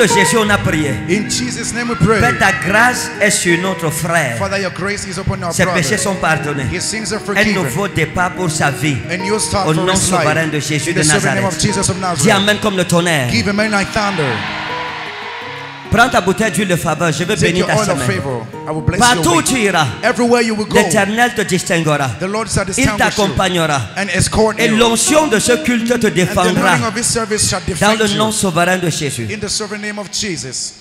De Jésus, on a prié. In Jesus' name we pray. Père, ta grâce est sur notre frère. Father, your grace is upon our Ses brother. péchés sont pardonnés. His sins are Un nouveau départ pour sa vie. A new start Au nom souverain de Jésus In de Nazareth. Dis. Amen comme le tonnerre. Give him amen like thunder. Prends ta bouteille d'huile de faveur. Je veux Take bénir ta semaine. favor. I will bless Partout où tu iras, l'Éternel te distinguera. the Lord shall Il t'accompagnera. Et l'onction de ce culte te défendra dans le nom souverain de Jésus. In the sovereign name of Jesus.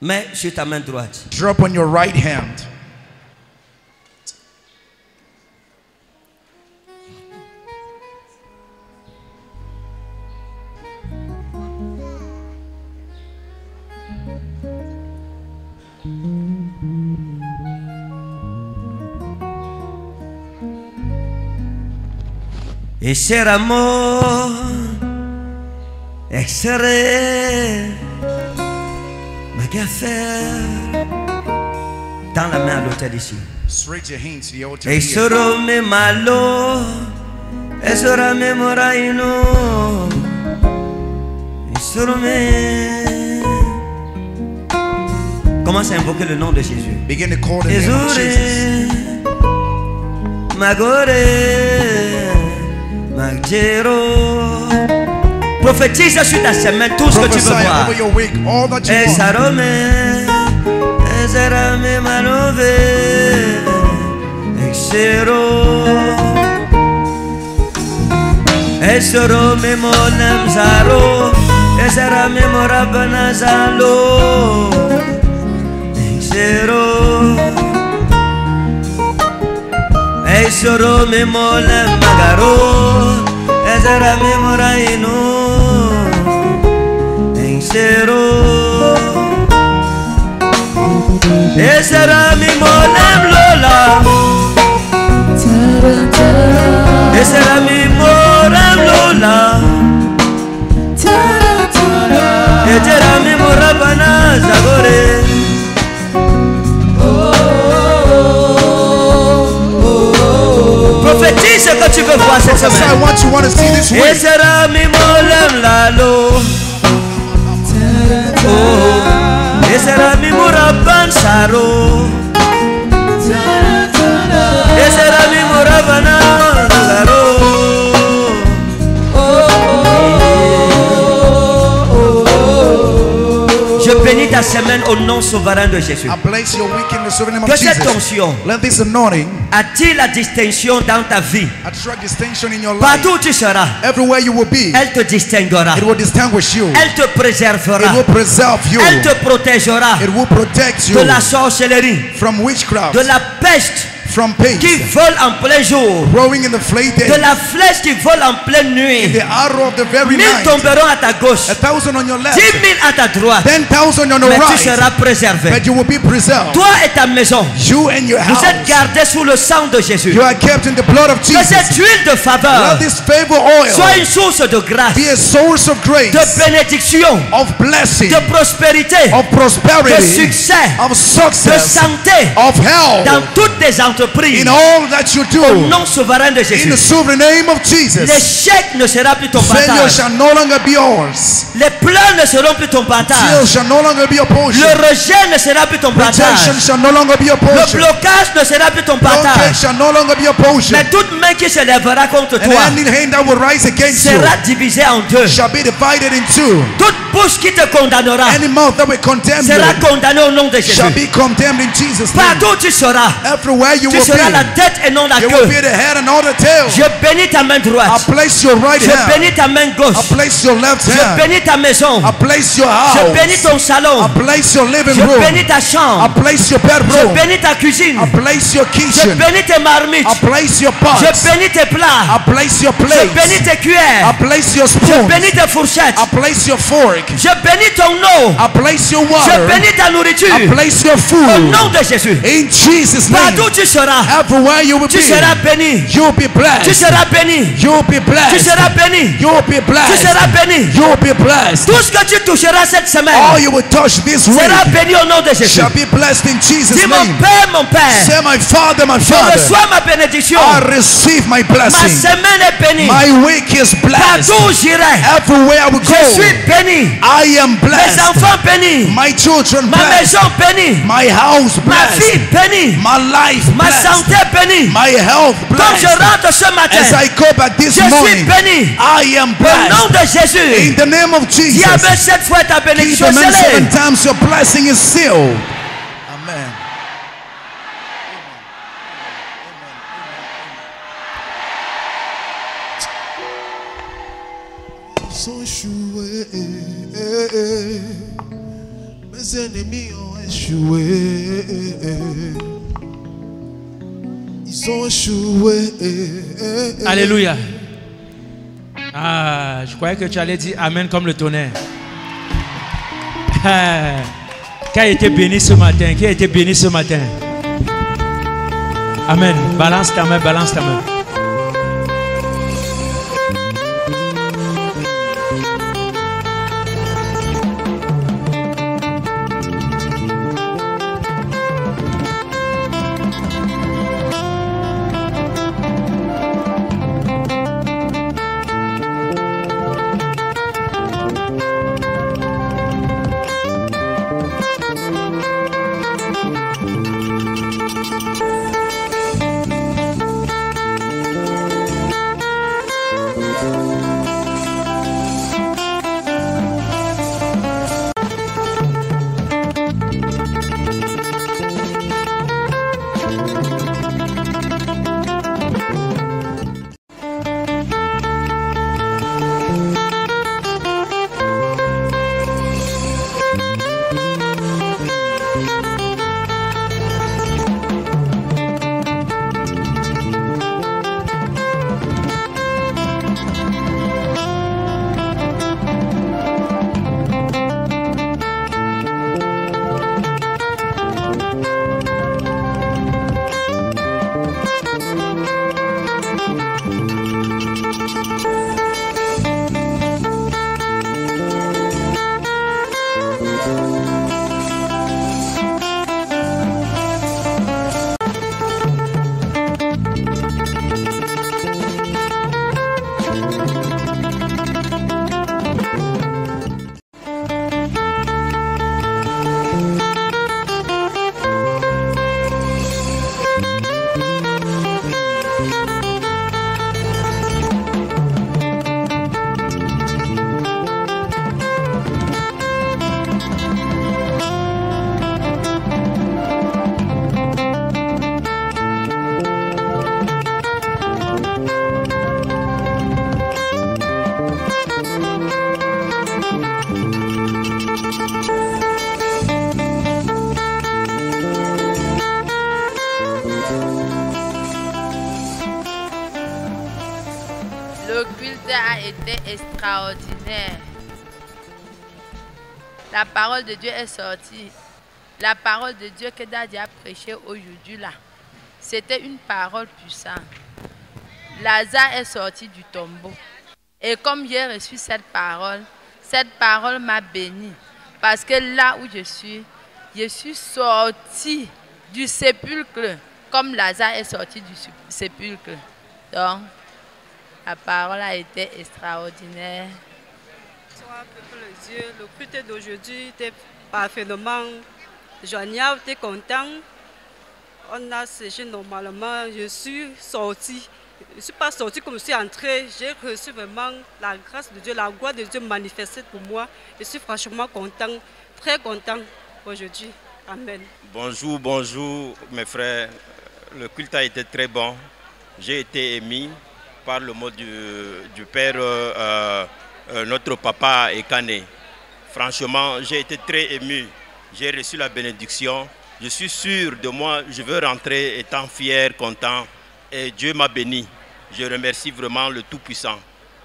Mets sur ta main droite. Drop on your right hand. Et ser amor extrait qu'à faire dans la main à l'autel ici hands to the altar et solo me malo Esora memoraino Esorome Commence à invoquer le nom de Jésus. Begin to call the name of Jesus. Magore Prophétise sur ta semaine tout ce que tu veux Prophesy voir. over your week, all that you want. Esarome Ezerame Manove Exero Esoro Memonem Zaro. Ezerame Morabana Zalo Exero ای شروع می مولم مگرو ازرا می مراینو این شروع Esera mi molem lola. Esera mi molem lola. Ejera mi morabana zagore. Prophétise ce que tu veux voir cette Prophesy semaine. what you want to see this week. Esera mi molem ta semaine au nom souverain de Jésus. I bless your week in the sovereign name Que of cette Jesus. onction attire la distinction dans ta vie. attract distinction in your life. Partout où tu seras, Everywhere you will be, elle te distinguera. it will distinguish you. Elle te préservera. It will preserve you. Elle te protégera It will protect you de la sorcellerie, from witchcraft, de la peste from pain, qui vole en plein jour, in the day, de la flèche qui vole en pleine nuit. the arrow of the very Mille tomberont à ta gauche, A thousand on your left, dix mille à ta droite, ten thousand on your mais tu right, seras préservé. but you will be preserved. Toi et ta maison, You and your vous êtes house, gardés sous le sang de Jésus. you are kept in the blood of Que Jesus. cette huile de faveur this favor oil soit une source de grâce, be a source of grace, de bénédiction, of blessing, de prospérité, of de prosperity, succès, of de success, santé of health. dans toutes tes entreprises. in all that you Au do. nom souverain de In the Jésus. sovereign name of Jesus. L'échec ne sera plus ton partage. shall no longer be yours. Les pleurs ne seront plus ton partage. shall no longer be your portion. Le rejet ne sera plus ton partage. shall no longer be your Le blocage ne sera plus ton partage. shall no longer be your portion. Mais toute main qui se lèvera contre And toi any hand that will rise against you sera divisée en deux. shall be divided in two. Toute bouche qui te condamnera Any mouth that will condemn sera condamnée au nom de Jésus. shall be condemned in Jesus' name. Partout où tu seras, Everywhere you tu will seras la tête et non la you will be queue. the head and not the tail. Je bénis ta main I droite. place your right Je hand. bénis ta main I gauche. place your left Je bénis ta maison. I place your Je bénis ton salon. I place your living Je bénis ta I chambre. place your Je bénis ta cuisine. I place your Je kitchen. bénis tes marmites. I place your Je bénis tes I plats. place your Je bénis tes cuillères. I place your Je bénis tes fourchettes. I place your fork. Je bénis ton eau. I place your Je water. bénis ta nourriture. I place your Au food. nom de Jésus. In Jesus' name. Partout où tu seras, Everywhere you will tu be. seras béni. You'll be Tu blessed. seras béni. You'll be Tu blessed. seras béni. You'll be Tu blessed. seras béni. You'll be blessed. Tout ce que tu toucheras cette semaine All you will touch this week sera béni au nom de Jésus. shall be blessed in Jesus' Dis mon name. Père, mon Père. Say, my Father, my Je Father, reçois ma bénédiction. I receive my Ma blessing. semaine est bénie. My week is blessed. Partout j'irai, Everywhere I will je suis go, béni. I am Mes blessed. enfants bénis. My children Ma blessed. maison bénie. My house Ma vie blessed. bénie. My life Ma blessed. santé bénie. My health Comme je blessed. rentre ce matin, As I go back this je suis béni. I am Au nom blessed. de Jésus. In the name of Dis Jesus. Amen cette fois ta bénédiction the man seven times your blessing is sealed. Amen. Ils ont. Mes ennemis ont oh, échoué. Alléluia. Ah, je croyais que tu allais dire Amen comme le tonnerre. Ah, Qui a été béni ce matin? Qui a été béni ce matin? Amen. Balance ta main, balance ta main. Parole de Dieu est sortie. La parole de Dieu que Daddy a prêché aujourd'hui là, c'était une parole puissante. Lazare est sorti du tombeau. Et comme j'ai reçu cette parole, cette parole m'a béni. Parce que là où je suis, je suis sorti du sépulcre, comme Lazare est sorti du sépulcre. Donc, la parole a été extraordinaire. Le culte d'aujourd'hui était parfaitement joignable, était content. On a séché normalement. Je suis sortie. Je ne suis pas sortie comme je suis entrée. J'ai reçu vraiment la grâce de Dieu, la gloire de Dieu manifestée pour moi. Je suis franchement content, très content aujourd'hui. Amen. Bonjour, bonjour mes frères. Le culte a été très bon. J'ai été émis par le mot du, Père, euh, euh, notre papa Ekane. Franchement, j'ai été très ému. J'ai reçu la bénédiction. Je suis sûr de moi, je veux rentrer étant fier, content. Et Dieu m'a béni. Je remercie vraiment le Tout-Puissant.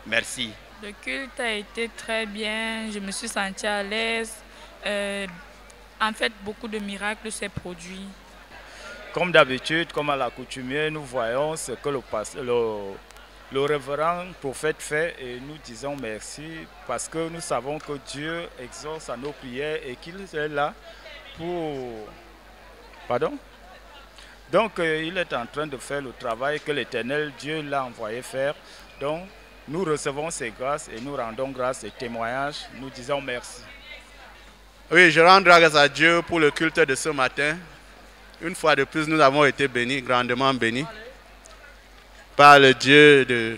Merci. Le culte a été très bien, je me suis sentie à l'aise. Euh, en fait, beaucoup de miracles s'est produit. Comme d'habitude, comme à l'accoutumée, nous voyons ce que le, le, le révérend prophète fait et nous disons merci parce que nous savons que Dieu exauce à nos prières et qu'il est là pour... Pardon? Donc, euh, il est en train de faire le travail que l'Éternel Dieu l'a envoyé faire. Donc, nous recevons ces grâces et nous rendons grâce et témoignages. Nous disons merci. Oui, je rends grâce à Dieu pour le culte de ce matin. Une fois de plus, nous avons été bénis, grandement bénis, par le Dieu de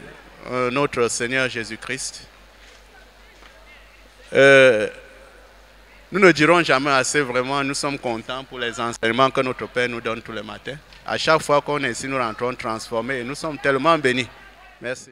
euh, notre Seigneur Jésus-Christ. Euh, nous ne dirons jamais assez, vraiment, nous sommes contents pour les enseignements que notre Père nous donne tous les matins. À chaque fois qu'on est ici, nous rentrons transformés et nous sommes tellement bénis. Merci.